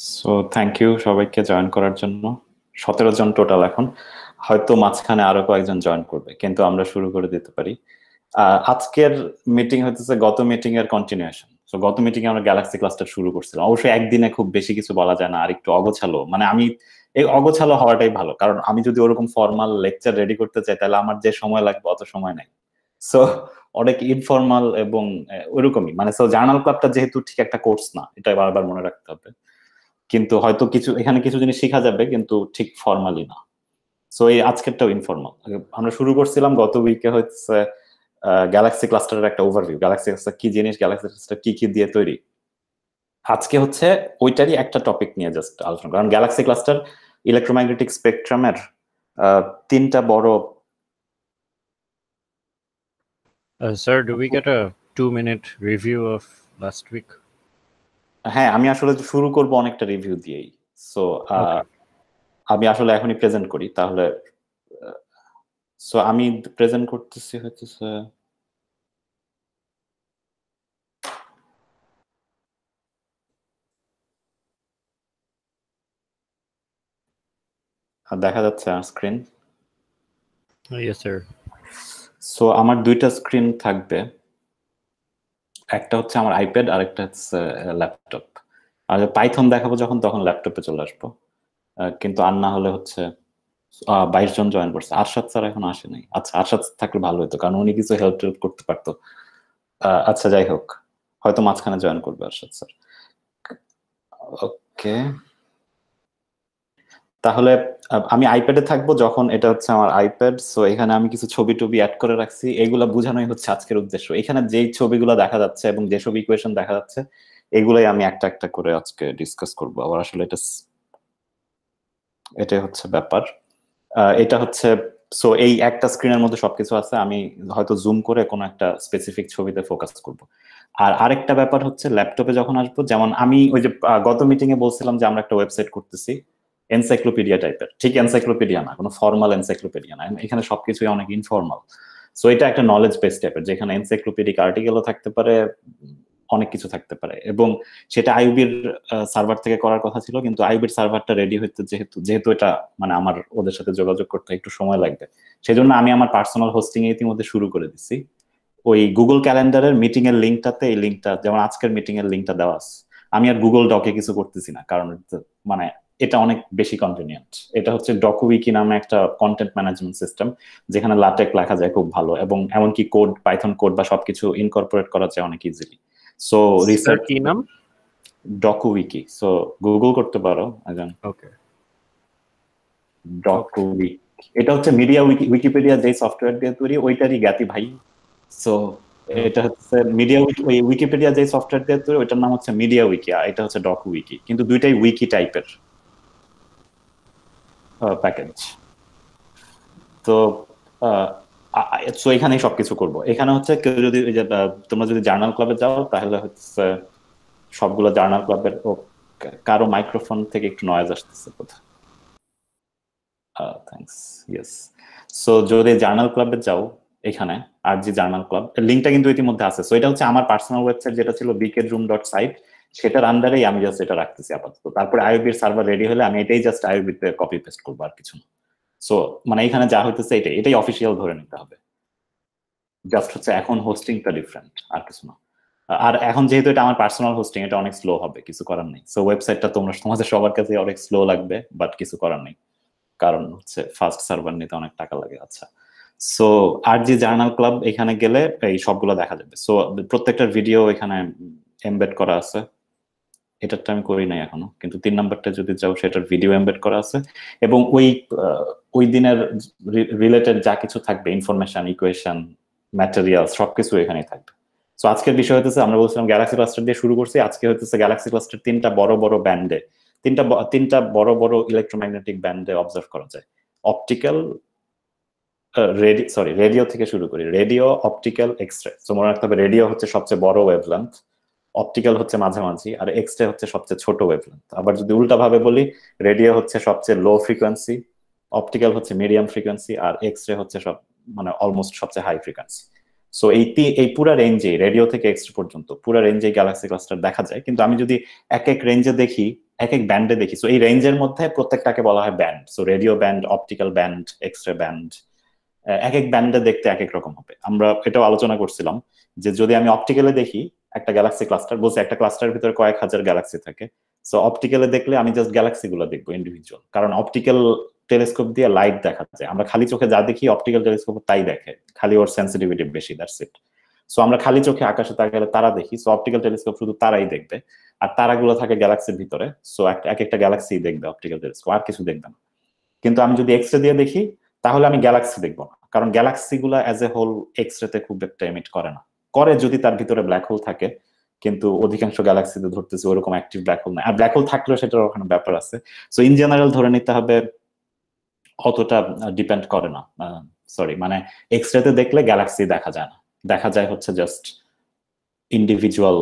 So thank you সবাইকে join করার জন্য। সতেরো জন টোটাল এখন। হয়তো মাঝখানে আরও কয়েকজন জয়েন করবে, কিন্তু আমরা শুরু করে দিতে পারি। আজকের মিটিং হইতেছে গত মিটিং এর কন্টিনিউশন গত মিটিং আমরা গ্যালাক্সি ক্লাস্টার শুরু করছিলাম। অবশ্যই একদিনে খুব বেশি কিছু বলা যায় না, আর একটু অগোছালো। মানে আমি, এই অগোছালো হওয়াটাই ভালো। কারণ আমি যদি ওরকম ফর্মাল লেকচার রেডি করতে চাই, তাহলে আমার যে সময় লাগবে, অত সময় নাই। সো অনেক ইনফর্মাল এবং ওইরকমই মানে সো জার্নাল ক্লাবটা যেহেতু ঠিক একটা কোর্স না, এটা বারবার মনে রাখতে হবে। কিন্তু হয়তো কিছু এখানে কিছু জিনিস শেখা যাবে কিন্তু ঠিক ফর্মালি না। সো এই আজকেরটাও ইনফর্মাল আমরা শুরু করছিলাম গত উইকে হচ্ছে গ্যালাক্সি ক্লাস্টারের একটা ওভারভিউ গ্যালাক্সি ক্লাস্টার কি জিনিস? গ্যালাক্সি ক্লাস্টার কি কি দিয়ে তৈরি? আজকে হচ্ছে ওইটারই একটা টপিক নিয়ে জাস্ট আলোচনা। কারণ গ্যালাক্সি ক্লাস্টার ইলেকট্রোম্যাগনেটিক স্পেকট্রামের তিনটা বড় Uh, sir, do we get a two-minute review of last week? হ্যাঁ আমি আসলে শুরু করব অনেকটা রিভিউ দিয়েই। সো আমি আসলে এখনই প্রেজেন্ট করি তাহলে সো আমি প্রেজেন্ট করতেছি হচ্ছে দেখা যাচ্ছে স্ক্রিন ইয়েস স্যার সো আমার দুইটা স্ক্রিন থাকবে। একটা হচ্ছে আমার আইপ্যাড আর একটা হচ্ছে ল্যাপটপ আর পাইথন দেখাবো যখন, তখন ল্যাপটপে চলে আসব। কিন্তু আর না হলে হচ্ছে বাইশ জন জয়েন করছে। আরশাদ স্যার এখন আসে নাই। আচ্ছা আরশাদ থাকলে ভালো হতো, কারণ উনি কিছু হেল্প টেল্প করতে পারতো। আচ্ছা যাই হোক। হয়তো মাঝখানে জয়েন করবে আরশাদ স্যার। ওকে। তাহলে আমি আইপ্যাডে থাকব যখন এটা হচ্ছে আমার আইপ্যাড সো এখানে আমি কিছু ছবি টবি অ্যাড করে রাখছি। এগুলো বোঝানোই হচ্ছে আজকের উদ্দেশ্য। এখানে যেই ছবিগুলো দেখা যাচ্ছে এবং যেসব ইকুয়েশন দেখা যাচ্ছে, এগুলোই আমি একটা একটা করে আজকে ডিসকাস করব। আবার আসলে এটা এটাই হচ্ছে ব্যাপার। এটা হচ্ছে সো এই একটা স্ক্রিনের মধ্যে সবকিছু আছে, আমি হয়তো জুম করে কোনো একটা স্পেসিফিক ছবিতে ফোকাস করব। আর আরেকটা ব্যাপার হচ্ছে ল্যাপটপে যখন আসব, যেমন আমি ওই যে গত মিটিং এ বলছিলাম যে আমরা একটা ওয়েবসাইট করতেছি। এনসাইক্লোপিডিয়া টাইপের ঠিক এনসাইক্লোপিডিয়া না, কোনো ফর্মাল এনসাইক্লোপিডিয়া না। এখানে সবকিছুই অনেক ইনফর্মাল সো এটা একটা নলেজ বেস টাইপের যেখানে এনসাইক্লোপিডিক আর্টিকেলও থাকতে পারে, অনেক কিছু থাকতে পারে। এবং সেটা আইবির সার্ভার থেকে করার কথা ছিল, কিন্তু আইবির সার্ভারটা রেডি হইতে যেহেতু যেহেতু এটা মানে আমার, ওদের সাথে যোগাযোগ করতে একটু সময় লাগবে। সেজন্য আমি আমার পার্সোনাল হোস্টিং ইতিমধ্যে শুরু করে দিচ্ছি ওই গুগল ক্যালেন্ডারের মিটিং এর লিঙ্কটাতে এই লিঙ্কটা যেমন আজকের মিটিং এর লিঙ্কটা দেওয়া আছে। আমি আর গুগল ডকে কিছু করতেছি না, কারণ মানে এটা অনেক বেশি কনভিনিয়েন্ট এটা হচ্ছে ডকুউইকি নামে একটা কন্টেন্ট ম্যানেজমেন্ট সিস্টেম যেখানে লাটেক লেখা যায় খুব ভালো এবং এমনকি কোড পাইথন কোড বা সবকিছু ইনকর্পোরেট করা যায় অনেক ইজিলি সো রিসার্চ কি নাম? ডকুউইকি সো গুগল করতে পারো একজন ওকে ডকুউইকি এটা হচ্ছে মিডিয়া উইকিপিডিয়া যে সফটওয়্যার দিয়ে তৈরি ওইটারই জ্ঞাতি ভাই। সো এটা হচ্ছে মিডিয়া ওই উইকিপিডিয়া যে সফটওয়্যার দিয়ে তৈরি ওইটার নাম হচ্ছে মিডিয়া উইকি আর এটা হচ্ছে ডকু উইকি কিন্তু দুইটাই উইকি টাইপের প্যাকেজ তো সো এখানেই সবকিছু করব। এখানে হচ্ছে কেউ যদি তোমরা যদি জার্নাল ক্লাবে যাও, তাহলে হচ্ছে সবগুলো জার্নাল ক্লাবের কারও মাইক্রোফোন থেকে একটু নয়েজ আসতেছে কোথায় থ্যাংকস ইয়েস সো যদি জার্নাল ক্লাবে যাও এখানে, আর জি জার্নাল ক্লাব লিঙ্কটা কিন্তু ইতিমধ্যে আছে। সো এটা হচ্ছে আমার পার্সোনাল ওয়েবসাইট যেটা ছিল বিকেড রুম ডট সাইট সেটার আন্ডারেই আমি জাস্ট এটা রাখতেছি আপাতত। তারপরে আইবির সার্ভার রেডি হলে আমি এটাই জাস্ট আইবিতে কপি পেস্ট করব আর কিছু না। সো মানে এখানে যা হইতেছে এটাই এটাই অফিসিয়াল ধরে নিতে হবে। জাস্ট হচ্ছে এখন হোস্টিংটা ডিফারেন্ট আর কিছু না। আর এখন যেহেতু এটা আমার পার্সোনাল হোস্টিং এটা অনেক স্লো হবে, কিছু করার নেই। সো ওয়েবসাইটটা তোমরা, তোমাদের সবার কাছে অনেক স্লো লাগবে বাট কিছু করার নেই। কারণ হচ্ছে ফার্স্ট সার্ভার নিতে অনেক টাকা লাগে আচ্ছা। সো আর জি জার্নাল ক্লাব এখানে গেলে এই সবগুলো দেখা যাবে। সো প্রত্যেকটা ভিডিও এখানে এমবেড করা আছে। এটারটা আমি করি নাই এখনও। কিন্তু তিন নাম্বারটা যদি যাও, সেটার ভিডিও এমবেড করা আছে। এবং ওই ওই দিনের রিলেটেড যা কিছু থাকবে ইনফরমেশন ইকুয়েশন ম্যাটেরিয়াল সবকিছু এখানেই থাকবে। সো আজকের বিষয় হতেছে আমরা বলছিলাম গ্যালাক্সি ক্লাস্টার দিয়ে শুরু করছি। আজকে হতেছে গ্যালাক্সি ক্লাস্টার তিনটা বড় বড় ব্যান্ডে তিনটা তিনটা বড় বড় ইলেকট্রোম্যাগনেটিক ব্যান্ডে অবজার্ভ করা যায়। অপটিক্যাল রেডি সরি রেডিও থেকে শুরু করি। রেডিও অপটিক্যাল এক্সরে সো মনে রাখতে হবে রেডিও হচ্ছে সবচেয়ে বড় ওয়েভলেন্থ অপটিক্যাল হচ্ছে মাঝামাঝি আর এক্সরে হচ্ছে সবচেয়ে ছোট ওয়েভলেন্থ আবার যদি উল্টা ভাবে বলি রেডিও হচ্ছে সবচেয়ে লো ফ্রিকোয়েন্সি অপটিক্যাল হচ্ছে মিডিয়াম ফ্রিকোয়েন্সি আর এক্সরে হচ্ছে সব মানে অলমোস্ট সবচেয়ে হাই ফ্রিকোয়েন্সি সো এই এই পুরা রেঞ্জে রেডিও থেকে এক্সরে পর্যন্ত, পুরা রেঞ্জে গ্যালাক্সি ক্লাস্টার দেখা যায়। কিন্তু আমি যদি এক এক রেঞ্জে দেখি, এক এক ব্যান্ডে দেখি সো এই রেঞ্জের মধ্যে প্রত্যেকটাকে বলা হয় band so radio band optical band x-ray band এক এক ব্যান্ডে দেখতে এক এক রকম হবে। আমরা এটাও আলোচনা করছিলাম যে যদি আমি অপটিক্যালে দেখি একটা গ্যালাক্সি ক্লাস্টার বলছে একটা ক্লাস্টারের ভিতরে কয়েক হাজার গ্যালাক্সি থাকে। সো অপটিক্যালে দেখলে আমি জাস্ট গ্যালাক্সি গুলো দেখব ইন্ডিভিজুয়াল কারণ অপটিক্যাল টেলিস্কোপ দিয়ে লাইট দেখা যায়। আমরা খালি চোখে যা দেখি অপটিক্যাল টেলিস্কোপ তাই দেখে। খালি ওর সেন্সিটিভিটি বেশি দ্যাটস ইট সো আমরা খালি চোখে আকাশে তাকালে তারা দেখি। সো অপটিক্যাল টেলিস্কোপ শুধু তারাই দেখবে। আর তারাগুলো থাকে গ্যালাক্সির ভিতরে। সো এক একটা গ্যালাক্সি দেখবে অপটিক্যাল টেলিস্কোপ আর কিছু দেখবে না। কিন্তু আমি যদি এক্স রে দিয়ে দেখি, তাহলে আমি গ্যালাক্সি দেখব না। কারণ গ্যালাক্সি গুলা অ্যাজ এ হোল এক্স রেতে খুব একটা এমিট করে না। করে যদি তার ভিতরে ব্ল্যাক হোল থাকে, কিন্তু অধিকাংশ গ্যালাক্সিতে ধরতেছে ওরকম অ্যাক্টিভ ব্ল্যাক হোল না আর ব্ল্যাক হোল থাকলেও সেটার ওখানে ব্যাপার আছে। সো ইন জেনারেল ধরে নিতে হবে, অতটা ডিপেন্ড করে না। সরি মানে এক্স রেতে দেখলে গ্যালাক্সি দেখা যায় না। দেখা যায় হচ্ছে জাস্ট ইন্ডিভিজুয়াল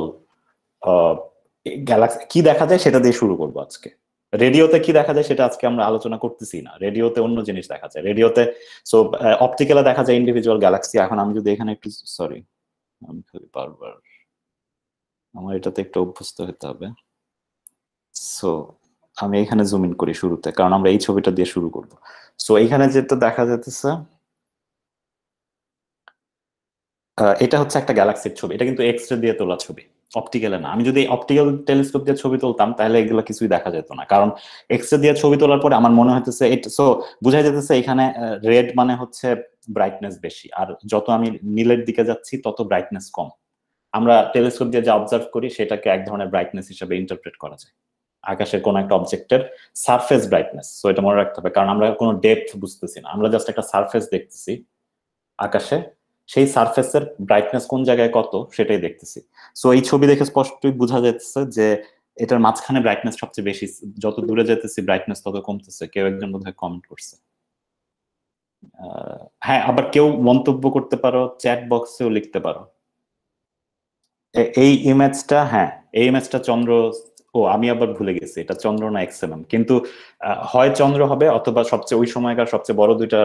গ্যালাক্সি কি দেখা যায় সেটা দিয়ে শুরু করব আজকে। রেডিওতে কি দেখা যায় সেটা আজকে আমরা আলোচনা করতেছি না। রেডিওতে অন্য জিনিস দেখা যায়। রেডিওতে সো অপটিক্যালে দেখা যায় ইন্ডিভিজুয়াল গ্যালাক্সি এখন আমি যদি এখানে একটু সরি আমি বারবার আমার এটাতে একটু অভ্যস্ত হতে হবে। সো আমি এখানে জুম ইন করি শুরুতে, কারণ আমরা এই ছবিটা দিয়ে শুরু করব। সো এইখানে যেটা দেখা যেতেছে এটা হচ্ছে একটা গ্যালাক্সির ছবি। এটা কিন্তু এক্স রে দিয়ে তোলা ছবি অপটিক্যালে না। আমি যদি অপটিক্যাল টেলিস্কোপ দিয়ে ছবি তুলতাম, তাহলে এগুলো কিছুই দেখা যেত না। কারণ এক্স রে দিয়ে ছবি তোলার পরে আমার মনে হইতেছে সো বোঝা যেতেছে এখানে রেড মানে হচ্ছে ব্রাইটনেস বেশি। আর যত আমি নীলের দিকে যাচ্ছি, তত ব্রাইটনেস কম। আমরা টেলিস্কোপ দিয়ে যা অবজার্ভ করি, সেটাকে এক ধরনের ব্রাইটনেস হিসেবে ইন্টারপ্রেট করা যায়। আকাশের কোন একটা অবজেক্টের সারফেস ব্রাইটনেস সো এটা মনে রাখতে হবে। কারণ আমরা কোনো ডেপথ বুঝতেছি না। আমরা জাস্ট একটা সারফেস দেখতেছি আকাশে। সেই সারফেসের ব্রাইটনেস কোন জায়গায় কত, সেটাই দেখতেছি। সো এই ছবি দেখে স্পষ্টই বোঝা যাচ্ছে যে, এটার মাঝখানে ব্রাইটনেস সবচেয়ে বেশি। যত দূরে যেতেছি ব্রাইটনেস তত কমতেছে। কেউ একজন বোধহয় কমেন্ট করছে। হ্যাঁ আবার কেউ মন্তব্য করতে পারো চ্যাট বক্সেও লিখতে পারো। এই ইমেজটা হ্যাঁ এই ইমেজটা চন্দ্র, ও, আমি আবার ভুলে গেছি, এটা চন্দ্র না এক্সএমএম কিন্তু হয় চন্দ্র হবে অথবা সবচেয়ে, ওই সময়কার সবচেয়ে বড় দুইটা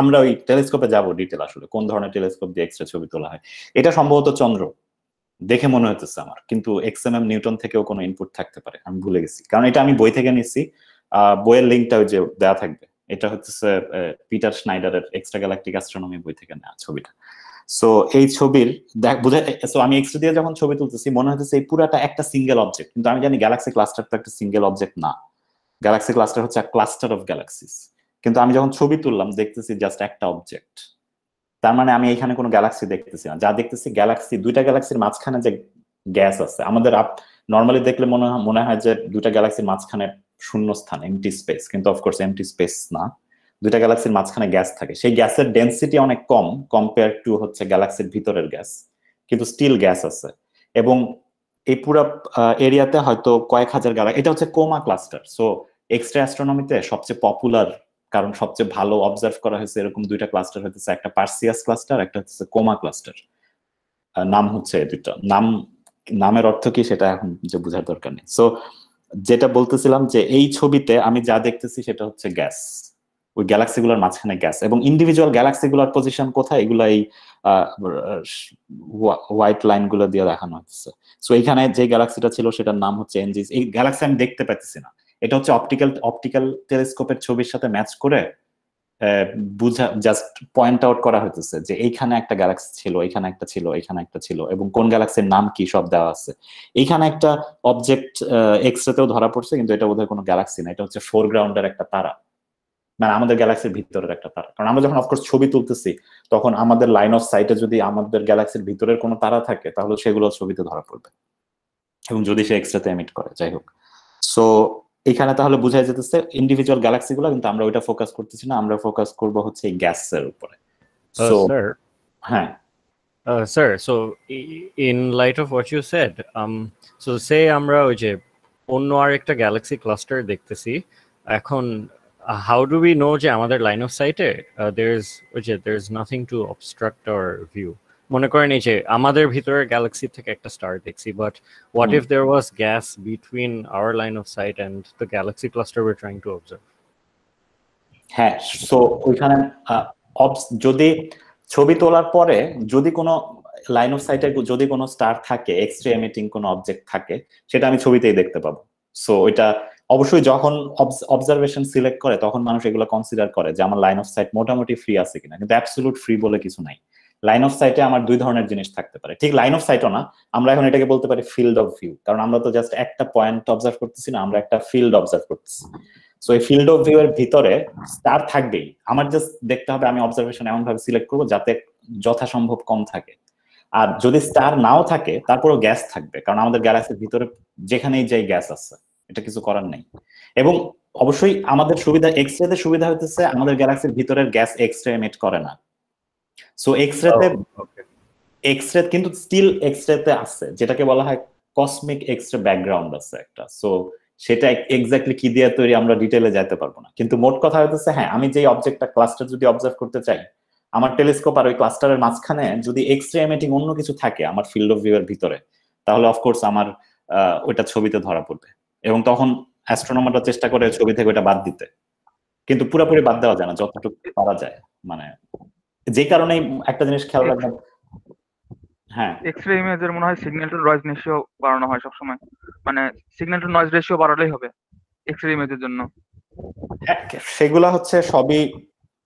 আমরা ওই টেলিস্কোপে যাব ডিটেল আসলে, কোন ধরনের টেলিস্কোপ দিয়ে এক্সরে ছবি তোলা হয়। এটা সম্ভবত চন্দ্র, দেখে মনে হতেছে আমার, কিন্তু এক্সএমএম নিউটন থেকেও কোনো ইনপুট থাকতে পারে, আমি ভুলে গেছি। কারণ এটা আমি বই থেকে নিচ্ছি বইয়ের লিঙ্কটা ওই যে দেওয়া থাকবে। এটা হচ্ছে পিটার স্নাইডারের এক্সট্রা গ্যালাকটিক অ্যাস্ট্রোনমি বই থেকে নেওয়া ছবিটা। সো এই ছবির, দেখ, বুঝা সো আমি এক্সট্রা দিয়ে যখন ছবি তুলতেছি, মনে হচ্ছে এই পুরাটা একটা সিঙ্গেল অবজেক্ট কিন্তু আমি জানি গ্যালাক্সি ক্লাস্টার তো একটা সিঙ্গেল অবজেক্ট না। গ্যালাক্সি ক্লাস্টার হচ্ছে ক্লাস্টার অফ গ্যালাক্সিস কিন্তু আমি যখন ছবি তুললাম, দেখতেছি জাস্ট একটা অবজেক্ট তার মানে আমি এখানে কোনো গ্যালাক্সি দেখতেছি না। যা দেখতেছি গ্যালাক্সি দুইটা গ্যালাক্সির মাঝখানে যে গ্যাস আছে, আমাদের আপ নর্মালি দেখলে মনে মনে হয় যে দুইটা গ্যালাক্সির মাঝখানে শূন্য স্থান এমটি স্পেস কিন্তু অফকোর্স এমটি স্পেস না। দুইটা গ্যালাক্সির মাঝখানে গ্যাস থাকে। সেই গ্যাসের ডেন্সিটি অনেক কম কম্পেয়ার টু হচ্ছে গ্যালাক্সির ভিতরের গ্যাস কিন্তু স্টিল গ্যাস আছে। এবং এই পুরো এরিয়াতে হয়তো কয়েক হাজার গ্যালাক্সি এটা হচ্ছে কোমা ক্লাস্টার সো এক্সট্রা অ্যাস্ট্রোনমিতে সবচেয়ে পপুলার কারণ সবচেয়ে ভালো অবজার্ভ করা হয়েছে এরকম দুইটা ক্লাস্টার হচ্ছে একটা পার্সিয়াস ক্লাস্টার একটা হচ্ছে কোমা ক্লাস্টার নাম হচ্ছে দুইটা। নাম, নামের অর্থ কি সেটা এখন যে বোঝার দরকার নেই। সো যেটা বলতেছিলাম যে এই ছবিতে আমি যা দেখতেছি সেটা হচ্ছে গ্যাস। ওই গ্যালাক্সি গুলোর মাঝখানে গ্যাস এবং ইন্ডিভিজুয়াল গ্যালাক্সি গুলার পজিশন কোথায় এগুলো এই হোয়াইট লাইনগুলো দিয়ে দেখানো হচ্ছে। সো এখানে যে গ্যালাক্সিটা ছিল সেটার নাম হচ্ছে এনজিস এই গ্যালাক্সি আমি দেখতে পাচ্ছি না। এটা হচ্ছে অপটিক্যাল অপটিক্যাল টেলিস্কোপের ছবির সাথে ম্যাচ করে বুঝা জাস্ট পয়েন্ট আউট করা হইতেছে যে এইখানে একটা গ্যালাক্সি ছিল এখানে একটা ছিল এখানে একটা ছিল এবং কোন গ্যালাক্সির নাম কি সব দেওয়া আছে। এইখানে একটা অবজেক্ট এক্স রেতেও ধরা পড়ছে কিন্তু এটা বোধহয় কোনো গ্যালাক্সি না, এটা হচ্ছে ফোরগ্রাউন্ডের একটা তারা। মানে আমাদের গ্যালাক্সির ভিতরের একটা তারা। কারণ আমরা যখন অফকোর্স ছবি তুলতেছি, তখন আমাদের লাইন অফ সাইটে যদি আমাদের গ্যালাক্সির ভিতরের কোনো তারা থাকে, তাহলে সেগুলো ছবিতে ধরা পড়বে। এবং যদি সে এক্সট্রাতে এমিট করে, যাই হোক। সো এখানে তাহলে বোঝা যেতেছে ইন্ডিভিজুয়াল গ্যালাক্সি গুলো কিন্তু আমরা ওইটা ফোকাস করতেছি না আমরা ফোকাস করব হচ্ছে এই গ্যাসের উপরে। সো হ্যাঁ। Uh, sir, so in light of what you said, um, so say আমরা ওই যে অন্য আর একটা গ্যালাক্সি ক্লাস্টার দেখতেছি এখন হাউ do we know যে আমাদের লাইন অফ সাইটে there is ওই যে there is nothing to obstruct our view? মনে করেন এই যে আমাদের ভিতরে গ্যালাক্সি থেকে একটা স্টার দেখছি but what if there was gas between our line of sight and the galaxy cluster we trying to observe হ্যাঁ সো ওইখানে যদি ছবি তোলার পরে যদি কোনো লাইন অফ সাইটে যদি কোনো স্টার থাকে এক্সট্রা এমিটিং কোনো অবজেক্ট থাকে সেটা আমি ছবিতেই দেখতে পাবো। সো ওইটা অবশ্যই যখন অবজারভেশন সিলেক্ট করে তখন মানুষ এগুলো কনসিডার করে যে আমার লাইন অফ সাইট মোটামুটি ফ্রি আছে কিনা। কিন্তু অ্যাবসলুট ফ্রি বলে কিছু নাই। লাইন অফ সাইটে আমার দুই ধরনের জিনিস থাকতে পারে। ঠিক লাইন অফ সাইটও না, আমরা এখন এটাকে বলতে পারি ফিল্ড অফ ভিউ কারণ আমরা তো জাস্ট একটা পয়েন্ট অবজার্ভ করতেছি না, আমরা একটা ফিল্ড অবজার্ভ করতেছি। সো এই ফিল্ড অফ ভিউ এর ভিতরে স্টার থাকবেই। আমার জাস্ট দেখতে হবে, আমি অবজারভেশন এমন ভাবে সিলেক্ট করব যাতে যথাসম্ভব কম থাকে। আর যদি স্টার নাও থাকে, তারপরেও গ্যাস থাকবে। কারণ আমাদের গ্যালাক্সির ভিতরে যেখানেই যাই গ্যাস আছে, এটা কিছু করার নেই। এবং অবশ্যই আমাদের সুবিধা এক্স রেতে সুবিধা হতেছে আমাদের গ্যালাক্সির ভিতরের গ্যাস এক্স রে এমিট করে না। সো এক্স রেতে এক্স রে কিন্তু স্টিল এক্স রেতে আছে যেটাকে বলা হয় কসমিক এক্স রে ব্যাকগ্রাউন্ড আছে একটা। সো সেটা এক্স্যাক্টলি কি দিয়ে তৈরি আমরা ডিটেলে যেতে পারব না। কিন্তু মোট কথা হইতেছে হ্যাঁ আমি যে অবজেক্টটা ক্লাস্টার যদি অবজার্ভ করতে চাই আমার টেলিস্কোপ আর ওই ক্লাস্টারের মাঝখানে যদি এক্স রে এমিটিং অন্য কিছু থাকে আমার ফিল্ড অফ ভিউ এর ভিতরে তাহলে অফকোর্স আমার ওইটা ছবিতে ধরা পড়বে। এবং তখন অ্যাস্ট্রোনমাররা চেষ্টা করে ছবি থেকে ওইটা বাদ দিতে। কিন্তু পুরোপুরি বাদ দেওয়া যায় না যতটুকু পারা যায় মানে যে কারণে একটা জিনিস খেয়াল রাখবেন। হ্যাঁ। এক্স রে ইমেজের মনে হয় সিগন্যাল টু নয়েজ রেশিও বাড়ানো হয় সবসময়। মানে সিগন্যাল টু নয়েজ রেশিও বাড়ালেই হবে এক্স রে ইমেজের জন্য। সেগুলা হচ্ছে সবই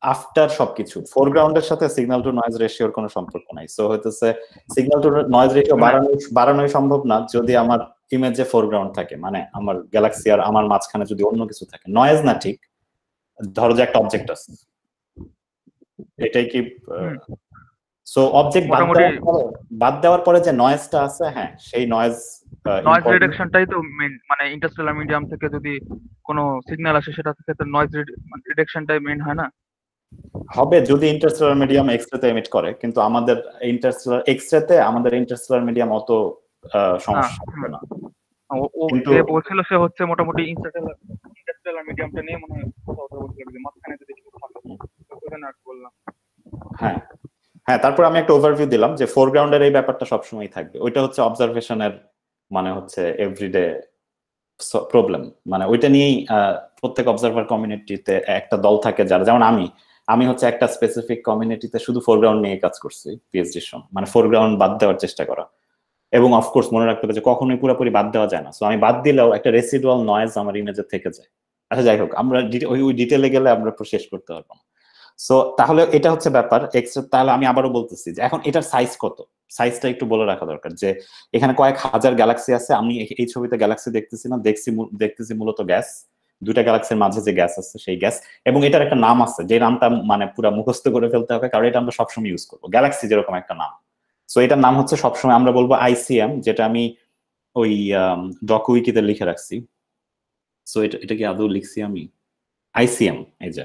আফটার সবকিছু। ফোরগ্রাউন্ডের সাথে সিগন্যাল টু নয়েজ রেশিওর কোনো সম্পর্ক নাই। সো হইতেছে সিগন্যাল টু নয়েজ রেশিও বাড়ানো বাড়ানোই সম্ভব না যদি আমার ইমেজে ফোরগ্রাউন্ড থাকে। মানে আমার গ্যালাক্সি আর আমার মাঝখানে যদি অন্য কিছু থাকে। নয়েজ না ঠিক। ধরো যে একটা অবজেক্ট আছে। এটাই কি সো অবজেক্ট বাদ দেওয়ার পরে যে নয়েজটা আছে হ্যাঁ সেই নয়েজ নয়েজ রিডাকশনটাই তো মেইন মানে ইন্টারস্টেলার মিডিয়াম থেকে যদি কোনো সিগন্যাল আসে সেটা থেকে তো নয়েজ রিডাকশনটাই মেইন হয় না? হবে যদি ইন্টারস্টেলার মিডিয়াম এক্সরেতে এমিট করে কিন্তু আমাদের ইন্টারস্টেলার এক্সরেতে আমাদের ইন্টারস্টেলার মিডিয়াম অত সমস্যা হবে না। ও যে বলছিল সে হচ্ছে মোটামুটি ইন্টারস্টেলার ইন্টারস্টেলার মিডিয়ামটা নিয়ে মনে হয় কথা বলছিল যে মাঝখানে যদি কিছু থাকে ওখানে আর বললাম। হ্যাঁ। হ্যাঁ তারপর আমি একটা ওভারভিউ দিলাম যে ফোরগ্রাউন্ডের এই ব্যাপারটা থাকবে। ওইটা হচ্ছে অবজারভেশনের মানে হচ্ছে এভরিডে প্রবলেম মানে ওইটা নিয়েই প্রত্যেক অবজারভার কমিউনিটিতে একটা দল থাকে যারা, যেমন আমি আমি হচ্ছে একটা স্পেসিফিক কমিউনিটিতে শুধু ফোরগ্রাউন্ড নিয়ে কাজ করছি পিএইচডির সময় মানে ফোরগ্রাউন্ড বাদ দেওয়ার চেষ্টা করা। এবং অফকোর্স মনে রাখতে হবে যে কখনোই পুরোপুরি বাদ দেওয়া যায় না। সো আমি বাদ দিলেও একটা রেসিডুয়াল নয়েজ আমার ইমেজে থেকে যায়। আচ্ছা যাই হোক, আমরা ওই ডিটেলে গেলে আমরা শেষ করতে পারব না। সো তাহলে এটা হচ্ছে ব্যাপার এক্সট্রা তাহলে আমি আবারও বলতেছি যে এখন এটার সাইজ কত? সাইজটা একটু বলে রাখা দরকার যে এখানে কয়েক হাজার গ্যালাক্সি আছে, আমি এই ছবিতে গ্যালাক্সি দেখতেছি না, দেখছি দেখতেছি মূলত গ্যাস দুইটা গ্যালাক্সির মাঝে যে গ্যাস আছে সেই গ্যাস এবং এটার একটা নাম আছে যে নামটা মানে পুরো মুখস্থ করে ফেলতে হবে, কারণ এটা আমরা সবসময় ইউজ করব গ্যালাক্সি যেরকম একটা নাম। সো এটার নাম হচ্ছে সবসময় আমরা বলব আইসিএম যেটা আমি ওই ডকুইকিতে লিখে রাখছি। সো এটা এটা কি আদৌ লিখছি আমি? আইসিএম এই যে।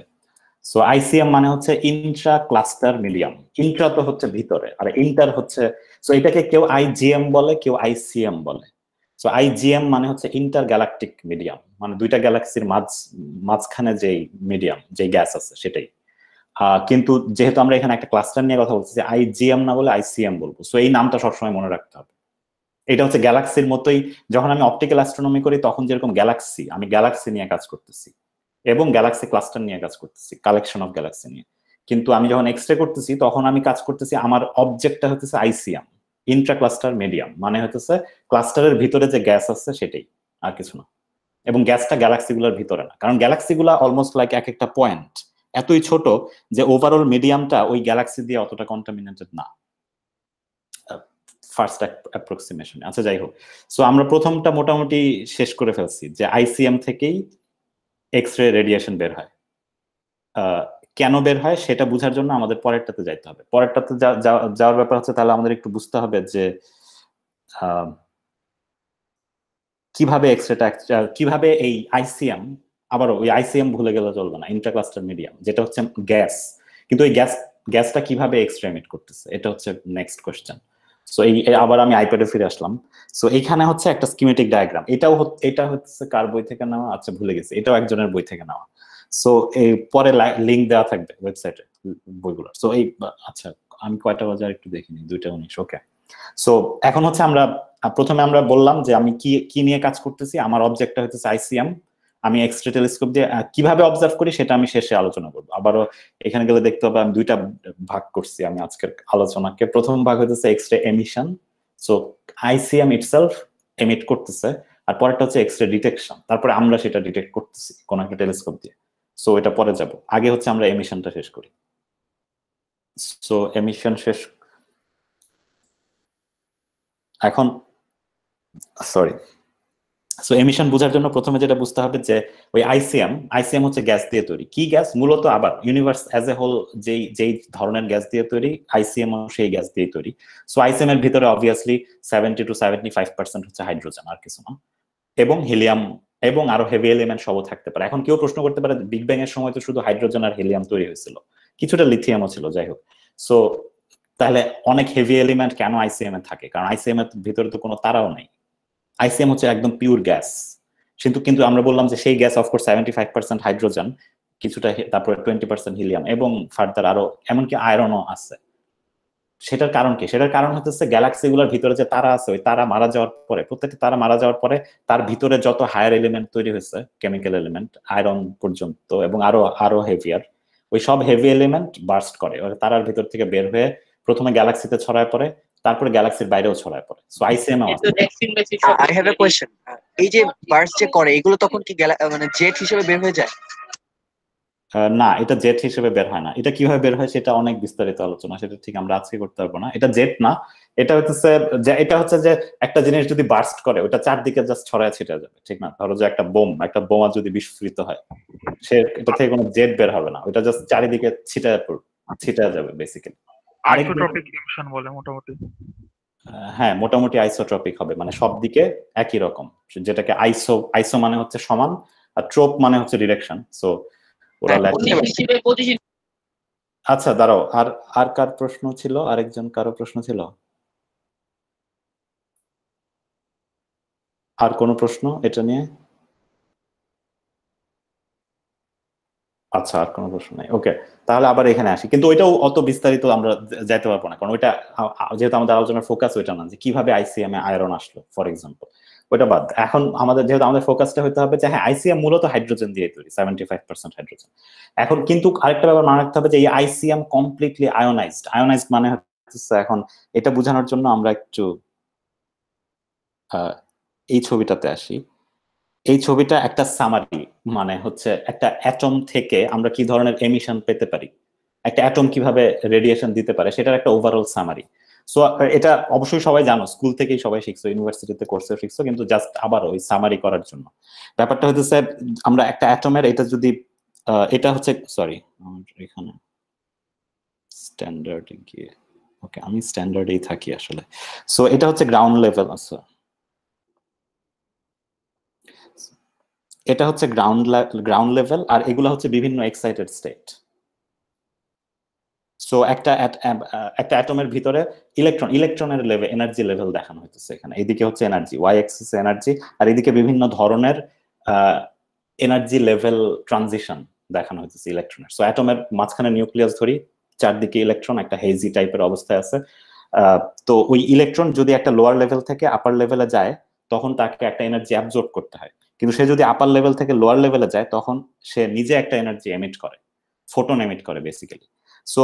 সো আইসিএম মানে হচ্ছে ইন্ট্রা ক্লাস্টার মিডিয়াম ইন্ট্রা তো হচ্ছে ভিতরে, আর ইন্টার হচ্ছে সো এটাকে কেউ আইজিএম বলে, কেউ আইসিএম বলে। সো আইজিএম মানে হচ্ছে ইন্টার গ্যালাকটিক মিডিয়াম মানে দুইটা গ্যালাক্সির মাঝ, মাঝখানে যেই মিডিয়াম যেই গ্যাস আছে সেটাই। কিন্তু যেহেতু আমরা এখানে একটা ক্লাস্টার নিয়ে কথা বলছি যে আইজিএম না বলে আইসিএম বলব। সো এই নামটা সবসময় মনে রাখতে হবে। এটা হচ্ছে গ্যালাক্সির মতোই, যখন আমি অপটিক্যাল অ্যাস্ট্রোনমি করি, তখন যেরকম গ্যালাক্সি আমি গ্যালাক্সি নিয়ে কাজ করতেছি। এবং গ্যালাক্সি ক্লাস্টার নিয়ে কাজ করতেছি কালেকশন অফ গ্যালাক্সি নিয়ে। কিন্তু আমি যখন এক্সরে করতেছি, তখন আমি কাজ করতেছি, আমার অবজেক্টটা হতেছে আইসিএম ইন্ট্রা ক্লাস্টার মিডিয়াম মানে হতেছে ক্লাস্টারের ভিতরে যে গ্যাস আছে সেটাই, আর কিছু না। এবং গ্যাসটা গ্যালাক্সিগুলোর ভিতরে না। কারণ গ্যালাক্সিগুলা অলমোস্ট লাইক এক একটা পয়েন্ট এতই ছোট যে ওভারঅল মিডিয়ামটা ওই গ্যালাক্সি দিয়ে অতটা কন্টামিনেটেড না। ফার্স্ট অ্যাপ্রক্সিমেশন আচ্ছা যাই হোক। সো আমরা প্রথমটা মোটামুটি শেষ করে ফেলছি যে আইসিএম থেকেই এক্স রে রেডিয়েশন বের হয়। কেন বের হয় সেটা বোঝার জন্য আমাদের পরেরটাতে যাইতে হবে। পরেরটাতে যাওয়ার ব্যাপার হচ্ছে তাহলে আমাদের একটু বুঝতে হবে যে কীভাবে এক্স রেটা কীভাবে এই আইসিএম আবারও ওই আইসিএম ভুলে গেলে চলবে না ইন্টারক্লাস্টার মিডিয়াম যেটা হচ্ছে গ্যাস। কিন্তু ওই গ্যাস গ্যাসটা কীভাবে এক্স রে এমিট করতেছে, এটা হচ্ছে নেক্সট কোয়েশ্চেন সো এই আবার আমি আইপ্যাডে ফিরে আসলাম। সো এইখানে হচ্ছে একটা স্কিমেটিক ডায়াগ্রাম এটাও এটা হচ্ছে কার বই থেকে নেওয়া? আচ্ছা ভুলে গেছে। এটাও একজনের বই থেকে নেওয়া। সো এই পরে লিঙ্ক দেওয়া থাকবে ওয়েবসাইটে বইগুলোর। সো এই আচ্ছা আমি কয়টা বাজার একটু দেখিনি দুইটা উনিশ ওকে সো এখন হচ্ছে আমরা, প্রথমে আমরা বললাম যে আমি কি কি নিয়ে কাজ করতেছি। আমার অবজেক্টটা হচ্ছে আইসিএম আমি এক্সট্রা টেলিস্কোপ দিয়ে কীভাবে অবজার্ভ করি সেটা আমি শেষে আলোচনা করব। আবারও এখানে গেলে দেখতে হবে, আমি দুইটা ভাগ করছি আমি আজকের আলোচনাকে। প্রথম ভাগ হইতেছে x-ray emission so ICM itself emit করতেছে, আর পরেরটা হচ্ছে এক্স রে ডিটেকশন তারপরে আমরা সেটা ডিটেক্ট করতেছি কোন একটা টেলিস্কোপ দিয়ে। সো এটা পরে যাব। আগে হচ্ছে আমরা এমিশনটা শেষ করি। সো এমিশন শেষ এখন সরি সো এমিশন বোঝার জন্য প্রথমে যেটা বুঝতে হবে যে, ওই আইসিএম আইসিএম হচ্ছে গ্যাস দিয়ে তৈরি। কি গ্যাস? মূলত আবার ইউনিভার্স অ্যাজ এ হোল যেই যেই ধরনের গ্যাস দিয়ে তৈরি আইসিএম সেই গ্যাস দিয়ে তৈরি। সো আইসিএম এর ভিতরে obviously seventy two seventy five percent হচ্ছে হাইড্রোজেন আর কিছু না। এবং হিলিয়াম এবং আরও হেভি এলিমেন্ট সবও থাকতে পারে। এখন কেউ প্রশ্ন করতে পারে বিগ ব্যাং এর সময় তো শুধু হাইড্রোজেন আর হিলিয়াম তৈরি হয়েছিল। কিছুটা লিথিয়ামও ছিল, যাই হোক। সো তাহলে অনেক হেভি এলিমেন্ট কেন আইসিএম এ থাকে? কারণ আইসিএম এর ভিতরে তো কোনো তারাও নাই। আইসিএম হচ্ছে একদম পিওর গ্যাস কিন্তু কিন্তু আমরা বললাম যে সেই gas of course seventy five percent hydrogen কিছুটা তারপরে টোয়েন্টি পার্সেন্ট হিলিয়াম এবং ফার্দার আরও, এমনকি আয়রনও আছে। সেটার কারণ কি? সেটার কারণ হচ্ছে গ্যালাক্সি গুলোর ভিতরে যে তারা আছে, ওই তারা মারা যাওয়ার পরে, প্রত্যেকটা তারা মারা যাওয়ার পরে তার ভিতরে যত হায়ার এলিমেন্ট তৈরি হয়েছে কেমিক্যাল এলিমেন্ট আয়রন পর্যন্ত এবং আরও আরও হেভিয়ার ওই সব হেভি এলিমেন্ট বার্স্ট করে। তারার ভিতর থেকে বের হয়ে প্রথমে গ্যালাক্সিতে ছড়ায় পড়ে তারপরে গ্যালাক্সির বাইরেও ছড়ায় পড়ে। So ICM I have a question এই যে বার্স্ট যে করে এগুলো তখন কি মানে জেট হিসেবে বের হয়ে যায়? না এটা জেট হিসেবে বের হয় না। এটা কীভাবে বের হয় সেটা অনেক বিস্তারিত আলোচনা সেটা ঠিক আমরা আজকে করতে পারব না। এটা জেট না এটা হচ্ছে যে এটা হচ্ছে যে একটা জিনিস যদি বার্স্ট করে ওটা চারদিকে জাস্ট ছড়ায় ছিটে যাবে ঠিক না? ধরো যে একটা বোম একটা বোমা যদি বিস্ফোরিত হয় সে এটা থেকে কোনো জেট বের হবে না। ওটা জাস্ট চারিদিকে ছিটে ছিটে যাবে বেসিক্যালি আইসোট্রপিক ইমিশন বলে মোটামুটি। হ্যাঁ মোটামুটি আইসোট্রপিক হবে মানে সব দিকে একই রকম। যেটাকে আইসো আইসো মানে হচ্ছে সমান আর ট্রোপ মানে হচ্ছে ডিরেকশন সো ওরা আচ্ছা দাঁড়াও আর আর কার প্রশ্ন ছিল? আরেকজন কারও প্রশ্ন ছিল? আর কোনো প্রশ্ন এটা নিয়ে? আচ্ছা আর কোনো প্রশ্ন নাই। ওকে তাহলে আবার এখানে আসি। কিন্তু ওইটাও অত বিস্তারিত আমরা যাইতে পারব না। কারণ ওইটা যেহেতু আমাদের আলোচনার ফোকাস ওইটা না, যে কীভাবে আইসিএম এ আয়রন আসলো ফর এক্সাম্পল ওইটা বাদ। এখন আমাদের যেহেতু আমাদের ফোকাসটা হতে হবে যে হ্যাঁ আইসিএম মূলত হাইড্রোজেন দিয়ে তৈরি সেভেন্টি ফাইভ পার্সেন্ট হাইড্রোজেন এখন কিন্তু আরেকটা ব্যাপার মনে রাখতে হবে যে, এই আইসিএম কমপ্লিটলি আয়োনাইজড আয়োনাইজড মানে হচ্ছে এখন এটা বোঝানোর জন্য আমরা একটু এই ছবিটাতে আসি। এই ছবিটা একটা সামারি মানে হচ্ছে একটা অ্যাটম থেকে আমরা কি ধরনের এমিশন পেতে পারি? একটা অ্যাটম কীভাবে রেডিয়েশন দিতে পারে? সেটার একটা ওভারঅল সামারি সো এটা অবশ্যই সবাই জানো স্কুল থেকেই সবাই শিখছো ইউনিভার্সিটিতে কোর্সে শিখছো, কিন্তু জাস্ট আবার ওই সামারি করার জন্য। ব্যাপারটা হচ্ছে আমরা একটা অ্যাটমের এটা যদি এটা হচ্ছে সরি এখানে স্ট্যান্ডার্ড গিয়ে ওকে আমি স্ট্যান্ডার্ডেই থাকি আসলে। সো এটা হচ্ছে গ্রাউন্ড লেভেল আছে এটা হচ্ছে গ্রাউন্ড গ্রাউন্ড লেভেল আর এগুলো হচ্ছে বিভিন্ন এক্সাইটেড স্টেট সো একটা একটা অ্যাটমের ভিতরে ইলেকট্রন ইলেকট্রনের লেভেল এনার্জি লেভেল দেখানো হইতেছে এখানে। এদিকে হচ্ছে এনার্জি ওয়াই এক্সিস এনার্জি আর এদিকে বিভিন্ন ধরনের এনার্জি লেভেল ট্রানজিশন দেখানো হইতেছে ইলেকট্রনের সো অ্যাটমের মাঝখানে নিউক্লিয়াস ধরি, চারদিকে ইলেকট্রন একটা হেজি টাইপের অবস্থায় আছে। তো ওই ইলেকট্রন যদি একটা লোয়ার লেভেল থেকে আপার লেভেলে যায়, তখন তাকে একটা এনার্জি অ্যাবজর্ব করতে হয়। কিন্তু সে যদি আপার লেভেল থেকে লোয়ার লেভেলে যায়, তখন সে নিজে একটা এনার্জি এমিট করে ফোটন এমিট করে বেসিক্যালি সো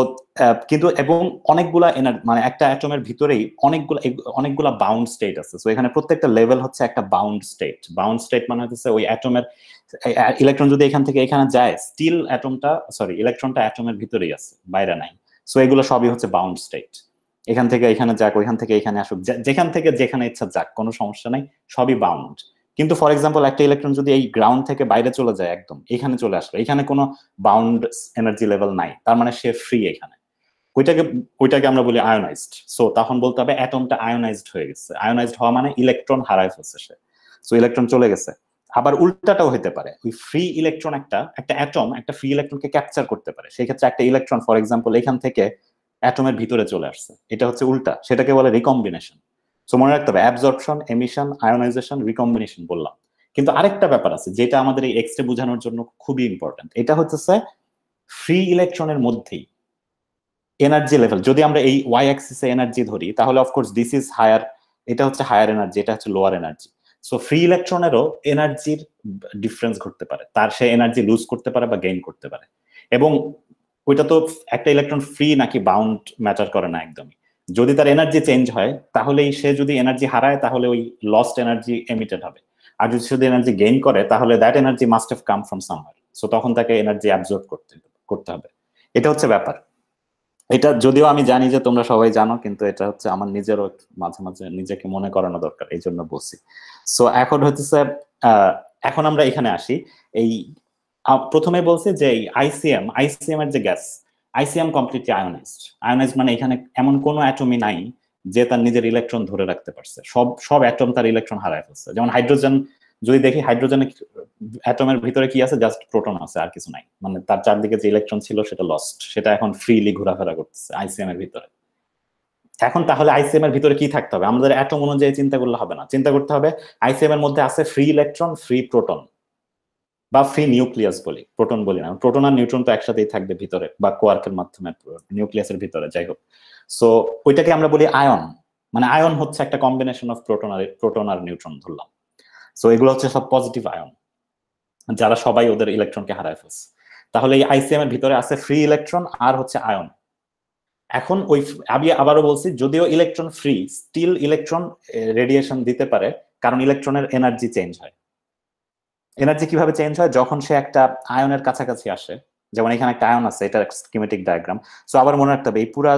কিন্তু এবং অনেকগুলা এনার্জি মানে একটা অ্যাটমের ভিতরেই অনেকগুলা অনেকগুলা বাউন্ড স্টেট আছে। সো এখানে প্রত্যেকটা লেভেল হচ্ছে একটা বাউন্ড স্টেট বাউন্ড স্টেট মানে হচ্ছে ওই অ্যাটমের ইলেকট্রন যদি এখান থেকে এখানে যায় স্টিল অ্যাটমটা সরি ইলেকট্রনটা অ্যাটমের ভিতরেই আছে, বাইরে নাই। সো এগুলো সবই হচ্ছে বাউন্ড স্টেট এখান থেকে এখানে যাক, ওইখান থেকে এখানে আসুক যেখান থেকে যেখানে ইচ্ছা যাক, কোনো সমস্যা নাই, সবই বাউন্ড কিন্তু ফর এক্সাম্পল একটা ইলেকট্রন যদি এই গ্রাউন্ড থেকে বাইরে চলে যায় একদম, এখানে চলে আসলো, এখানে কোনো বাউন্ড এনার্জি লেভেল নাই, তার মানে সে ফ্রি এখানে। ওইটাকে ওইটাকে আমরা বলি আয়োনাইজড সো তখন বলতে হবে অ্যাটমটা আয়োনাইজড হয়ে গেছে। আয়োনাইজড হওয়া মানে ইলেকট্রন হারায় ফেলছে সে। সো ইলেকট্রন চলে গেছে। আবার উল্টাটাও হতে পারে। ওই ফ্রি ইলেকট্রন একটা একটা অ্যাটম একটা ফ্রি ইলেকট্রনকে ক্যাপচার করতে পারে। সেই ক্ষেত্রে একটা ইলেকট্রন ফর এক্সাম্পল এখান থেকে অ্যাটমের ভিতরে চলে আসছে। এটা হচ্ছে উল্টা। সেটাকে বলে রিকম্বিনেশন সো মনে রাখতে হবে অ্যাবজর্পশন এমিশন আয়োনাইজেশন রিকম্বিনেশন বললাম। কিন্তু আরেকটা ব্যাপার আছে, যেটা আমাদের এই এক্সটে বোঝানোর জন্য খুবই ইম্পর্টেন্ট এটা হচ্ছে ফ্রি ইলেকট্রনের মধ্যেই এনার্জি লেভেল যদি আমরা এই ওয়াই অ্যাক্সিসে এনার্জি ধরি, তাহলে অফকোর্স দিস ইজ হায়ার এটা হচ্ছে হায়ার এনার্জি এটা হচ্ছে লোয়ার এনার্জি সো ফ্রি ইলেকট্রনেরও এনার্জির ডিফারেন্স ঘটতে পারে। তার সে এনার্জি লুজ করতে পারে বা গেইন করতে পারে। এবং ওইটা তো একটা ইলেকট্রন ফ্রি নাকি বাউন্ড ম্যাটার করে না একদমই। যদি তার এনার্জি চেঞ্জ হয়, তাহলেই সে যদি এনার্জি হারায়, তাহলে ওই লস্ট এনার্জি এমিটেড হবে। আর যদি শুধু এনার্জি গেইন করে, তাহলে that energy must have come from somewhere so তখন তাকে এনার্জি অ্যাবজর্ব করতে করতে হবে। এটা হচ্ছে ব্যাপার। এটা যদিও আমি জানি যে তোমরা সবাই জানো, কিন্তু এটা হচ্ছে আমার নিজেরও মাঝে মাঝে নিজেকে মনে করানো দরকার, এই জন্য বলছি। সো এখন হচ্ছে স্যার এখন আমরা এখানে আসি। এই প্রথমে বলছি যে এই আইসিএম আইসিএম এর যে gas ICM completely ionized ionized মানে এখানে এমন কোনো অ্যাটমি নাই যে তার নিজের ইলেকট্রন ধরে রাখতে পারছে। সব সব অ্যাটম তার ইলেকট্রন হারায় ফেলছে। যেমন হাইড্রোজেন যদি দেখি হাইড্রোজেনের অ্যাটমের ভিতরে কি আছে? জাস্ট প্রোটন আছে, আর কিছু নাই। মানে তার চারদিকে যে ইলেকট্রন ছিল সেটা লস্ট সেটা এখন ফ্রিলি ঘোরাফেরা করতেছে আইসিএম এর ভিতরে। এখন তাহলে আইসিএম এর ভিতরে কি থাকতে হবে? আমাদের অ্যাটম অনুযায়ী চিন্তা করলে হবে না। চিন্তা করতে হবে আইসিএম এর মধ্যে আছে ফ্রি ইলেকট্রন ফ্রি প্রোটন বা ফ্রি নিউক্লিয়াস বলি, প্রোটন বলি না। প্রোটন আর নিউট্রন তো একসাথেই থাকবে ভিতরে বা কোয়ার্কের মাধ্যমে, নিউক্লিয়াসের ভিতরে, যাই হোক। সো ওইটাকে আমরা বলি আয়ন। মানে আয়ন হচ্ছে একটা কম্বিনেশন অফ প্রোটন আর প্রোটন আর নিউট্রন ধরলাম। সো এগুলো হচ্ছে সব পজিটিভ আয়ন, যারা সবাই ওদের ইলেকট্রনকে হারায় ফেলছে। তাহলে এই আইসিএম এর ভিতরে আছে ফ্রি ইলেকট্রন আর হচ্ছে আয়ন। এখন ওই আমি আবারও বলছি, যদিও electron free still electron radiation দিতে পারে, কারণ ইলেকট্রনের এনার্জি চেঞ্জ হয়। এনার্জি কীভাবে চেঞ্জ হয়? যখন সে একটা আয়নের কাছাকাছি আসে, যেমন এখানে একটা আয়ন আছে, এটা স্কিমেটিক ডায়াগ্রাম সো আবার মনে রাখতে হবে, এই পুরা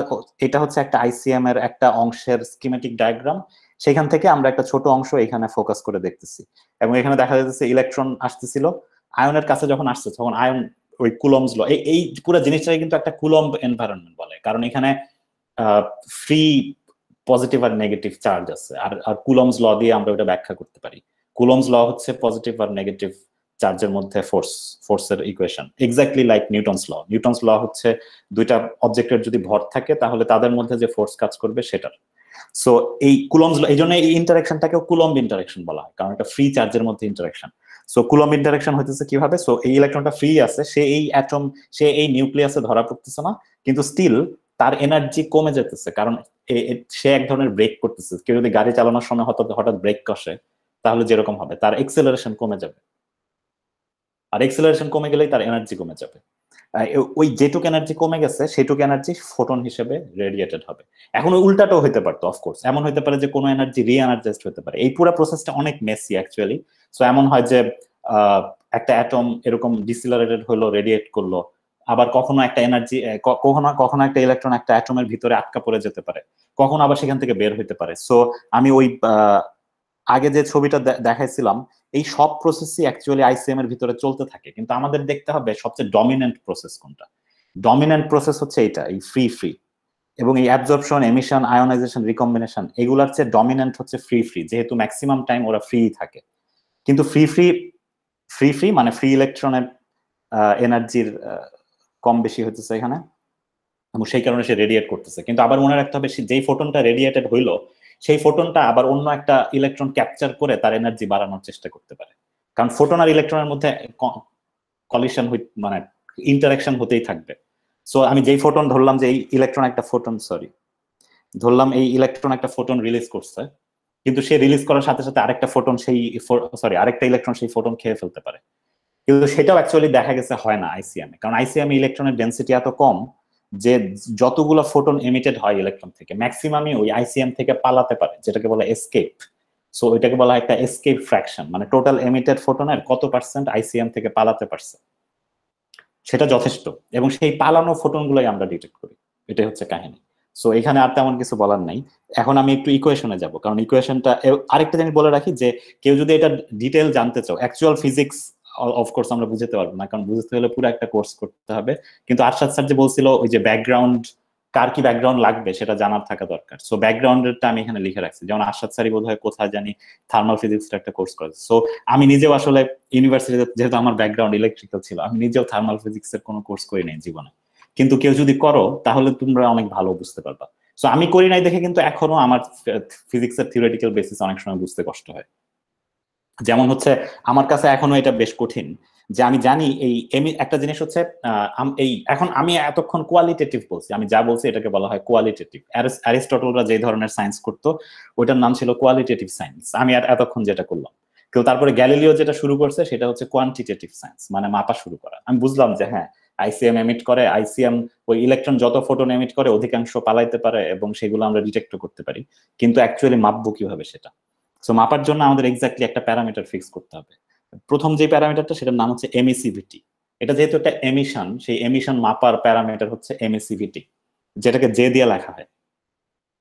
এটা হচ্ছে একটা আইসিএম এর একটা অংশের স্কিমেটিক ডায়াগ্রাম সেখান থেকে আমরা একটা ছোট অংশ এখানে ফোকাস করে দেখতেছি। এবং এখানে দেখা যাচ্ছে ইলেকট্রন আসতেছিল। আয়নের কাছে যখন আসছে, তখন আয়ন ওই কুলমস ল, এই পুরো জিনিসটাকে কিন্তু একটা কুলম্ব এনভায়রনমেন্ট বলে। কারণ এখানে ফ্রি পজিটিভ আর নেগেটিভ চার্জ আছে। আর আর কুলমস ল দিয়ে আমরা ওটা ব্যাখ্যা করতে পারি। কুলমস ল হচ্ছে পজিটিভ আর নেগেটিভ চার্জের মধ্যে ফোর্স ফোর্সের equation exactly like Newton's law Newton's law হচ্ছে দুইটা অবজেক্টের যদি ভর থাকে, তাহলে তাদের মধ্যে যে ফোর্স কাজ করবে সেটার। সো এই কুলমস এই জন্য এই ইন্টারাকশনটাকেও কুলম্ব ইন্টারাকশন বলা হয়, কারণ এটা ফ্রি চার্জের মধ্যে ইন্টারাকশন সো কুলম্ব ইন্টারাকশন হইতেছে কীভাবে? সো এই ইলেকট্রনটা ফ্রি আছে, সে এই অ্যাটম সে এই নিউক্লিয়াসে ধরা পড়তেছে না, কিন্তু স্টিল তার এনার্জি কমে যেতেছে, কারণ সে এক ধরনের ব্রেক করতেছে। কেউ যদি গাড়ি চালানোর সময় হঠাৎ হঠাৎ ব্রেক কষে তাহলে যেরকম হবে, তার এক্সেলারেশন কমে যাবে। আর এক্সেলারেশন কমে গেলেই তার এনার্জি কমে যাবে। ওই যেটুকু এনার্জি কমে গেছে, সেটুকু এনার্জি ফোটন হিসেবে রেডিয়েটেড হবে। এখন উল্টাটাও হতে পারতো অফকোর্স এমন হতে পারে যে, কোনো এনার্জি রি এনার্জাইজড হতে পারে। এই পুরো প্রসেসটা অনেক মেসি অ্যাকচুয়ালি সো এমন হয় যে একটা অ্যাটম এরকম ডিসিলারেটেড হলো রেডিয়েট করল, আবার কখনো একটা এনার্জি কখনো কখনো একটা ইলেকট্রন একটা অ্যাটমের ভিতরে আটকা পড়ে যেতে পারে। কখনো আবার সেখান থেকে বের হইতে পারে। সো আমি ওই আগে যে ছবিটা দেখাইছিলাম, এই সব প্রসেসই অ্যাকচুয়ালি আইসিএম এর ভিতরে চলতে থাকে। কিন্তু আমাদের দেখতে হবে সবচেয়ে ডমিনেন্ট প্রসেস কোনটা। ডমিনেন্ট প্রসেস হচ্ছে এইটা, এই ফ্রি ফ্রি এবং এই অ্যাবজর্পশন এমিশন আয়োনাইজেশন রিকম্বিনেশন এগুলার চেয়ে ডমিনেন্ট হচ্ছে ফ্রি ফ্রি যেহেতু ম্যাক্সিমাম টাইম ওরা ফ্রি থাকে। কিন্তু ফ্রি ফ্রি ফ্রি ফ্রি মানে ফ্রি ইলেকট্রনের এনার্জির কম বেশি হতেছে এখানে। এবং সেই কারণে সে রেডিয়েট করতেছে। কিন্তু আবার মনে রাখতে হবে যেই ফোটনটা রেডিয়েটেড হইল সেই ফোটনটা আবার অন্য একটা ইলেকট্রন ক্যাপচার করে তার এনার্জি বাড়ানোর চেষ্টা করতে পারে। কারণ ফোটন আর ইলেকট্রনের মধ্যে কলিশন মানে ইন্টারাকশন হতেই থাকবে। সো আমি যেই ফোটন ধরলাম যে এই ইলেকট্রন একটা ফোটন সরি ধরলাম এই ইলেকট্রন একটা ফোটন রিলিজ করছে, কিন্তু সে রিলিজ করার সাথে সাথে আরেকটা ফোটন সেই সরি আরেকটা ইলেকট্রন সেই ফোটন খেয়ে ফেলতে পারে। কিন্তু সেটাও অ্যাকচুয়ালি দেখা গেছে হয় না আইসিএম কারণ আইসিএম ইলেকট্রনের ডেন্সিটি এত কম যে যতগুলো ফোটন এমিটেড হয় ইলেকট্রন থেকে ম্যাক্সিমামই ওই আইসিএম থেকে পালাতে পারে, যেটাকে বলে এসকেপ সো ওইটাকে বলা হয় একটা এসকেপ ফ্র্যাকশন মানে টোটাল এমিটেড ফোটনের কত পার্সেন্ট আইসিএম থেকে পালাতে পারছে। সেটা যথেষ্ট, এবং সেই পালানো ফোটনগুলোই আমরা ডিটেক্ট করি। এটাই হচ্ছে কাহিনী। সো এখানে আর তেমন কিছু বলার নাই। এখন আমি একটু ইকুয়েশনে যাব, কারণ ইকুয়েশনটা আরেকটা জিনিস বলে রাখি যে, কেউ যদি এটা ডিটেল জানতে চাও অ্যাকচুয়াল ফিজিক্স অফকোর্স আমরা বুঝতে পারব না, কারণ বুঝতে হলে পুরো একটা কোর্স করতে হবে। কিন্তু আরশাদ স্যার যে বলছিল ওই যে ব্যাকগ্রাউন্ড কার কি ব্যাকগ্রাউন্ড লাগবে সেটা জানার থাকা দরকার। সো ব্যাকগ্রাউন্ডেরটা আমি এখানে লিখে রাখছি। যেমন আরশাদ স্যারই বোধ হয় কোথায় জানি থার্মাল ফিজিক্সের একটা কোর্স করেছে। সো আমি নিজেও আসলে ইউনিভার্সিটিতে যেহেতু আমার ব্যাকগ্রাউন্ড ইলেকট্রিক্যাল ছিল, আমি নিজেও থার্মাল ফিজিক্সের কোনো কোর্স করি নাই জীবনে। কিন্তু কেউ যদি করো, তাহলে তোমরা অনেক ভালো বুঝতে পারবা। সো আমি করি নাই দেখে কিন্তু এখনও আমার ফিজিক্সের থিওরিটিক্যাল বেসিস অনেক সময় বুঝতে কষ্ট হয়। যেমন হচ্ছে আমার কাছে এখনও এটা বেশ কঠিন যে আমি জানি এই একটা জিনিস হচ্ছে এই এখন আমি এতক্ষণ কোয়ালিটেটিভ বলছি, আমি যা বলছি এটাকে বলা হয় কোয়ালিটেটিভ অ্যারিস্টটলরা যে ধরনের সায়েন্স করতো, ওইটার নাম ছিল কোয়ালিটেটিভ সায়েন্স আমি এতক্ষণ যেটা করলাম। কেউ তারপরে গ্যালিলিও যেটা শুরু করছে, সেটা হচ্ছে কোয়ান্টিটেটিভ সায়েন্স মানে মাপা শুরু করা। আমি বুঝলাম যে হ্যাঁ আইসিএম এমিট করে আইসিএম ওই ইলেকট্রন যত ফোটন এমিট করে, অধিকাংশ পালাইতে পারে এবং সেগুলো আমরা ডিটেক্ট করতে পারি। কিন্তু অ্যাকচুয়ালি মাপবো কীভাবে সেটা? সো মাপার জন্য আমাদের এক্স্যাক্টলি একটা প্যারামিটার ফিক্স করতে হবে। প্রথম যে প্যারামিটারটা, সেটার নাম হচ্ছে এমিসিভিটি এটা যেহেতু একটা এমিশন সেই এমিশন মাপার প্যারামিটার হচ্ছে এমিসিভিটি যেটাকে জে দিয়ে লেখা হয়।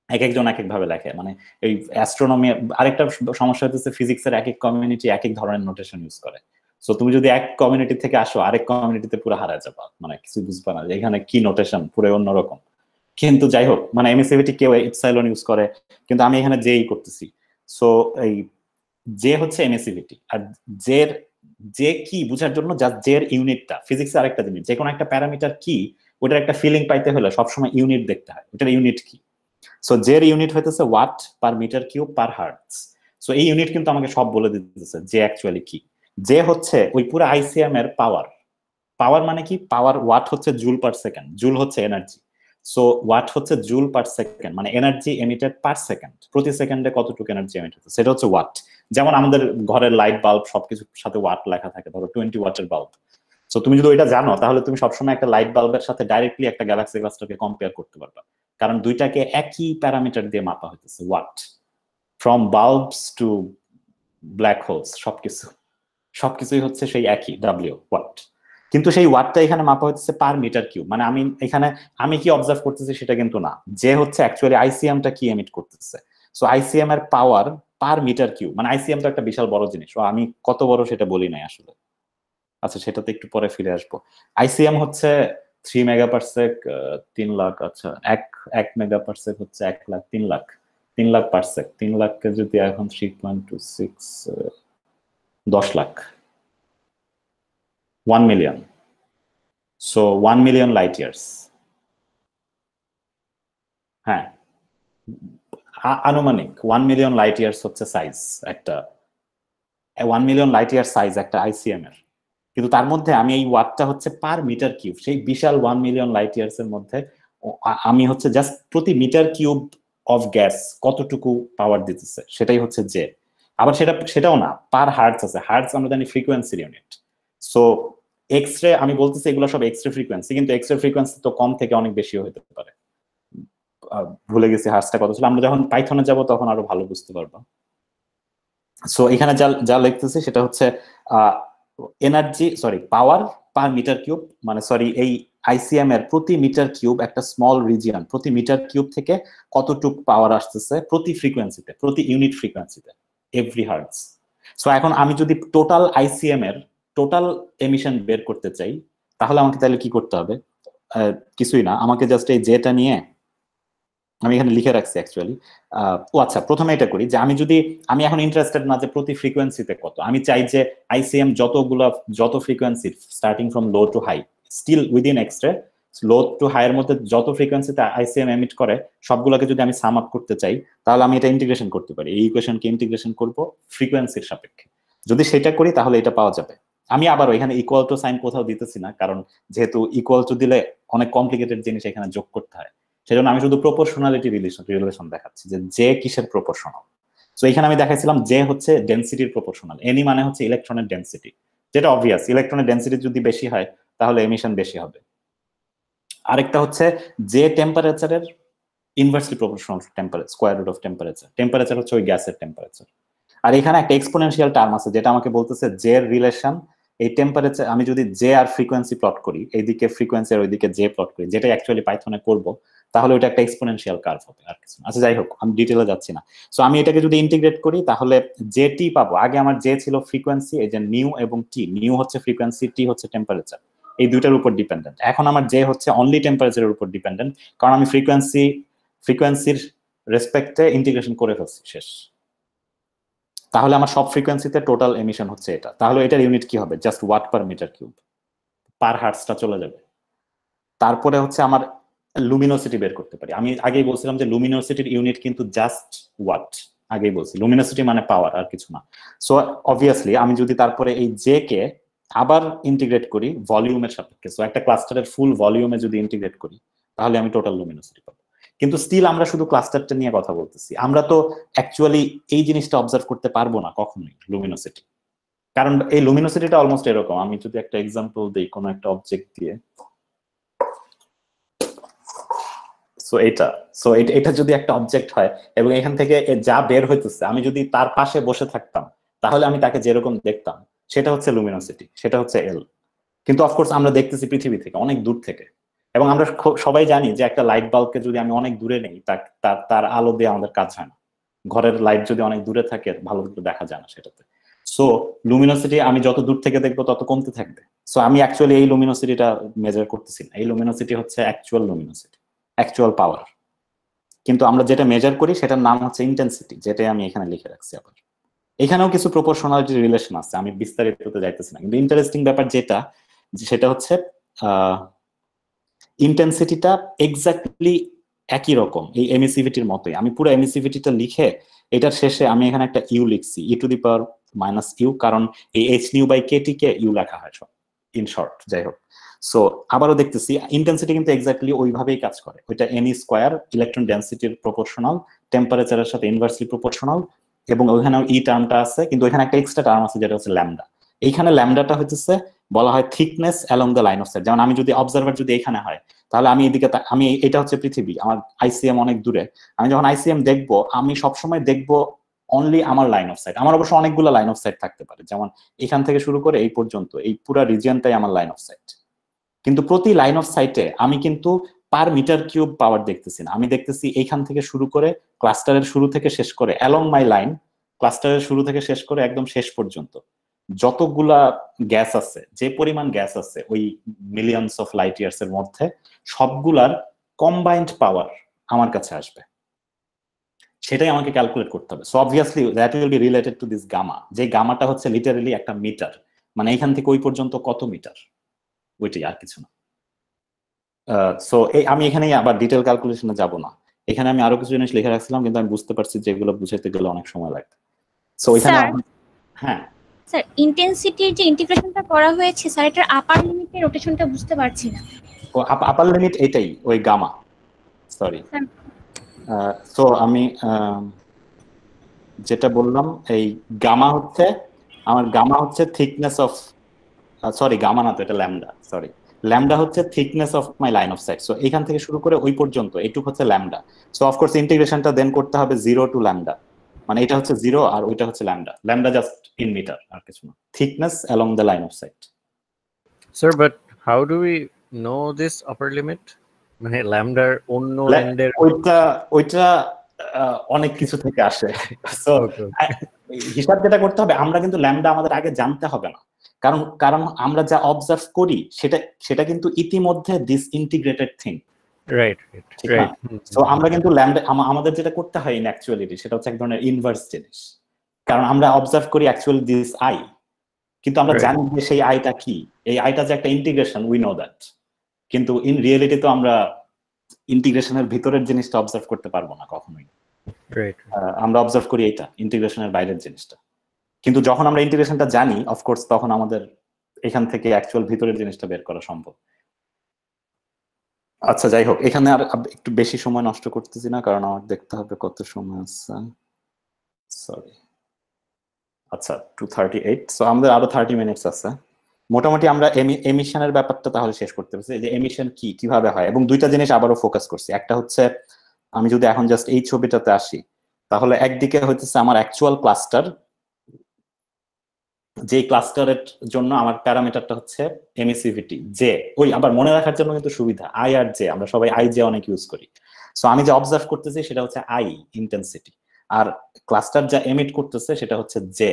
এক একজন এক এক ভাবে লেখে। মানে এই অ্যাস্ট্রোনমি আরেকটা সমস্যা হচ্ছে ফিজিক্সের এক এক কমিউনিটি এক এক ধরনের নোটেশন ইউজ করে। সো তুমি যদি এক কমিউনিটি থেকে আসো, আরেক কমিউনিটিতে পুরো হারা যাবা। মানে কিছু বুঝবা না যে এখানে কি নোটেশন পুরো অন্যরকম। কিন্তু যাই হোক মানে এমএসিভিটি কেউ ইপসাইলন ইউজ করে, কিন্তু আমি এখানে জেই করতেছি। সো এই জে হচ্ছে এমএসিভিটি আর জের যে কি বুঝার জন্য যা জের ইউনিটটা ফিজিক্স আরেকটা জিনিস যে কোনো একটা প্যারামিটার কি, ওটার একটা ফিলিং পাইতে হলে সবসময় ইউনিট দেখতে হয়, ওটার ইউনিট কি? সো জের ইউনিট হইতেছে watt per metre cube per hertz so এই ইউনিট কিন্তু আমাকে সব বলে দিতেছে যে অ্যাকচুয়ালি কি? যে হচ্ছে ওই পুরো আইসিএম এর পাওয়ার পাওয়ার মানে কি? পাওয়ার ওয়াট হচ্ছে জুল পার সেকেন্ড জুল হচ্ছে এনার্জি সো ওয়াট হচ্ছে জুল পার সেকেন্ড মানে এনার্জি এমিটেড পার সেকেন্ড প্রতি সেকেন্ডে কতটুকু এনার্জি এমিট হচ্ছে? সেটা হচ্ছে ওয়াট যেমন আমাদের ঘরের লাইট বাল্ব সবকিছুর সাথে ওয়াট লেখা থাকে। ধরো টোয়েন্টি ওয়াটের বাল্ব সো তুমি যদি ওইটা জানো, তাহলে তুমি সবসময় একটা লাইট বাল্বের সাথে ডাইরেক্টলি একটা গ্যালাক্সি ক্লাস্টারকে কম্পেয়ার করতে পারবা। কারণ দুইটাকে একই প্যারামিটার দিয়ে মাপা হইতেছে watt from bulbs to black holes সবকিছু। সবকিছুই হচ্ছে সেই একই ডাব্লিউ ওয়াট কিন্তু সেই ওয়াটটা এখানে মাপা হচ্ছে পার মিটার কিউব মানে আমি এখানে, আমি কি অবজার্ভ করতেছি সেটা কিন্তু না। যে হচ্ছে অ্যাকচুয়ালি আইসিএমটা কি এমিট করতেছে? সো আইসিএম এর পাওয়ার পার মিটার কিউব মানে আইসিএম তো একটা বিশাল বড় জিনিস। ও আমি কত বড় সেটা বলি নাই আসলে। আচ্ছা সেটাতে একটু পরে ফিরে আসব। আইসিএম হচ্ছে থ্রি মেগা পারসেক তিন লাখ আচ্ছা এক এক মেগা পারসেক হচ্ছে এক লাখ, তিন লাখ তিন লাখ পারসেক তিন লাখকে যদি এখন থ্রি পয়েন্ট টু সিক্স দশ lakh. One million so one million light years হ্যাঁ। আনুমানিক ওয়ান মিলিয়ন লাইট ইয়ার্স হচ্ছে সাইজ একটা one million light year size একটা আইসিএম এর। কিন্তু তার মধ্যে আমি এই ওয়াটটা হচ্ছে পার মিটার কিউব সেই বিশাল ওয়ান মিলিয়ন লাইট ইয়ার্স এর মধ্যে আমি হচ্ছে জাস্ট প্রতি মিটার কিউব অফ গ্যাস কতটুকু পাওয়ার দিতেছে, সেটাই হচ্ছে যে আবার সেটা, সেটাও না পার হার্টস আছে হার্টস আমরা জানি ফ্রিকোয়েন্সির ইউনিট সো এক্স রে আমি বলতেছি এগুলো সব এক্স রে ফ্রিকোয়েন্সি কিন্তু এক্স রে ফ্রিকোয়েন্সি তো কম থেকে অনেক বেশিও হতে পারে। ভুলে গেছি হার্টসটা কত ছিল। আমরা যখন পাইথনে যাব তখন আরও ভালো বুঝতে পারব। সো এখানে যা যা লিখতেছি সেটা হচ্ছে energy sorry power per metre cube মানে সরি এই আইসিএম এর প্রতি মিটার কিউব একটা স্মল রিজিয়ন প্রতি মিটার কিউব থেকে কতটুক পাওয়ার আসতেছে প্রতি ফ্রিকোয়েন্সিতে প্রতি ইউনিট ফ্রিকোয়েন্সিতে এভরি হার্টস সো এখন আমি যদি টোটাল আইসিএম এর টোটাল এমিশন বের করতে চাই, তাহলে আমাকে তাহলে কি করতে হবে? কিছুই না। আমাকে জাস্ট এই জেটা নিয়ে আমি এখানে লিখে রাখছি অ্যাকচুয়ালি ও আচ্ছা প্রথমে এটা করি যে আমি যদি, আমি এখন ইন্টারেস্টেড না যে প্রতি ফ্রিকোয়েন্সিতে কত। আমি চাই যে আইসিএম যতগুলো, যত frequency starting from low to high still within extra low to হাইয়ের মধ্যে যত ফ্রিকোয়েন্সিতে আইসিএম এমিট করে, সবগুলোকে যদি আমি সাম আপ করতে চাই, তাহলে আমি এটা ইন্টিগ্রেশন করতে পারি। এই ইকুয়েশনকে ইন্টিগ্রেশন করব ফ্রিকোয়েন্সির সাপেক্ষে। যদি সেটা করি, তাহলে এটা পাওয়া যাবে। আমি আবার এখানে ইকুয়াল টু সাইন কোথাও দিতেছি না, কারণ যেহেতু ইকুয়াল টু দিলে অনেক কমপ্লিকেটেড জিনিস এখানে যোগ করতে হয়। সেজন্য আমি শুধু প্রপোর্শনালিটি রিলেশন রিলেশন দেখাচ্ছি, যে জে কিসের প্রপোর্শনাল সো এখানে আমি দেখাইছিলাম জে হচ্ছে ডেন্সিটির প্রপোর্শনাল এনি মানে হচ্ছে ইলেকট্রনের ডেন্সিটি যেটা অবভিয়াস ইলেকট্রনের ডেন্সিটি যদি বেশি হয়, তাহলে এমিশন বেশি হবে। আরেকটা হচ্ছে যে টেম্পারেচারের inversely proportional temperature square root of temperature temperature হচ্ছে ওই গ্যাসের টেম্পারেচার আর এখানে একটা এক্সপোনেনশিয়াল টার্ম আছে, যেটা আমাকে বলতেছে এর রিলেশন এই টেম্পারেচার আমি যদি জে আর ফ্রিকোয়েন্সি প্লট করি, এইদিকে ফ্রিকোয়েন্সি আর ওইদিকে জে প্লট করি যেটা অ্যাকচুয়ালি পাইথনে করব, তাহলে ওটা একটা এক্সপোনেনশিয়াল কার্ভ হবে আর কিছু আচ্ছা যাই হোক, আমি ডিটেলে যাচ্ছি না। সো আমি এটাকে যদি ইন্টিগ্রেট করি, তাহলে জে টি পাবো। আগে আমার জে ছিল ফ্রিকোয়েন্সি এই যে নিউ এবং টি নিউ হচ্ছে ফ্রিকোয়েন্সি টি হচ্ছে টেম্পারেচার এই দুইটার উপর ডিপেন্ডেন্ট এখন আমার জে হচ্ছে অনলি টেম্পারেচারের উপর ডিপেন্ডেন্ট কারণ আমি ফ্রিকোয়েন্সি ফ্রিকোয়েন্সির রেসপেক্টে ইন্টিগ্রেশন করে ফেলছি, শেষ। তাহলে আমার সব ফ্রিকোয়েন্সিতে টোটাল এমিশন হচ্ছে এটা। তাহলে এটার ইউনিট কি হবে? Just watt per metre cube per হার্টসটা চলে যাবে। তারপরে হচ্ছে আমার লুমিনোসিটি বের করতে পারি। আমি আগেই বলছিলাম যে লুমিনোসিটির ইউনিট কিন্তু জাস্ট ওয়াট আগেই বলছি লুমিনোসিটি মানে পাওয়ার আর কিছু না। সো অবভিয়াসলি আমি যদি তারপরে এই জে কে আবার ইন্টিগ্রেট করি ভলিউমের সাপেক্ষে সো একটা ক্লাস্টারের ফুল ভলিউমে যদি ইন্টিগ্রেট করি, তাহলে আমি টোটাল লুমিনোসিটি পাবো। কিন্তু স্টিল আমরা শুধু ক্লাস্টারটা নিয়ে কথা বলতেছি। আমরা তো অ্যাকচুয়ালি এই জিনিসটা অবজার্ভ করতে পারব না কখনোই লুমিনোসিটি কারণ এই লুমিনোসিটিটা অলমোস্ট এরকম। আমি যদি একটা এক্সাম্পল দিই কোনো একটা অবজেক্ট দিয়ে। সো এটা সো এটা যদি একটা অবজেক্ট হয় এবং এখান থেকে যা বের হইতেছে, আমি যদি তার পাশে বসে থাকতাম, তাহলে আমি তাকে যেরকম দেখতাম, সেটা হচ্ছে লুমিনোসিটি সেটা হচ্ছে এল কিন্তু অফকোর্স আমরা দেখতেছি পৃথিবী থেকে, অনেক দূর থেকে। এবং আমরা সবাই জানি যে একটা লাইট বাল্বকে যদি আমি অনেক দূরে নেই তার- তার আলো দিয়ে আমাদের কাজ হয় না। ঘরের লাইট যদি অনেক দূরে থাকে, ভালো করে দেখা যায় না সেটাতে। সো লুমিনোসিটি আমি যত দূর থেকে দেখব, তত কমতে থাকবে। সো আমি অ্যাকচুয়ালি এই লুমিনোসিটিটা মেজার করতেছি না। এই লুমিনোসিটি হচ্ছে অ্যাকচুয়াল লুমিনোসিটি অ্যাকচুয়াল পাওয়ার কিন্তু আমরা যেটা মেজার করি, সেটার নাম হচ্ছে ইন্টেন্সিটি যেটাই আমি এখানে লিখে রাখছি আবার। এখানেও কিছু প্রপোর্শনালিটি রিলেশন আছে, আমি বিস্তারিততে যাইতেছি না। কিন্তু ইন্টারেস্টিং ব্যাপার যেটা, সেটা হচ্ছে ইন্টেন্সিটিটা এক্স্যাক্টলি একই রকম, এই এমিসিভিটির মতোই। আমি পুরো এমিসিভিটিটা লিখে এটার শেষে আমি এখানে একটা ইউ লিখছি E to the power minus U কারণ এই H nu by KT K U লেখা হয় ইন শর্ট যাই হোক। সো আবারও দেখতেছি ইন্টেন্সিটি কিন্তু এক্স্যাক্টলি ওইভাবেই কাজ করে। ওইটা এনি স্কোয়ার ইলেকট্রন ডেন্সিটির প্রপোর্শনাল টেম্পারেচারের সাথে ইনভার্সলি প্রপোর্শনাল এবং ওইখানেও ই টার্মটা আছে, কিন্তু ওইখানে একটা এক্সট্রা টার্ম আছে, যেটা হচ্ছে ল্যামডা এইখানে ল্যামডাটা হচ্ছে বলা হয় thickness along the line of sight যেমন আমি যদি অবজারভার যদি এখানে হয়, তাহলে আমি এদিকে আমি এটা হচ্ছে পৃথিবী, আমার আইসিএম অনেক দূরে। আমি যখন আইসিএম দেখব, আমি সবসময় দেখব অনলি আমার লাইন অফ সাইট আমার অবশ্য অনেকগুলো লাইন অফ সাইট থাকতে পারে। যেমন এখান থেকে শুরু করে এই পর্যন্ত, এই পুরো রিজিয়নটাই আমার লাইন অফ সাইট কিন্তু প্রতি লাইন অফ সাইটে আমি কিন্তু পার মিটার কিউব পাওয়ার দেখতেছি না। আমি দেখতেছি এইখান থেকে শুরু করে ক্লাস্টারের শুরু থেকে শেষ করে অ্যালং মাই লাইন ক্লাস্টারের শুরু থেকে শেষ করে একদম শেষ পর্যন্ত। যতগুলা গ্যাস আছে যে পরিমাণ গ্যাস আছে ওই মিলিয়নস অফ লাইট ইয়ার্স এর মধ্যে সবগুলার কম্বাইন্ড পাওয়ার আমার কাছে আসবে। সেটাই আমাকে ক্যালকুলেট করতে হবে। So obviously that will be related to this gamma যে গামাটা হচ্ছে লিটারেলি একটা মিটার মানে এখান থেকে ওই পর্যন্ত কত মিটার ওইটাই আর কিছু না। সো এই আমি এখানে আবার ডিটেল ক্যালকুলেশনে যাব না। এখানে আমি আরও কিছু জিনিস লিখে রাখছিলাম কিন্তু আমি বুঝতে পারছি যে এগুলো বুঝাইতে গেলে অনেক সময় লাগবে। সো এখানে হ্যাঁ। স্যার ইন্টেন্সিটির যে ইন্টিগ্রেশনটা করা হয়েছে স্যার এটার আপার লিমিটের রোটেশনটা বুঝতে পারছি না। ও আপার লিমিট এটাই ওই গামা সরি. সো আমি যেটা বললাম এই গামা হচ্ছে আমার গামা হচ্ছে থিকনেস অফ সরি গামা না তো এটা ল্যামডা সরি ল্যামডা হচ্ছে thickness of my line of sight so এখান থেকে শুরু করে ওই পর্যন্ত এইটুক হচ্ছে ল্যামডা সো অফকোর্স ইন্টিগ্রেশনটা দেন করতে হবে জিরো টু ল্যামডা মানে এটা হচ্ছে জিরো আর ওইটা হচ্ছে lambda lambda just in metre আর কিছু না। Thickness along the line of sight sir but how do we know this upper limit? মানে ল্যামডার অন্য ল্যান্ডের ওইটা ওইটা অনেক কিছু থেকে আসে। সো হিসাব যেটা করতে হবে আমরা কিন্তু ল্যামডা আমাদের আগে জানতে হবে না। কারণ কারণ আমরা যা অবজার্ভ করি সেটা সেটা কিন্তু ইতিমধ্যে this integrated thing right right তো আমরা কিন্তু ল্যামডা আমাদের যেটা করতে হয় ইন অ্যাকচুয়ালিটি সেটা হচ্ছে এক ধরনের ইনভার্স জিনিস। কারণ আমরা অবজার্ভ করি অ্যাকচুয়ালি দিস আই কিন্তু আমরা জানি যে সেই আইটা কি? এই আইটা যে একটা ইন্টিগ্রেশন উই নো দ্যাট কিন্তু ইন রিয়েলিটি তো আমরা ইন্টিগ্রেশনের ভিতরের জিনিসটা অবজার্ভ করতে পারব না কখনোই। আহ, আমরা অবজার্ভ করি এটা ইন্টিগ্রেশনের বাইরের জিনিসটা। কিন্তু যখন আমরা ইন্টিগ্রেশনটা জানি অফকোর্স তখন আমাদের এখান থেকে অ্যাকচুয়াল ভিতরের জিনিসটা বের করা সম্ভব। আচ্ছা যাই হোক, এখানে আর একটু বেশি সময় নষ্ট করতেছি না, কারণ আমার দেখতে হবে কত সময় আছে। সরি আচ্ছা টু থার্টি এইট সো আমাদের আরও থার্টি মিনিটস আছে। মোটামুটি আমরা এমিশনের ব্যাপারটা তাহলে শেষ করতে পারছি। যে এমিশন কি, কীভাবে হয়? এবং দুইটা জিনিস আবারও ফোকাস করছি। একটা হচ্ছে, আমি যদি এখন জাস্ট এই ছবিটাতে আসি, তাহলে একদিকে হইতেছে আমার অ্যাকচুয়াল ক্লাস্টার যে ক্লাস্টারের জন্য আমার প্যারামিটারটা হচ্ছে এমিসিভিটি জে ওই আবার মনে রাখার জন্য কিন্তু সুবিধা আই আর জে আমরা সবাই আই জে অনেক ইউজ করি। সো আমি যে অবজার্ভ করতেছি সেটা হচ্ছে আই ইন্টেন্সিটি আর ক্লাস্টার যা এমিট করতেছে সেটা হচ্ছে জে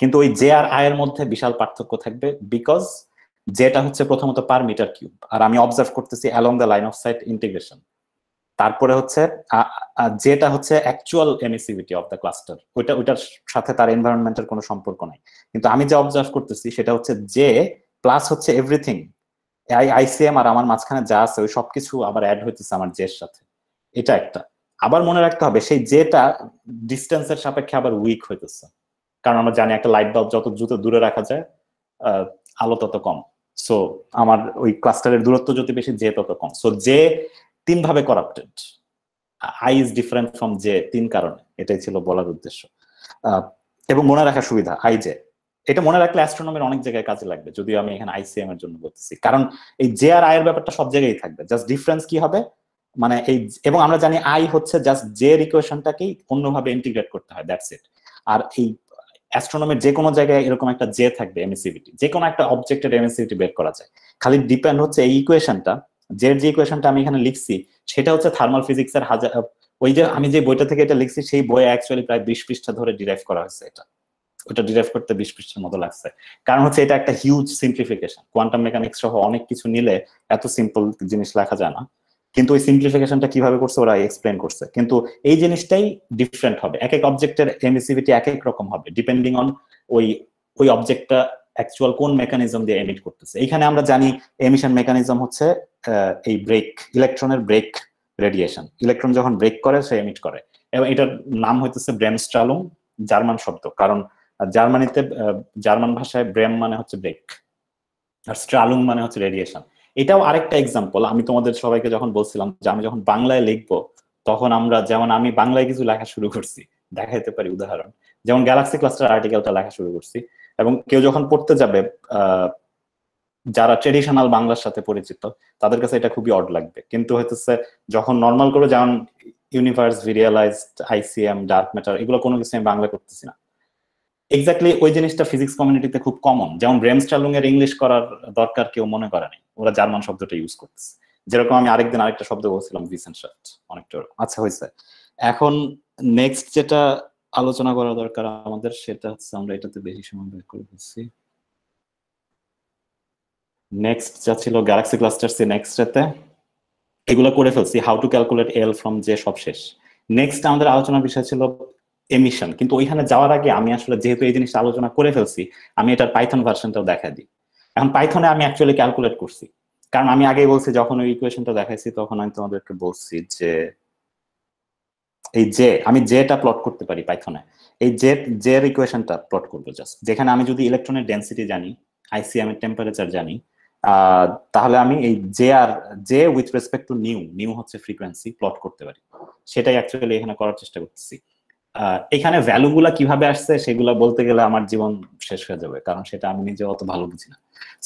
কিন্তু ওই জে আর আই এর মধ্যে বিশাল পার্থক্য থাকবে বিকজ যেটা হচ্ছে প্রথমত পার মিটার কিউব আর আমি অবজার্ভ করতেছি along the line of sight integration তারপরে হচ্ছে যেটা হচ্ছে actual emissivity of the cluster ওইটা, ওইটার সাথে তার এনভায়রনমেন্টের কোনো সম্পর্ক নাই। কিন্তু আমি যা অবজার্ভ করতেছি সেটা হচ্ছে যে প্লাস হচ্ছে এভরিথিং আই আইসিএম আর আমার মাঝখানে যা আছে, ওই সবকিছু আবার অ্যাড হইতেছে আমার জের সাথে। এটা একটা। আবার মনে রাখতে হবে, সেই যেটা ডিস্টেন্সের সাপেক্ষে আবার উইক হইতেছে। কারণ আমরা জানি একটা লাইট বাল্ব যত দ্রুত দূরে রাখা যায় আলো তত কম। সো আমার ওই ক্লাস্টারের দূরত্ব যত বেশি যে তত কম। সো যে তিন ভাবে corrupted I is different from যে তিন কারণে। এটাই ছিল বলার উদ্দেশ্য। এবং মনে রাখার সুবিধা আই যে এটা মনে রাখলে অ্যাস্ট্রোনমির অনেক জায়গায় কাজে লাগবে যদিও আমি এখানে আইসিএম এর জন্য বলতেছি। কারণ এই জে আর আয়ের ব্যাপারটা সব জায়গায় থাকবে। জাস্ট ডিফারেন্স কি হবে? মানে এই এবং আমরা জানি আই হচ্ছে জাস্ট যে ইকুয়েশনটাকেই অন্যভাবে ইন্টিগ্রেট করতে হয় দ্যাটস ইট আর এই অ্যাস্ট্রোনমির যে কোনো জায়গায় এরকম একটা জে থাকবে এমিসিভিটি যে কোনো একটা অবজেক্টের এমিসিভিটি বের করা যায়। খালি ডিপেন্ড হচ্ছে এই ইকুয়েশনটা যে যে ইকুয়েশনটা আমি এখানে লিখছি, সেটা হচ্ছে থার্মাল ফিজিক্সের হাজার, ওই যে আমি যে বইটা থেকে এটা লিখছি, সেই বইয়ে অ্যাকচুয়ালি প্রায় বিশ পৃষ্ঠা ধরে ডিরাইভ করা হয়েছে এটা। ওটা ডিরাইভ করতে বিশ পৃষ্ঠার মতো লাগছে। কারণ হচ্ছে এটা একটা হিউজ সিম্পলিফিকেশন কোয়ান্টাম মেকানিক্স সহ অনেক কিছু নিলে এত সিম্পল জিনিস লেখা যায় না। কিন্তু ওই সিম্পলিফিকেশনটা কীভাবে করছে ওরা এক্সপ্লেন করছে। কিন্তু এই জিনিসটাই ডিফারেন্ট হবে। এক এক অবজেক্টের এমিসিভিটি এক এক রকম হবে। ডিপেন্ডিং অন ওই ওই অবজেক্টটা অ্যাকচুয়াল কোন মেকানিজম দিয়ে এমিট করতেছে। এখানে আমরা জানি এমিশন মেকানিজম হচ্ছে এই ব্রেক ইলেকট্রনের ব্রেক রেডিয়েশন ইলেকট্রন যখন ব্রেক করে, সে এমিট করে। এবং এটার নাম হইতেছে ব্রেমস্ট্রালুম জার্মান শব্দ। কারণ জার্মানিতে জার্মান ভাষায় ব্রেম মানে হচ্ছে ব্রেক আর স্ট্রালুম মানে হচ্ছে রেডিয়েশন। এটাও আরেকটা এক্সাম্পল আমি তোমাদের সবাইকে যখন বলছিলাম যে আমি যখন বাংলায় লিখব, তখন আমরা যেমন আমি বাংলায় কিছু লেখা শুরু করছি, দেখাইতে পারি উদাহরণ, যেমন গ্যালাক্সি ক্লাস্টার আর্টিকেলটা লেখা শুরু করছি, এবং কেউ যখন পড়তে যাবে যারা ট্রেডিশনাল বাংলার সাথে পরিচিত, তাদের কাছে এটা খুবই অড লাগবে। কিন্তু হইতেছে যখন নর্মাল করে যেমন universe virialized ICM dark matter এগুলো কোনো কিছু আমি বাংলা করতেছি না। এক্স্যাক্টলি ওই জিনিসটা ফিজিক্স কমিউনিটিতে খুব কমন যেমন ব্রেমস্টালুং এর ইংলিশ করার দরকার কেউ মনে করে নাই। ওরা জার্মান শব্দটা ইউজ করতেছে। যেরকম আমি আরেকদিন আরেকটা শব্দ বলছিলাম ভিসেনশাফট অনেকটা আচ্ছা হয়েছে। এখন নেক্সট যেটা আলোচনা করা দরকার আমাদের, সেটা হচ্ছে আমরা এটাতে বেশি সময় বের করে দিচ্ছি নেক্সট যা ছিল গ্যালাক্সি ক্লাস্টার সি নেক্সট এতে, এগুলো করে ফেলছি। How to calculate L from যে সব শেষ নেক্সট আমাদের আলোচনার বিষয় ছিল এমিশন কিন্তু ওইখানে যাওয়ার আগে আমি আসলে যেহেতু এই জিনিসটা আলোচনা করে ফেলছি, আমি এটার পাইথন ভার্সনটাও দেখা দিই। এখন পাইথনে আমি অ্যাকচুয়ালি ক্যালকুলেট করছি। কারণ আমি আগেই বলছি, যখন ওই ইকুয়েশনটা দেখাইছি, তখন আমি তোমাদেরকে বলছি যে, এই জে আমি জেটা প্লট করতে পারি পাইথনে এই জে এর ইকুয়েশনটা প্লট করব জাস্ট যেখানে আমি যদি ইলেকট্রনের ডেন্সিটি জানি আইসিএম এর টেম্পারেচার জানি তাহলে আমি এই J R J with respect to nu nu হচ্ছে ফ্রিকোয়েন্সি প্লট করতে পারি। সেটাই অ্যাকচুয়ালি এখানে করার চেষ্টা করতেছি। এখানে ভ্যালুগুলা কীভাবে আসছে সেগুলো বলতে গেলে আমার জীবন শেষ হয়ে যাবে, কারণ সেটা আমি নিজে অত ভালো বুঝি না।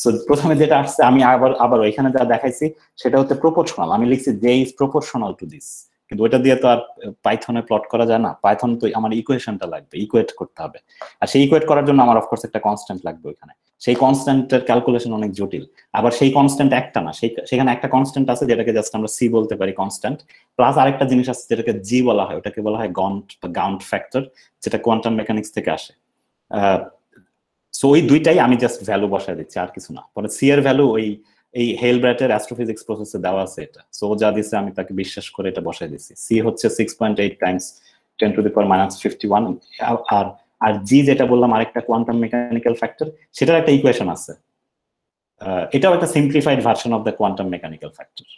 সো প্রথমে যেটা আসছে, আমি আবার আবার এখানে যা দেখাইছি, সেটা হচ্ছে প্রপোর্শনাল আমি লিখছি J is proportional to this কিন্তু ওইটা দিয়ে তো আর পাইথনে প্লট করা যায় না। পাইথন তো আমার ইকুয়েশনটা লাগবে ইকুয়েট করতে হবে। আর সেই ইকুয়েট করার জন্য আমার অফকোর্স একটা কনস্ট্যান্ট লাগবে ওইখানে। সেই কনস্ট্যান্টের ক্যালকুলেশন অনেক জটিল। আবার সেই কনস্ট্যান্ট একটা না, সেই, সেখানে একটা কনস্ট্যান্ট আছে যেটাকে জাস্ট আমরা সি বলতে পারি কনস্ট্যান্ট প্লাস আরেকটা জিনিস আছে যেটাকে জি বলা হয়, ওটাকে বলা হয় গন্ট বা গাউন্ট ফ্যাক্টর যেটা কোয়ান্টাম মেকানিক্স থেকে আসে। সো ওই দুইটাই আমি জাস্ট ভ্যালু বসায় দিচ্ছি, আর কিছু না। পরে সি এর ভ্যালু ওই এই হেল ব্র্যাটের অ্যাস্ট্রোফিজিক্স প্রসেসে দেওয়া আছে এটা। সো যা দিছে, আমি তাকে বিশ্বাস করে এটা বসাই দিচ্ছি সি হচ্ছে six point eight times ten to the power minus fifty one আর আর জি যেটা বললাম, আরেকটা কোয়ান্টাম মেকানিক্যাল ফ্যাক্টর সেটার একটা ইকুয়েশন আছে। এটাও একটা simplified version of the quantum mechanical factor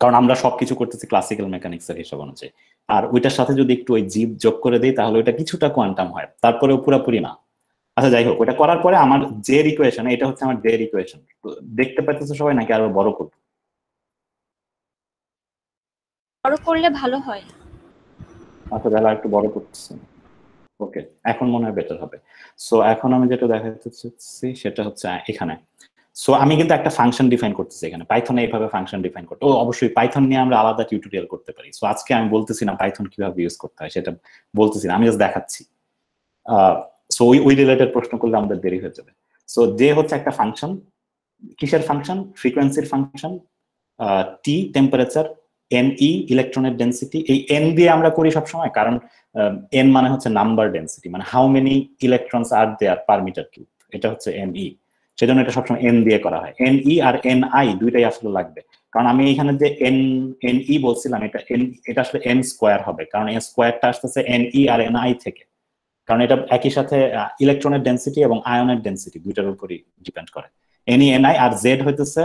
কারণ আমরা সবকিছু করতেছি ক্লাসিক্যাল মেকানিক্স এর হিসাব অনুযায়ী। আর ওইটার সাথে যদি একটু ওই জীব যোগ করে দিই, তাহলে ওইটা কিছুটা কোয়ান্টাম হয়। তারপরেও পুরোপুরি না। আচ্ছা যাই হোক ওটা করার পরে আমার যে ইকুয়েশন এটা হচ্ছে আমার জের ইকুয়েশন দেখতে পাচ্ছ সবাই নাকি আরও বড় করব? বড় করলে ভালো হয়। আচ্ছা তাহলে একটু বড় করতেছি। ওকে এখন মনে হয় বেটার হবে। সো এখন আমি যেটা দেখাতে চাচ্ছি সেটা হচ্ছে এখানে। সো আমি কিন্তু একটা ফাংশন ডিফাইন করতেছি এখানে। পাইথনে এইভাবে ফাংশন ডিফাইন করতে ও অবশ্যই পাইথন নিয়ে আমরা আলাদা টিউটোরিয়াল করতে পারি। সো আজকে আমি বলতেছি না পাইথন কীভাবে ইউজ করতে হয় সেটা বলতেছি না আমি জাস্ট দেখাচ্ছি। সো ওই ওই রিলেটেড প্রশ্ন করলে আমাদের দেরি হয়ে যাবে। সো যে হচ্ছে একটা ফাংশন কিসের function ফ্রিকোয়েন্সির function T temperature N E ইলেকট্রনের ডেন্সিটি এই এন দিয়ে আমরা করি সবসময়, কারণ এন মানে হচ্ছে নাম্বার ডেন্সিটি মানে how many electrons are there per metre cube এটা হচ্ছে এন ই সেজন্য এটা সবসময় এন দিয়ে করা হয়। এন ই আর এন আই দুইটাই আসলে লাগবে। কারণ আমি এখানে যে এন এন ই বলছিলাম, এটা এন এটা আসলে এন স্কোয়ার হবে। কারণ এন স্কোয়ারটা আসতেছে এন ই আর এন আই থেকে। কারণ এটা একই সাথে ইলেকট্রনের ডেন্সিটি এবং আয়নের ডেন্সিটি দুইটার উপরই ডিপেন্ড করে। N E E N I R Z হইতেছে